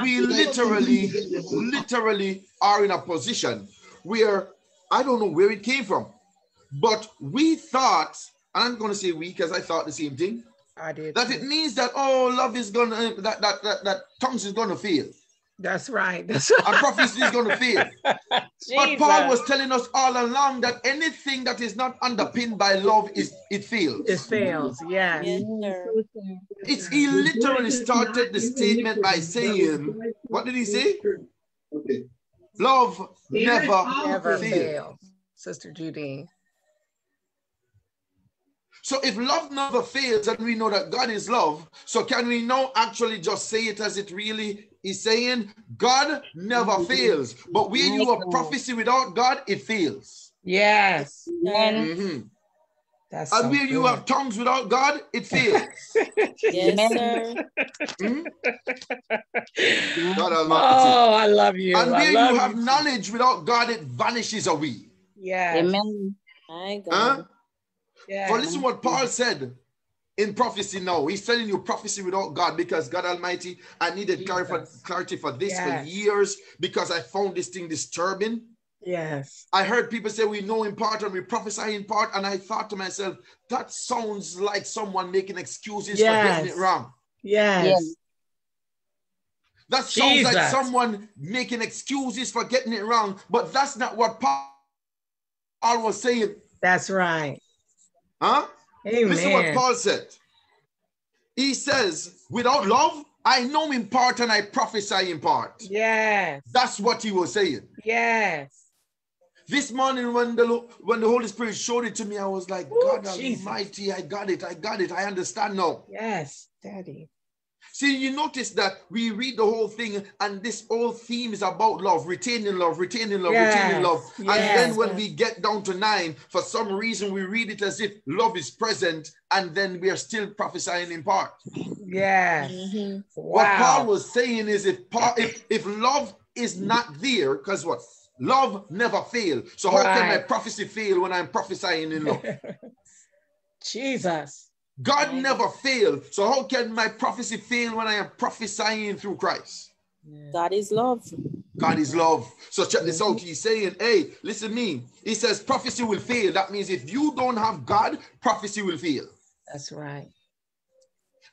we literally, literally are in a position where I don't know where it came from, but we thought, and I'm going to say we because I thought the same thing. I did. That it means that oh, love is gonna eh, that that that, that tongues is gonna fail. That's right. That's and prophecy is going to fail. But Paul was telling us all along that anything that is not underpinned by love is it fails. It fails. Yeah. It's he literally started the statement by saying, what did he say? Okay. Love never, Never fails. fails. Sister Judy. So if love never fails and we know that God is love, so can we now actually just say it as it really is saying? God never fails. But when you have prophecy without God, it fails. Yes. Mhm. That's And so where you have tongues without God, it fails. Yes, sir. Hmm? God Almighty. Oh, I love you. And I where you have you. knowledge without God, it vanishes away. Yeah. Amen. My God. Huh? Yes. For listen what Paul said in prophecy now. He's telling you prophecy without God because God Almighty, I needed clarity, clarity for this for years because I found this thing disturbing. Yes. I heard people say we know in part and we prophesy in part, and I thought to myself, that sounds like someone making excuses for getting it wrong. Yes. That sounds like someone making excuses for getting it wrong, but that's not what Paul Paul was saying. That's right. Huh? Listen what Paul said. He says, without love, I know in part and I prophesy in part. Yes. That's what he was saying. Yes. This morning, when the when the Holy Spirit showed it to me, I was like, Ooh, God Jesus. Almighty, I got it, I got it, I understand now. Yes, Daddy. See, you notice that we read the whole thing, and this whole theme is about love, retaining love, retaining love, retaining Yes, love. And then when we get down to nine, for some reason we read it as if love is present, and then we are still prophesying in part. Yes. Mm-hmm. What Paul was saying is if Paul, if, if love is not there, because what? Love never fails. So how can my prophecy fail when I'm prophesying in love? Jesus. God never failed. So how can my prophecy fail when I am prophesying through Christ? God is love. God is love. So check this out. Mm-hmm. He's saying, hey, listen to me. He says prophecy will fail. That means if you don't have God, prophecy will fail. That's right.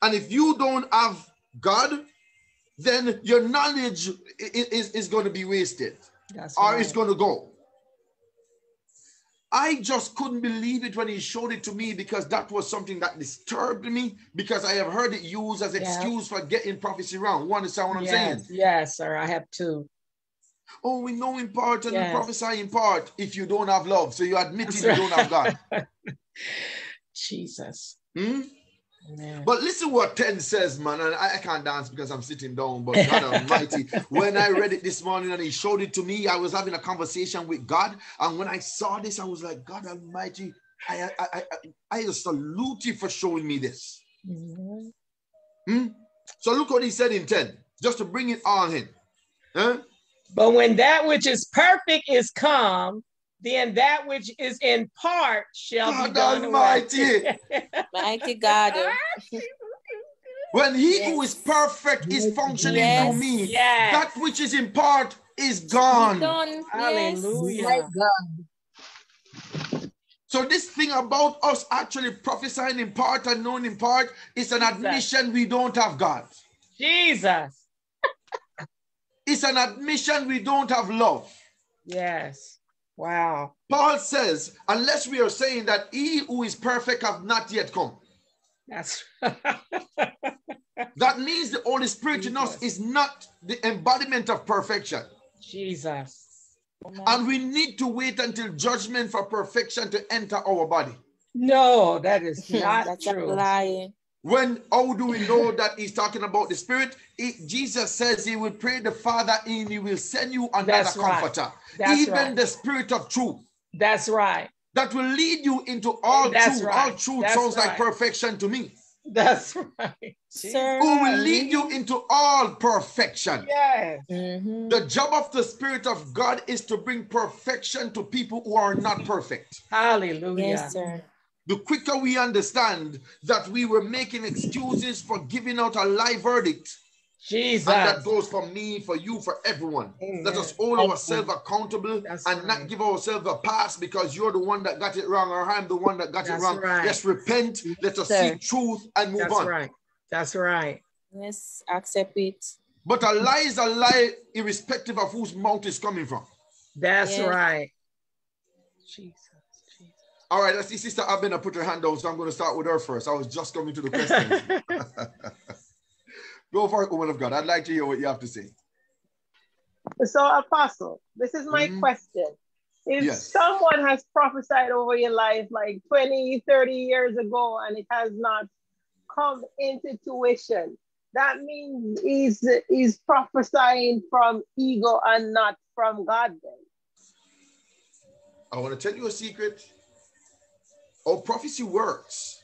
And if you don't have God, then your knowledge i- i- is, is going to be wasted That's or right. it's going to go. I just couldn't believe it when he showed it to me because that was something that disturbed me because I have heard it used as Yeah. excuse for getting prophecy wrong. You understand what I'm yes. saying? Yes, sir. I have two. Oh, we know in part and Yes. we prophesy in part if you don't have love. So you admit That's you don't have God. Jesus. Hmm? But listen what 10 says, man. And I, I can't dance because I'm sitting down, but God Almighty. When I read it this morning and He showed it to me, I was having a conversation with God. And when I saw this, I was like, God Almighty, I, I, I, I, I salute you for showing me this. Mhm. Hmm? So look what He said in 10, just to bring it on him. Huh? But when that which is perfect is come, then that which is in part shall God be done Almighty. away. Mighty God. When He who is perfect is functioning Yes. through me, Yes. that which is in part is gone. Done. Yes. Hallelujah. So this thing about us actually prophesying in part and knowing in part is an Jesus. admission we don't have God. Jesus. It's an admission we don't have love. Yes. Wow. Paul says, unless we are saying that he who is perfect have not yet come. That's That means the Holy Spirit in us is not the embodiment of perfection. Jesus. And we need to wait until judgment for perfection to enter our body. No, that is not That's a true. lie. When, how do we know that he's talking about the Spirit? He- Jesus says he will pray the Father and he will send you another That's right. comforter. That's Even right. the Spirit of truth That's right. that will lead you into all That's truth. right. All truth That's sounds like perfection to me. That's right. Sir. Who will lead you into all perfection. Yes. Mhm. The job of the Spirit of God is to bring perfection to people who are not perfect. Hallelujah. Yes, sir. The quicker we understand that we were making excuses for giving out a lie verdict, Jesus. And that goes for me, for you, for everyone. Let us hold ourselves accountable and not give ourselves a pass because you're the one that got it wrong or I'm the one that got That's it wrong. right. Let's repent. Let us Sir. seek truth and move That's on. That's right. That's right. Yes, accept it. But a lie is a lie, irrespective of whose mouth is coming from. That's Yes. right. All right, I see Sister Abena put her hand down, so I'm going to start with her first. I was just coming to the question. Go for it, woman of God. I'd like to hear what you have to say. So, Apostle, this is my Mhm. question. If Yes. someone has prophesied over your life like 20, 30 years ago and it has not come into tuition, that means he's, he's prophesying from ego and not from God then. I want to tell you a secret. How prophecy works.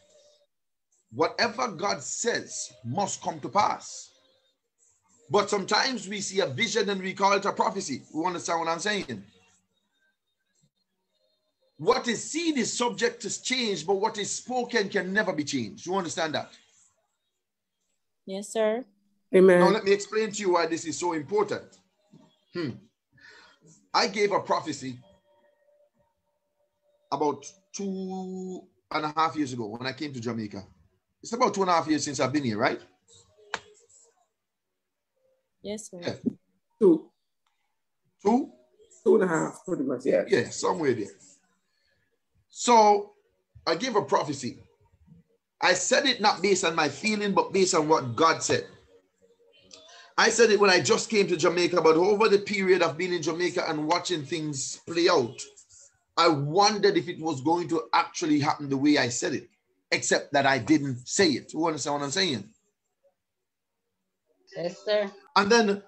Whatever God says must come to pass. But sometimes we see a vision and we call it a prophecy. You understand what I'm saying? What is seen is subject to change, but what is spoken can never be changed. You understand that? Yes, sir. Amen. Now, let me explain to you why this is so important. Hmm. I gave a prophecy about two and a half years ago when I came to Jamaica. It's about two and a half years since I've been here, right? Yes, sir. Yeah. Two. Two? Two and a half, pretty much, yeah. Yeah, somewhere there. So I gave a prophecy. I said it not based on my feeling, but based on what God said. I said it when I just came to Jamaica, but over the period of being in Jamaica and watching things play out, I wondered if it was going to actually happen the way I said it, except that I didn't say it. You understand what I'm saying? Yes, sir. And then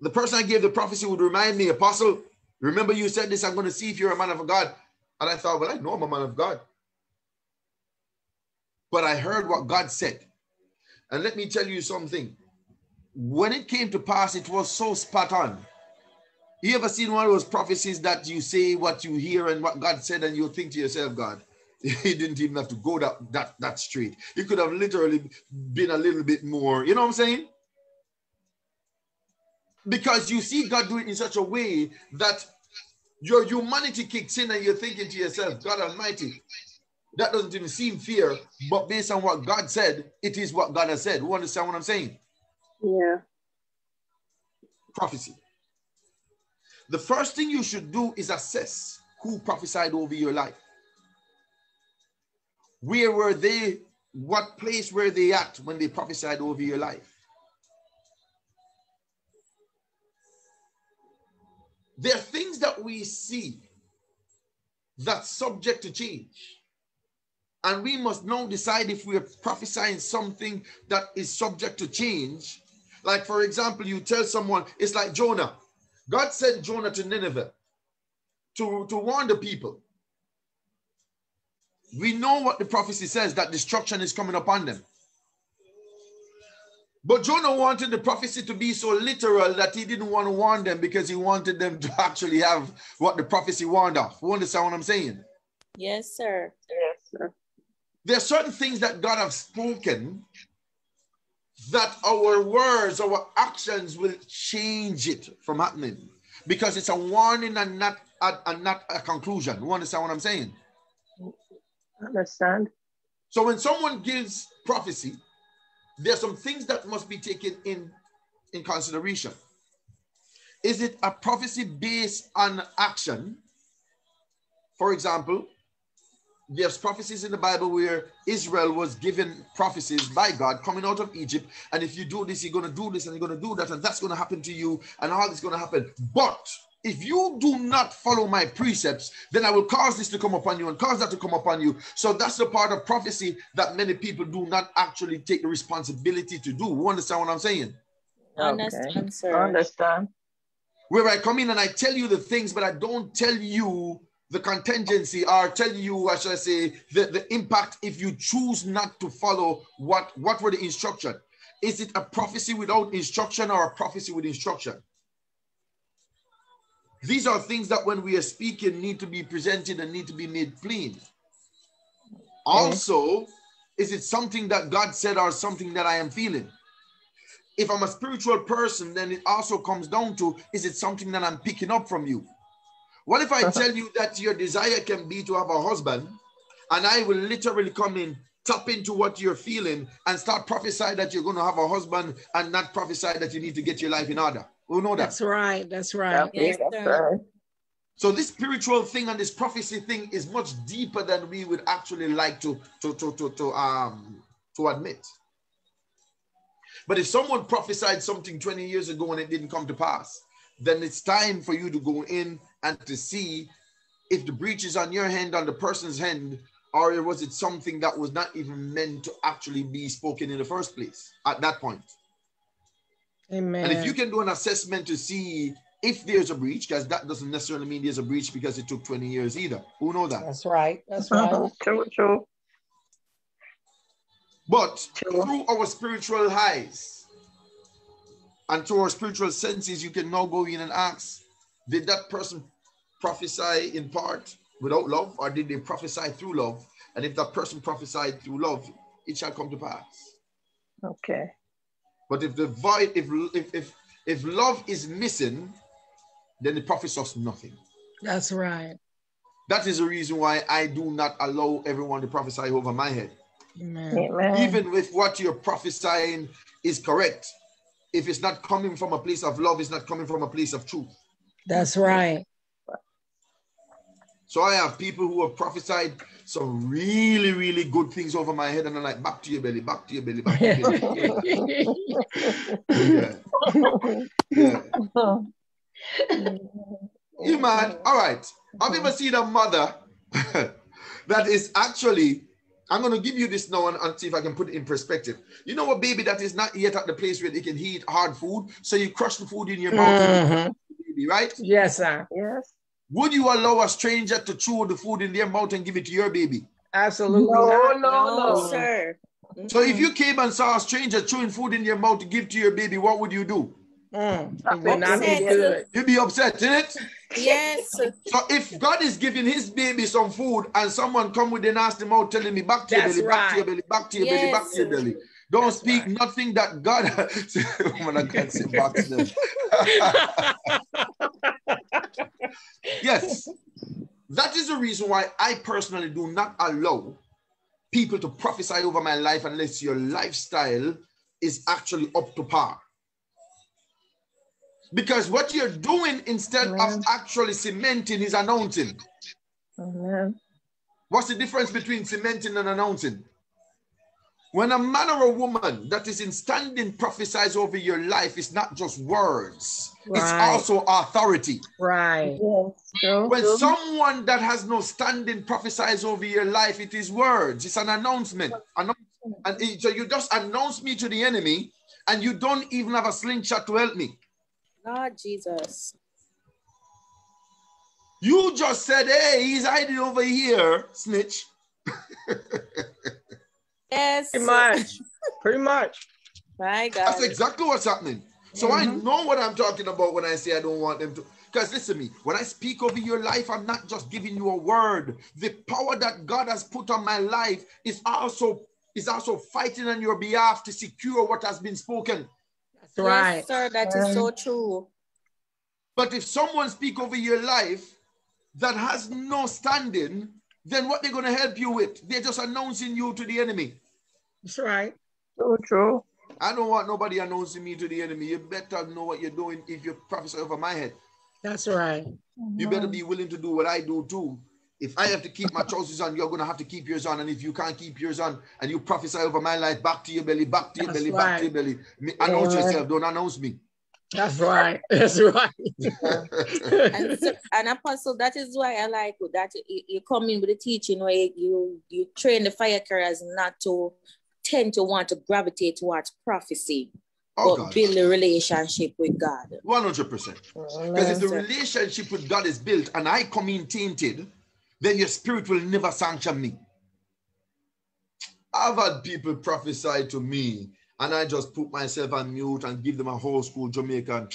the person I gave the prophecy would remind me, Apostle, remember you said this, I'm going to see if you're a man of God. And I thought, well, I know I'm a man of God. But I heard what God said. And let me tell you something. When it came to pass, it was so spot on. You ever seen one of those prophecies that you say what you hear and what God said, and you think to yourself, God, he didn't even have to go that that that straight. He could have literally been a little bit more, you know what I'm saying? Because you see God do it in such a way that your humanity kicks in and you're thinking to yourself, God Almighty, that doesn't even seem fear, but based on what God said, it is what God has said. You understand what I'm saying? Yeah. Prophecy. The first thing you should do is assess who prophesied over your life. Where were they? What place were they at when they prophesied over your life? There are things that we see that's subject to change. And we must now decide if we're prophesying something that is subject to change. Like, for example, you tell someone, it's like Jonah. God sent Jonah to Nineveh to, to warn the people. We know what the prophecy says that destruction is coming upon them. But Jonah wanted the prophecy to be so literal that he didn't want to warn them because he wanted them to actually have what the prophecy warned of. You understand what I'm saying? Yes, sir. Yes, sir. There are certain things that God has spoken that our words, our actions will change it from happening because it's a warning and not a, and not a conclusion. You understand what I'm saying? Understand? So when someone gives prophecy, there are some things that must be taken in in consideration. Is it a prophecy based on action? For example, there's prophecies in the Bible where Israel was given prophecies by God coming out of Egypt. And if you do this, you're going to do this and you're going to do that, and that's going to happen to you, and all this is going to happen. But if you do not follow my precepts, then I will cause this to come upon you and cause that to come upon you. So that's the part of prophecy that many people do not actually take the responsibility to do. You understand what I'm saying? Understand, sir. Understand. Where I come in and I tell you the things, but I don't tell you the contingency or tell you, I should say, the, the impact if you choose not to follow what, what were the instruction. Is it a prophecy without instruction or a prophecy with instruction? These are things that when we are speaking need to be presented and need to be made plain. Also, is it something that God said or something that I am feeling? if I'm a spiritual person, then it also comes down to is it something that I'm picking up from you? What if I tell you that your desire can be to have a husband, and I will literally come in, tap into what you're feeling, and start prophesy that you're going to have a husband and not prophesy that you need to get your life in order? Who know that? That's right. That's right. Yes, sir. So this spiritual thing and this prophecy thing is much deeper than we would actually like to to to to, to um to admit. But if someone prophesied something 20 years ago and it didn't come to pass, then it's time for you to go in and to see if the breach is on your hand, on the person's hand, or was it something that was not even meant to actually be spoken in the first place at that point. Amen. And if you can do an assessment to see if there's a breach, because that doesn't necessarily mean there's a breach because it took 20 years either. Who know that? That's right. That's uh-huh. right. True, true. But through our spiritual highs and through our spiritual senses, you can now go in and ask, did that person prophesy in part without love, or did they prophesy through love? And if that person prophesied through love, it shall come to pass. Okay. But if the void, if if if, if love is missing, then it profits us nothing. That's right. That is the reason why I do not allow everyone to prophesy over my head. Amen. Amen. Even if what you're prophesying is correct, if it's not coming from a place of love, it's not coming from a place of truth. That's right. So I have people who have prophesied some really, really good things over my head, and I'm like, back to your belly, back to your belly, back to your belly. yeah. yeah. You man, all right. Have you ever seen a mother that is actually, I'm going to give you this now and, and see if I can put it in perspective. You know a baby that is not yet at the place where they can eat hard food, so you crush the food in your mouth, Mhm. baby, right? Yes, sir. Yes. Would you allow a stranger to chew the food in their mouth and give it to your baby? Absolutely No, not. no, no. sir. So if you came and saw a stranger chewing food in your mouth to give to your baby, what would you do? Mm, would not be Upset. good. You'd be upset, innit? Yes. So if God is giving his baby some food and someone come with a nasty mouth telling me back to your That's belly, back to your belly, back to your belly, back to your belly. Don't That's speak right. nothing that God woman I can't say back to them. yes. That is the reason why I personally do not allow people to prophesy over my life unless your lifestyle is actually up to par. Because what you're doing instead of actually cementing is announcing. Amen. What's the difference between cementing and announcing? When a man or a woman that is in standing prophesies over your life, it's not just words, it's also authority. Right. Yes. True. When true. someone that has no standing prophesies over your life, it is words, it's an announcement. And it- so you just announce me to the enemy, and you don't even have a slingshot to help me. Lord Jesus. You just said, hey, he's hiding over here, snitch. Yes. Pretty much. Pretty much. My God. That's exactly what's happening. So I mm-hmm. know what I'm talking about when I say I don't want them to. Because listen to me, when I speak over your life, I'm not just giving you a word. The power that God has put on my life is also is also fighting on your behalf to secure what has been spoken. That's right. Yes, sir. That is so true. But if someone speak over your life that has no standing, then what they're going to help you with? They're just announcing you to the enemy. That's right. True. True. I don't want nobody announcing me to the enemy. You better know what you're doing if you prophesy over my head. That's right. You better be willing to do what I do too. If I have to keep my trousers on, you're gonna have to keep yours on. And if you can't keep yours on and you prophesy over my life, back to your belly, back to your That's belly, back to your belly. Me- Announce Amen. yourself, don't announce me. That's right. That's right. and, so, and apostle, that is why I like that you, you come in with the teaching where you you train the fire carriers not to tend to want to gravitate towards prophecy, Oh, but God. build a relationship with God. 100%. Because if the relationship with God is built and I come in tainted, then your spirit will never sanction me. I've had people prophesy to me and I just put myself on mute and give them a whole school Jamaican.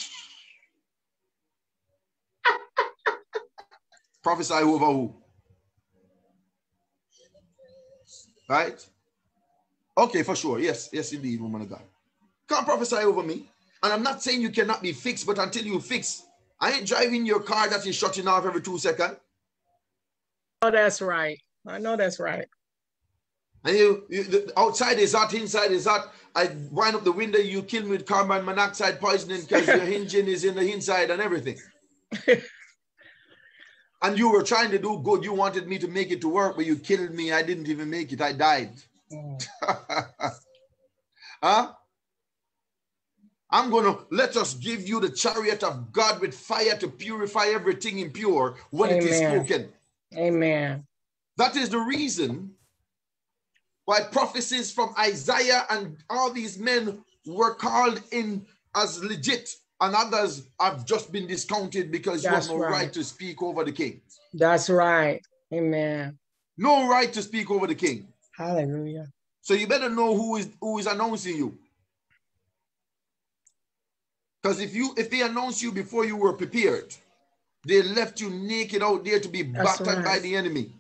prophesy over who? Right? Okay, for sure. Yes, yes, indeed, woman of God. Can't prophesy over me. And I'm not saying you cannot be fixed, but until you fix, I ain't driving your car that is shutting off every two seconds. Oh, that's right. I know that's right. And you, you the outside is hot, inside is hot. I wind up the window, you kill me with carbon monoxide poisoning because your engine is in the inside and everything. and you were trying to do good. You wanted me to make it to work, but you killed me. I didn't even make it. I died. huh? I'm going to let us give you the chariot of God with fire to purify everything impure when it is spoken. Amen. That is the reason why prophecies from Isaiah and all these men were called in as legit, and others have just been discounted because you have no right. right. to speak over the king. That's right. Amen. No right to speak over the king. Hallelujah. So you better know who is who is announcing you. Because if you if they announce you before you were prepared, they left you naked out there to be That's battered by the enemy.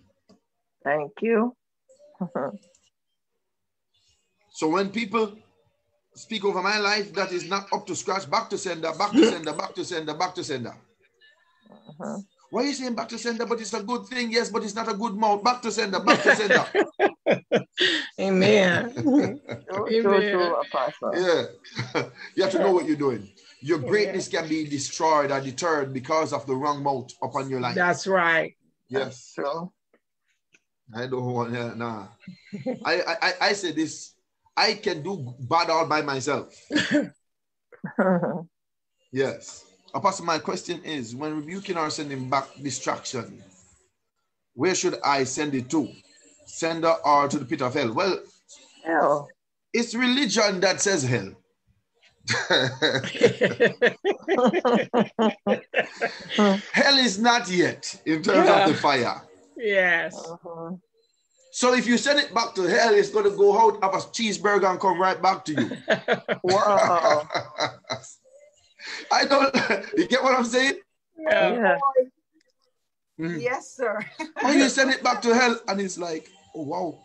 Thank you. So when people speak over my life that is not up to scratch, back to sender, back to sender, back to sender, back to sender. Uh-huh. Why are you saying back to sender? But it's a good thing, yes, but it's not a good mouth. Back to sender, back to sender. Amen. True, Apostle. Yeah. you have to know what you're doing. Your greatness can be destroyed or deterred because of the wrong mouth upon your life. That's right. Yes. True. I don't want yeah, nah. I, I I- I say this. I can do bad all by myself. Yes. Apostle, my question is when rebuking or sending back distraction, where should I send it to? Sender or to the pit of hell? Well, hell. it's religion that says hell. hell is not yet in terms of the fire. Yes. Uh-huh. So if you send it back to hell, it's going to go out of a cheeseburger and come right back to you. Wow. I don't, you get what I'm saying? Yeah. Mhm. Yes, sir. How you send it back to hell? And it's like, oh wow,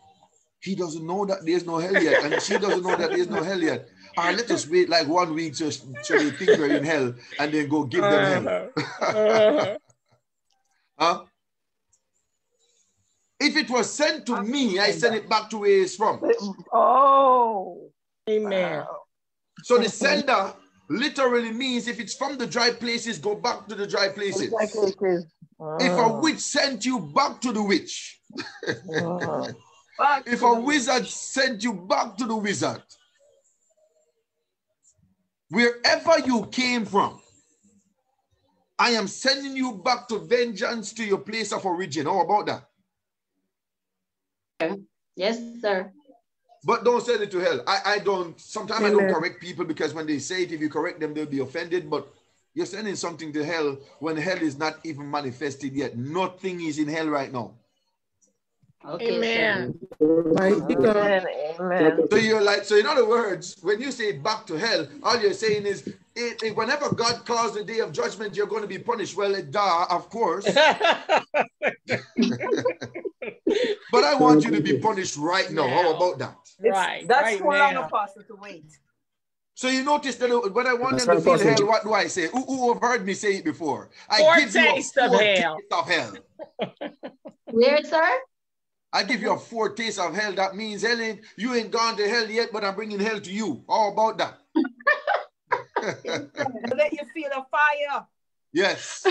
he doesn't know that there's no hell yet, and she doesn't know that there's no hell yet. All right, let us wait like one week so, so they think we're in hell, and then go give them hell. Uh-huh. huh? If it was sent to me, I send it back to where it's from. Oh. Amen. So the sender literally means if it's from the dry places, go back to the dry places. Exactly. it is. If a Ah. witch sent you back to the witch, Ah. if a wizard sent you back to the wizard, wherever you came from, I am sending you back to vengeance to your place of origin. How about that? Yes, sir. But don't send it to hell. I, I don't, sometimes I don't correct people because when they say it, if you correct them, they'll be offended. But you're sending something to hell when hell is not even manifested yet. Nothing is in hell right now. Okay, Amen. Amen. Amen. So you're like, so in other words, when you say back to hell, all you're saying is, it, it- whenever God calls the day of judgment, you're going to be punished. Well, it, duh, of course. but I want you to be punished right now. How about that? right. That's right too long, now. Apostle, to wait. So you notice that when I want That's them to feel hell, what do I say? Who, who have heard me say it before? I Foretaste give of you a hell. foretaste of hell. Where, sir? I give you a foretaste of hell. That means hell ain't, you ain't gone to hell yet, but I'm bringing hell to you. How about that? Let you feel the fire. Yes.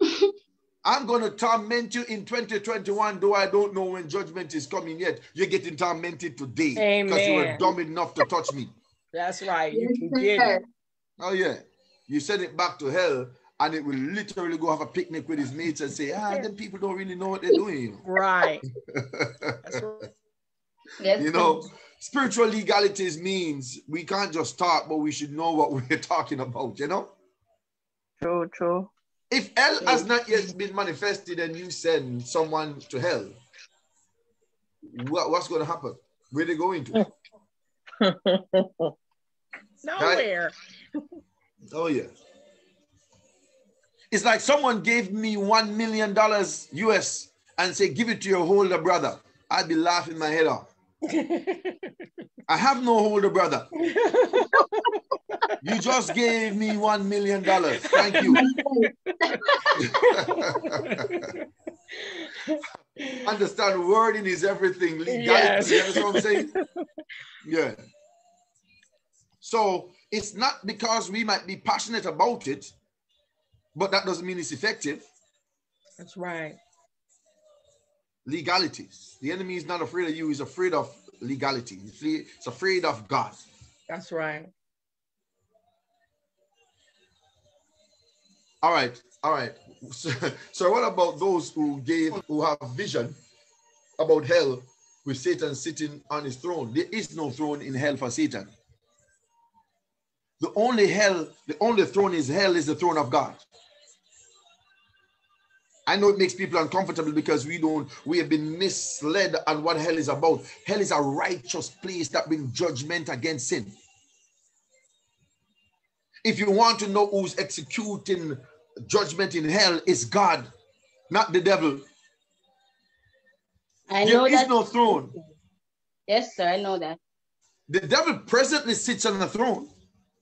I'm going to torment you in 2021, though I don't know when judgment is coming yet. You're getting tormented today because you were dumb enough to touch me. That's right. You can get it. Oh, yeah. You send it back to hell, and it will literally go have a picnic with his mates and say, ah, them people don't really know what they're doing. You know, Right. That's right. Yes, you know spiritual legalities means we can't just talk, but we should know what we're talking about, you know? True, true. If hell has not yet been manifested and you send someone to hell, what, what's going to happen? Where they going to? Nowhere. Oh, yeah. It's like someone gave me $1 million US and say, give it to your older brother. I'd be laughing my head off. I have no older brother. You just gave me one million dollars. Thank you. Understand wording is everything. Legality, Yes. you understand what I'm saying? Yeah. So it's not because we might be passionate about it, but that doesn't mean it's effective. That's right. Legalities. The enemy is not afraid of you, he's afraid of legality. He's afraid- of God. That's right. All right, all right. So, so what about those who gave who have vision about hell with Satan sitting on his throne? There is no throne in hell for Satan. The only hell, the only throne is hell is the throne of God. I know it makes people uncomfortable because we don't, we have been misled on what hell is about. Hell is a righteous place that brings judgment against sin. If you want to know who's executing judgment in hell, it's God, not the devil. I There know is that. no throne. Yes, sir. I know that. The devil presently sits on the throne,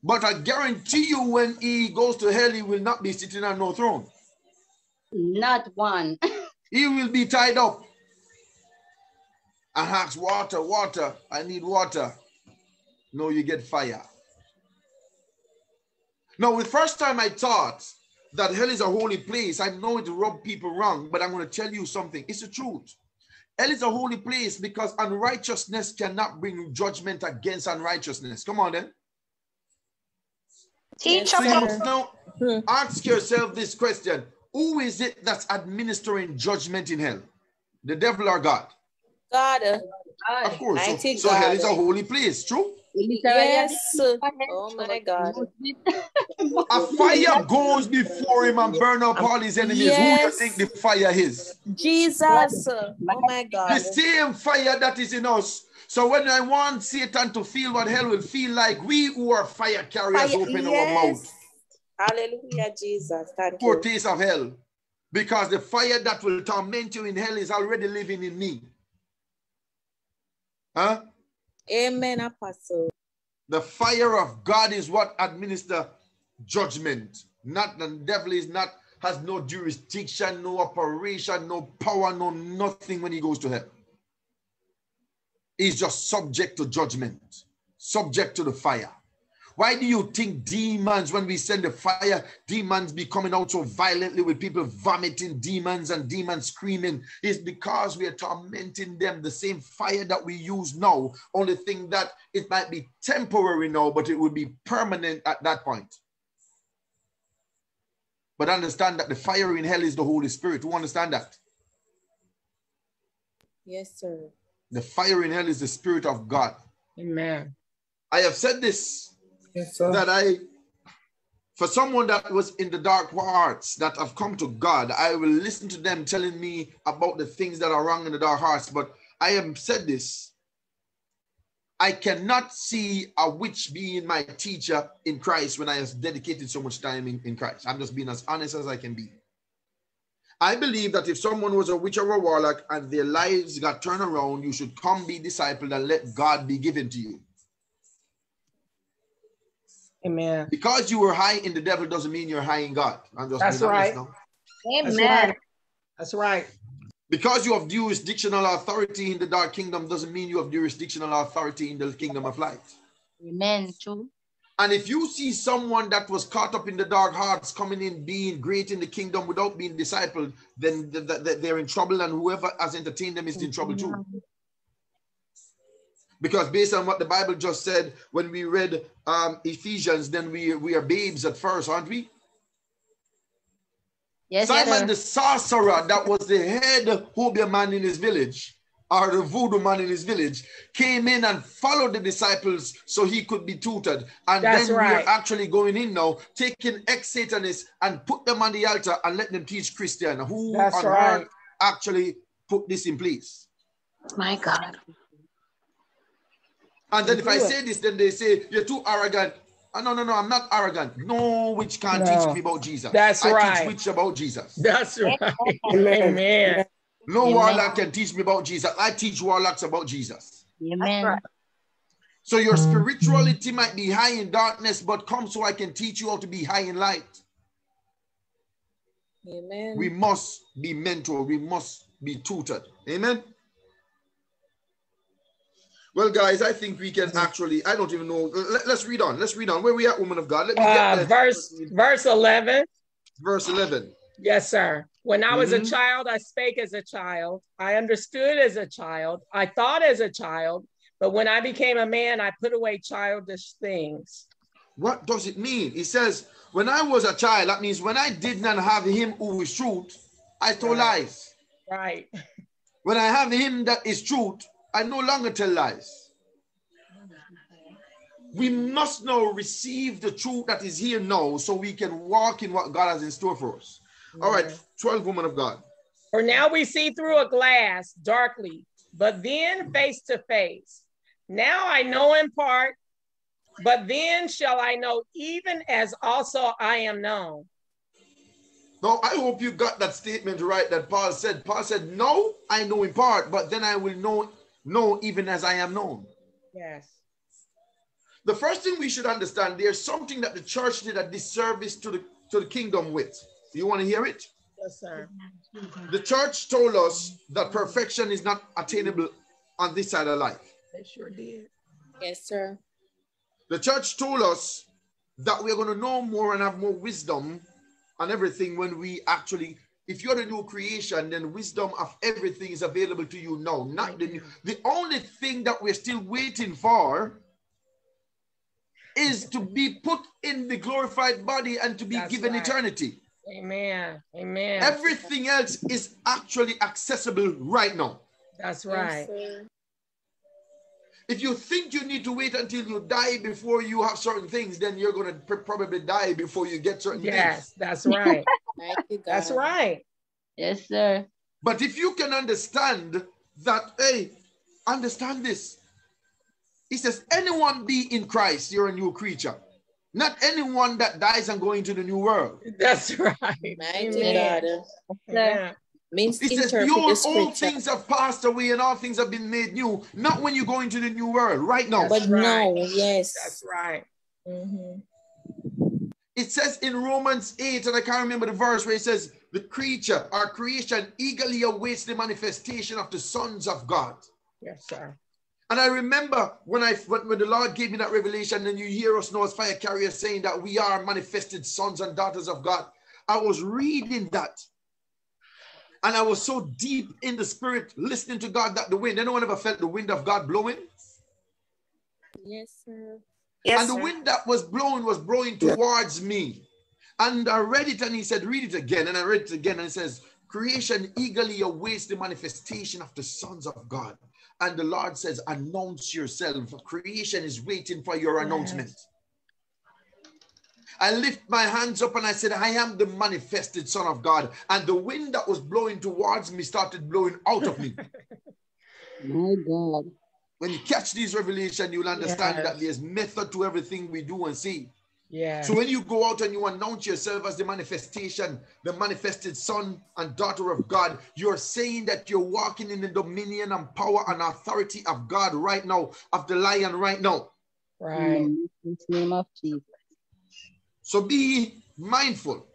but I guarantee you when he goes to hell, he will not be sitting on no throne. Not one. He will be tied up. And asks, water, water, I need water. No, you get fire. Now, the first time I thought that hell is a holy place, I know it rub people wrong, but I'm going to tell you something. It's the truth. Hell is a holy place because unrighteousness cannot bring judgment against unrighteousness. Come on then. Teach So you us. must now hmm. ask yourself this question Who is it that's administering judgment in hell? The devil or God? God. Of course. So, Mighty so hell is a holy place, true? Yes. Oh my God. A fire goes before him and burn up all his enemies. Who you think the fire is? Jesus. Oh my God. The same fire that is in us. So when I want Satan to feel what hell will feel like, we who are fire carriers Fire- open our yes. mouth. Hallelujah, Jesus. Thank for you. taste of hell. Because the fire that will torment you in hell is already living in me. Huh? Amen, Apostle. The fire of God is what administer judgment. Not the devil is not has no jurisdiction, no operation, no power, no nothing when he goes to hell. He's just subject to judgment, subject to the fire. Why do you think demons, when we send the fire, demons be coming out so violently with people vomiting demons and demons screaming? Is because we are tormenting them. The same fire that we use now, only thing that it might be temporary now, but it will be permanent at that point. But understand that the fire in hell is the Holy Spirit. Who understand that? Yes, sir. The fire in hell is the Spirit of God. Amen. I have said this Yes, that I, for someone that was in the dark hearts that have come to God, I will listen to them telling me about the things that are wrong in the dark hearts. But I have said this I cannot see a witch being my teacher in Christ when I have dedicated so much time in, in Christ. I'm just being as honest as I can be. I believe that if someone was a witch or a warlock and their lives got turned around, you should come be discipled and let God be given to you. Amen. Because you were high in the devil doesn't mean you're high in God. I'm just That's being honest right. now. That's Amen. right. That's right. Because you have jurisdictional authority in the dark kingdom doesn't mean you have jurisdictional authority in the kingdom of light. Amen. True. And if you see someone that was caught up in the dark hearts coming in, being great in the kingdom without being discipled, then th- th- th- they're in trouble, and whoever has entertained them is in trouble too. Because based on what the Bible just said, when we read um, Ephesians, then we, we are babes at first, aren't we? Yes, Simon sir. the sorcerer, that was the head Obeah man in his village, or the voodoo man in his village, came in and followed the disciples so he could be tutored. And That's then right. we're actually going in now, taking ex-Satanists and put them on the altar and let them teach Christian. Who That's on right. earth actually put this in place? My God. And then if I it. say this, then they say, you're too arrogant. Oh, no, no, no, I'm not arrogant. No witch can't No. teach me about Jesus. That's I right. teach witch about Jesus. That's right. Amen. Amen. No Amen. warlock can teach me about Jesus. I teach warlocks about Jesus. Amen. So your mm-hmm. spirituality might be high in darkness, but come so I can teach you how to be high in light. Amen. We must be mentored. We must be tutored. Amen. Well, guys, I think we can actually, I don't even know. Let, us read on. Let's read on. Where we at, woman of God? Let me Uh, that. verse verse 11. Verse 11. Yes, sir. When I was Mhm. a child, I spake as a child. I understood as a child. I thought as a child. But when I became a man, I put away childish things. What does it mean? He says, when I was a child, that means when I did not have him who is truth, I told lies. Right. When I have him that is truth, I no longer tell lies. We must now receive the truth that is here now so we can walk in what God has in store for us. All right, 12 woman of God. For now we see through a glass darkly, but then face to face. Now I know in part, but then shall I know even as also I am known. Now, I hope you got that statement right that Paul said. Paul said, No, I know in part, but then I will know, know even as I am known. Yes. The first thing we should understand there's something that the church did a disservice to the, to the kingdom with. Do you want to hear it? Yes, sir. The church told us that perfection is not attainable on this side of life. They sure did. Yes, sir. The church told us that we're going to know more and have more wisdom and everything when we actually, if you're the new creation, then wisdom of everything is available to you now. Not the new. The only thing that we're still waiting for is to be put in the glorified body and to be That's given right. eternity. Amen. Amen. Everything else is actually accessible right now. That's right. If you think you need to wait until you die before you have certain things, then you're going to probably die before you get certain Yes, things. that's right. Thank you, That's right. Yes, sir. But if you can understand that, hey, understand this. He says, anyone be in Christ, you're a new creature. Not anyone that dies and go into the new world. That's right. Mighty Amen. God. Amen. Means He says, interpret behold, all scripture. things have passed away and all things have been made new. Not when you go into the new world, right now. But no, yes. That's right. Mhm. It says in Romans 8, and I can't remember the verse where it says, the creature, our creation, eagerly awaits the manifestation of the sons of God. Yes, sir. And I remember when I when, when the Lord gave me that revelation, and you hear us now as fire carriers saying that we are manifested sons and daughters of God. I was reading that. And I was so deep in the spirit, listening to God that the wind. Anyone ever felt the wind of God blowing? Yes, sir. And the wind that was blowing was blowing towards me. And I read it and he said, Read it again. And I read it again and it says, Creation eagerly awaits the manifestation of the sons of God. And the Lord says, Announce yourself. Creation is waiting for your announcement. I lift my hands up and I said, I am the manifested Son of God. And the wind that was blowing towards me started blowing out of me. My God. When you catch these revelation, you'll understand Yes. that there's method to everything we do and see. Yeah. So when you go out and you announce yourself as the manifestation, the manifested son and daughter of God, you're saying that you're walking in the dominion and power and authority of God right now, of the lion right now. Right. In the name of Jesus. So be mindful.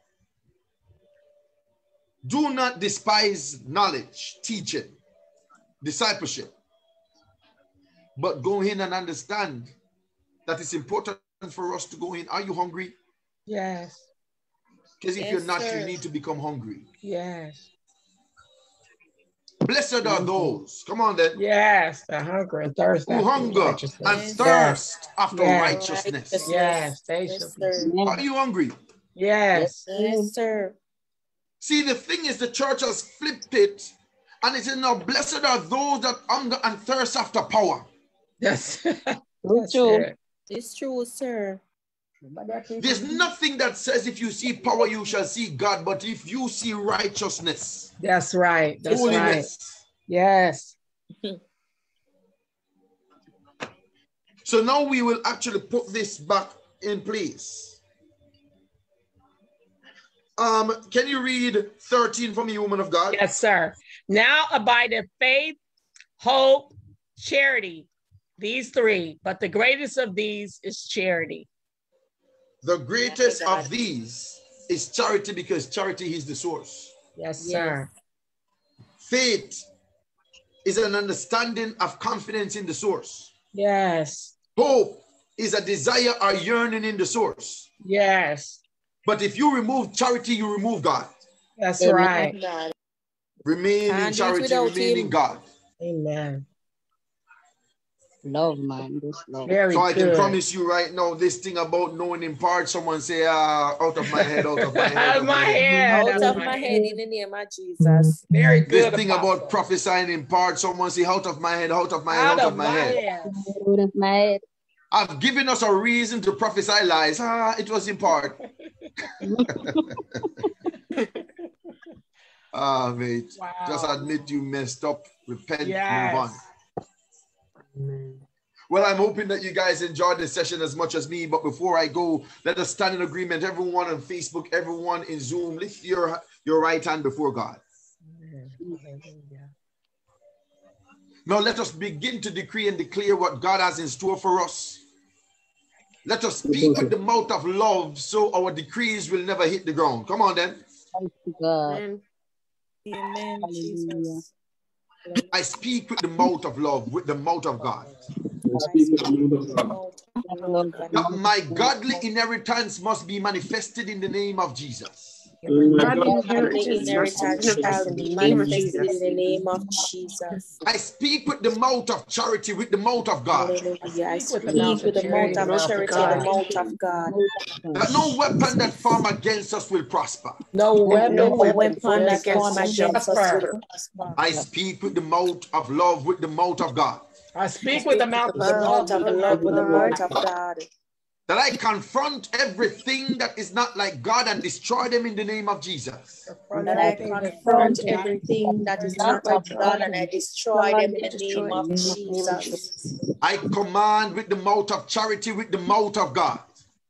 Do not despise knowledge, teaching, discipleship, but go in and understand that it's important for us to go in. Are you hungry? Yes. Because if Yes, you're not, sir. you need to become hungry. Yes. Blessed are mm-hmm. those, come on then, Yes. The hunger and thirst. who after hunger righteousness. and Yes. thirst after Yes. righteousness. Yes. They Yes, shall Are you hungry? Yes. Yes, sir. See, the thing is, the church has flipped it, and it says, Now, blessed are those that hunger and thirst after power. Yes. That's true. It's true, sir. There's nothing that says if you see power, you shall see God, but if you see righteousness, That's right. That's right. holiness. Yes. So now we will actually put this back in place. Um, can you read 13 for me, woman of God? Yes, sir. Now abideth faith, hope, charity, These three, but the greatest of these is charity. The greatest of these is charity because charity is the source. Yes, Yes. sir. Faith is an understanding of confidence in the source. Yes. Hope is a desire or yearning in the source. Yes. But if you remove charity, you remove God. That's Amen. right. God. Remain in Can't do it charity, without remain in. God. Amen. Love, man. This love. Very so I can promise you right now, this thing about knowing in part, someone say, ah, out of my head, out of my head. Out of my head. Out out of of my head in the name of Jesus. Very good. This good. thing Apostle. about prophesying in part, someone say, out of my head, out of my head, out out, of my head. Out of my head. I've given us a reason to prophesy lies. Ah, it was in part. ah, mate. Wow. Just admit you messed up, repent, Yes. move on. Well, I'm hoping that you guys enjoyed this session as much as me. But before I go, let us stand in agreement. Everyone on Facebook, everyone in Zoom, lift your, your right hand before God. Now let us begin to decree and declare what God has in store for us. Let us speak with the mouth of love so our decrees will never hit the ground. Come on then. Thank you, God. Amen. Amen. Hallelujah. Jesus. I speak with the mouth of love, with the mouth of God. That my godly inheritance must be manifested in the name of Jesus. Godly inheritance manifested in the name of Jesus. I speak with the mouth of charity, with the mouth of God. Hallelujah. I speak with the mouth of charity the mouth of God. That no weapon that form against us will prosper. No No weapon, weapon that against form us against us will prosper. I speak with the mouth of love, with the mouth of God. I speak with the mouth The mouth of love with the mouth of God. That I confront everything that is not like God and destroy them in the name of Jesus. That I confront everything that is not like God and I destroy them in the name of Jesus. I command with the mouth of charity, with the mouth of God.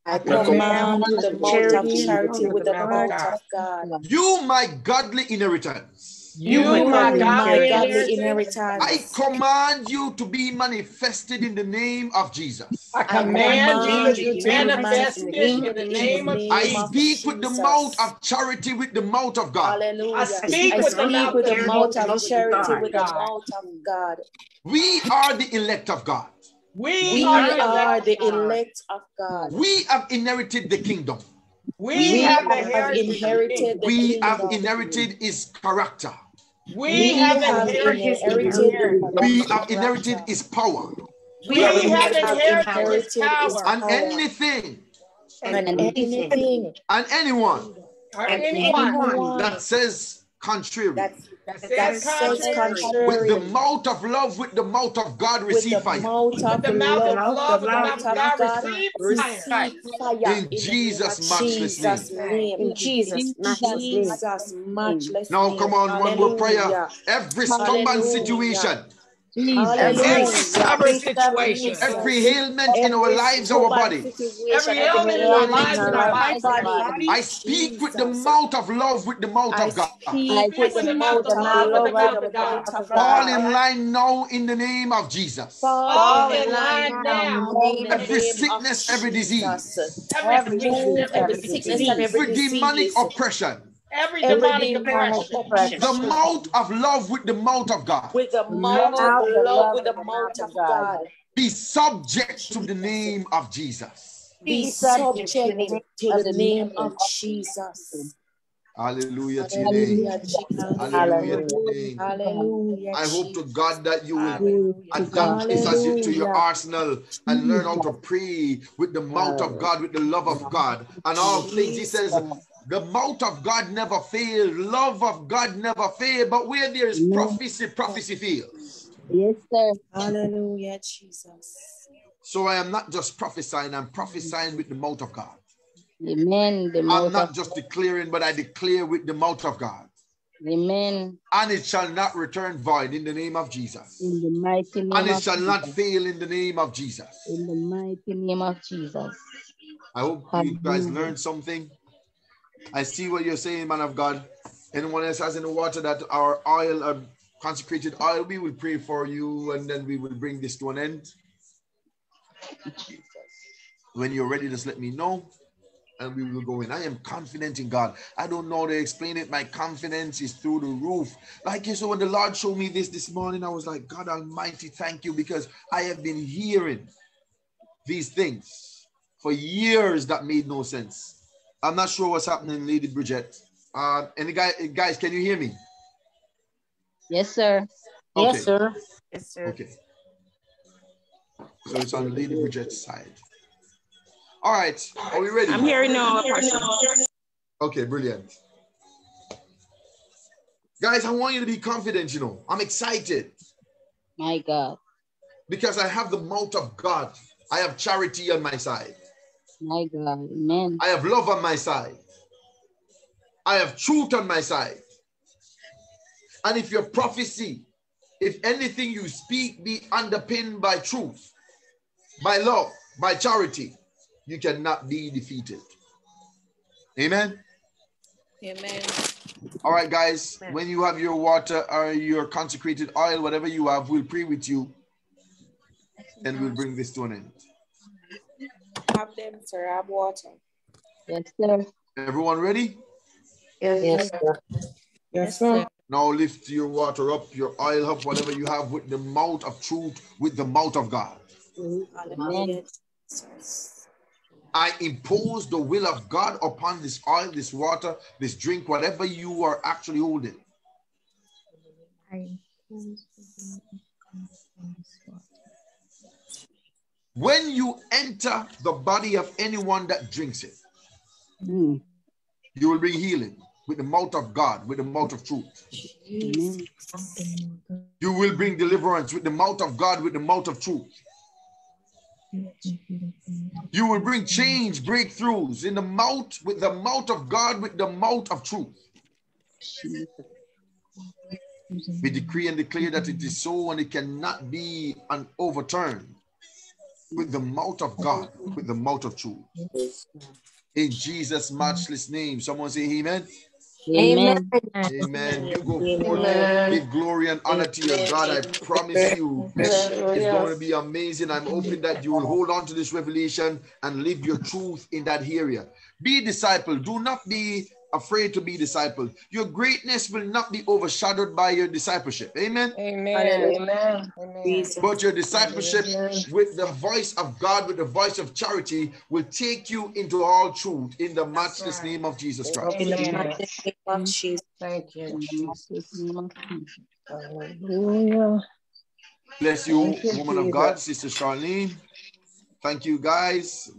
I command with the mouth of charity with the mouth of God. You, my godly inheritance. You, my my godly godly inheritance. I command you to be manifested in the name of Jesus. I command you to be manifested in the name of Jesus. I speak with the mouth of charity, with the mouth of God. Hallelujah. I speak with the mouth with the of mouth charity of charity with with the mouth of God. We are the elect of God. We, We are, are the elect. elect of God. We have inherited the kingdom. We, We have have inherited. inherited the We have inherited his character. We, We have have inherited. inherited We have inherited his power. We have inherited inherited his his power. And anything And anything and anyone and anyone anyone that says contrary. that that that says says contrary. With the mouth of love, with the mouth of God, receive fire. mouth of the mouth of love, love, with with the the mouth mouth of of God, God, receive receive fire. fire In Jesus' matchless name. name. In Jesus' matchless name. Now, come on, one more prayer. Every stubborn Hallelujah. situation, Every stubborn situation, every ailment in our lives, our stubborn body, every ailment in our lives and our bodies, body, I speak with the mouth of love, with the mouth of God. speak with the mouth of love, with the mouth of God. Fall in line now in the name of Jesus. Fall in in line line now. now in the Every name of sickness, every disease, Every sickness, every every sickness and disease, every every demonic oppression, every every demonic demonic oppression. the mouth of love with the mouth of God. With the mouth of love, with the mouth of God. Be subject to the name of Jesus. Be subject to the name of Jesus. Hallelujah to your name. Hallelujah, Jesus. Hallelujah to name. Hallelujah. I hope to God that you will Hallelujah. adapt this as you, to your arsenal and learn how to pray with the mouth of God, with the love of God, and all things. He says, the mouth of God never fails, love of God never fails, but where there is prophecy, prophecy fails. Yes, sir. Hallelujah, Jesus. So I am not just prophesying, I'm prophesying with the mouth of God. Amen. The I'm mouth not of just declaring, but I declare with the mouth of God. Amen. And it shall not return void in the name of Jesus. In the mighty name And it of shall not fail in the name of Jesus. In the mighty name of Jesus. I hope you guys learned something. I see what you're saying, man of God. Anyone else has any water that our oil, uh, consecrated oil, we will pray for you and then we will bring this to an end. When you're ready, just let me know and we will go in. I am confident in God. I don't know how to explain it. My confidence is through the roof. Like you so when the Lord showed me this this morning, I was like, God Almighty, thank you because I have been hearing these things for years that made no sense. I'm not sure what's happening, Lady Bridget. Uh, any guy, guys, can you hear me? Yes, sir. Okay. Yes, sir. Yes, sir. Okay. So it's on Lady Bridget's side. All right. Are we ready? I'm hearing now, Apostle. Okay, brilliant. Guys, I want you to be confident, you know. I'm excited My God. because I have the mouth of God. I have charity on my side. My God. Amen. I have love on my side. I have truth on my side. And if your prophecy, if anything you speak be underpinned by truth, by love, by charity, you cannot be defeated. Amen. Amen. All right, guys, when you have your water or your consecrated oil, whatever you have, we'll pray with you and we'll bring this to an end. Have them, sir. Have water. Yes, sir. Everyone ready? Yes, sir. Yes, sir. Now lift your water up, your oil up, whatever you have with the mouth of truth, with the mouth of God. Hallelujah. I impose the will of God upon this oil, this water, this drink, whatever you are actually holding. When you enter the body of anyone that drinks it, Mm. you will bring healing with the mouth of God, with the mouth of truth. You will bring deliverance with the mouth of God, with the mouth of truth. You will bring change, breakthroughs in the mouth, with the mouth of God, with the mouth of truth. We decree and declare that it is so and it cannot be an overturned with the mouth of God, with the mouth of truth. In Jesus' matchless name. Someone say amen. Amen. Amen. You go forth, give glory and honor to your God. I promise you, it's going to be amazing. I'm hoping that you will hold on to this revelation and live your truth in that area. Be disciple. Do not be afraid to be discipled. Your greatness will not be overshadowed by your discipleship. Amen. Amen. Amen. But your discipleship with the voice of God, with the voice of charity, will take you into all truth in the matchless name of Jesus Christ. In the mighty name of Jesus. Thank you, Jesus. Bless you, Thank you, woman of God, Sister Charlene. Thank you, guys.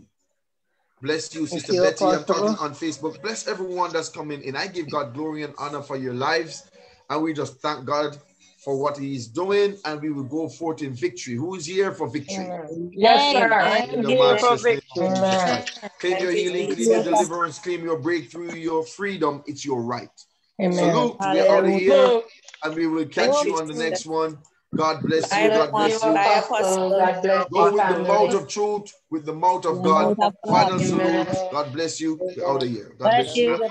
Bless you, Sister you, Betty. I'm talking on Facebook. Bless everyone that's coming in. I give God glory and honor for your lives. And we just thank God for what He's doing. And we will go forth in victory. Who is here for victory? Yes, sir. In I'm the here for name victory. Amen. Claim your healing, claim your deliverance, claim your breakthrough, your freedom. It's your right. Amen. Salute. We're out of here. And we will catch you you, on the next one. God bless you. God bless you. Bye, Apostle. Oh, God bless Go with the mouth of truth, with the mouth of God. Final salute. God bless you. We're out of here. God Bless bless you. you.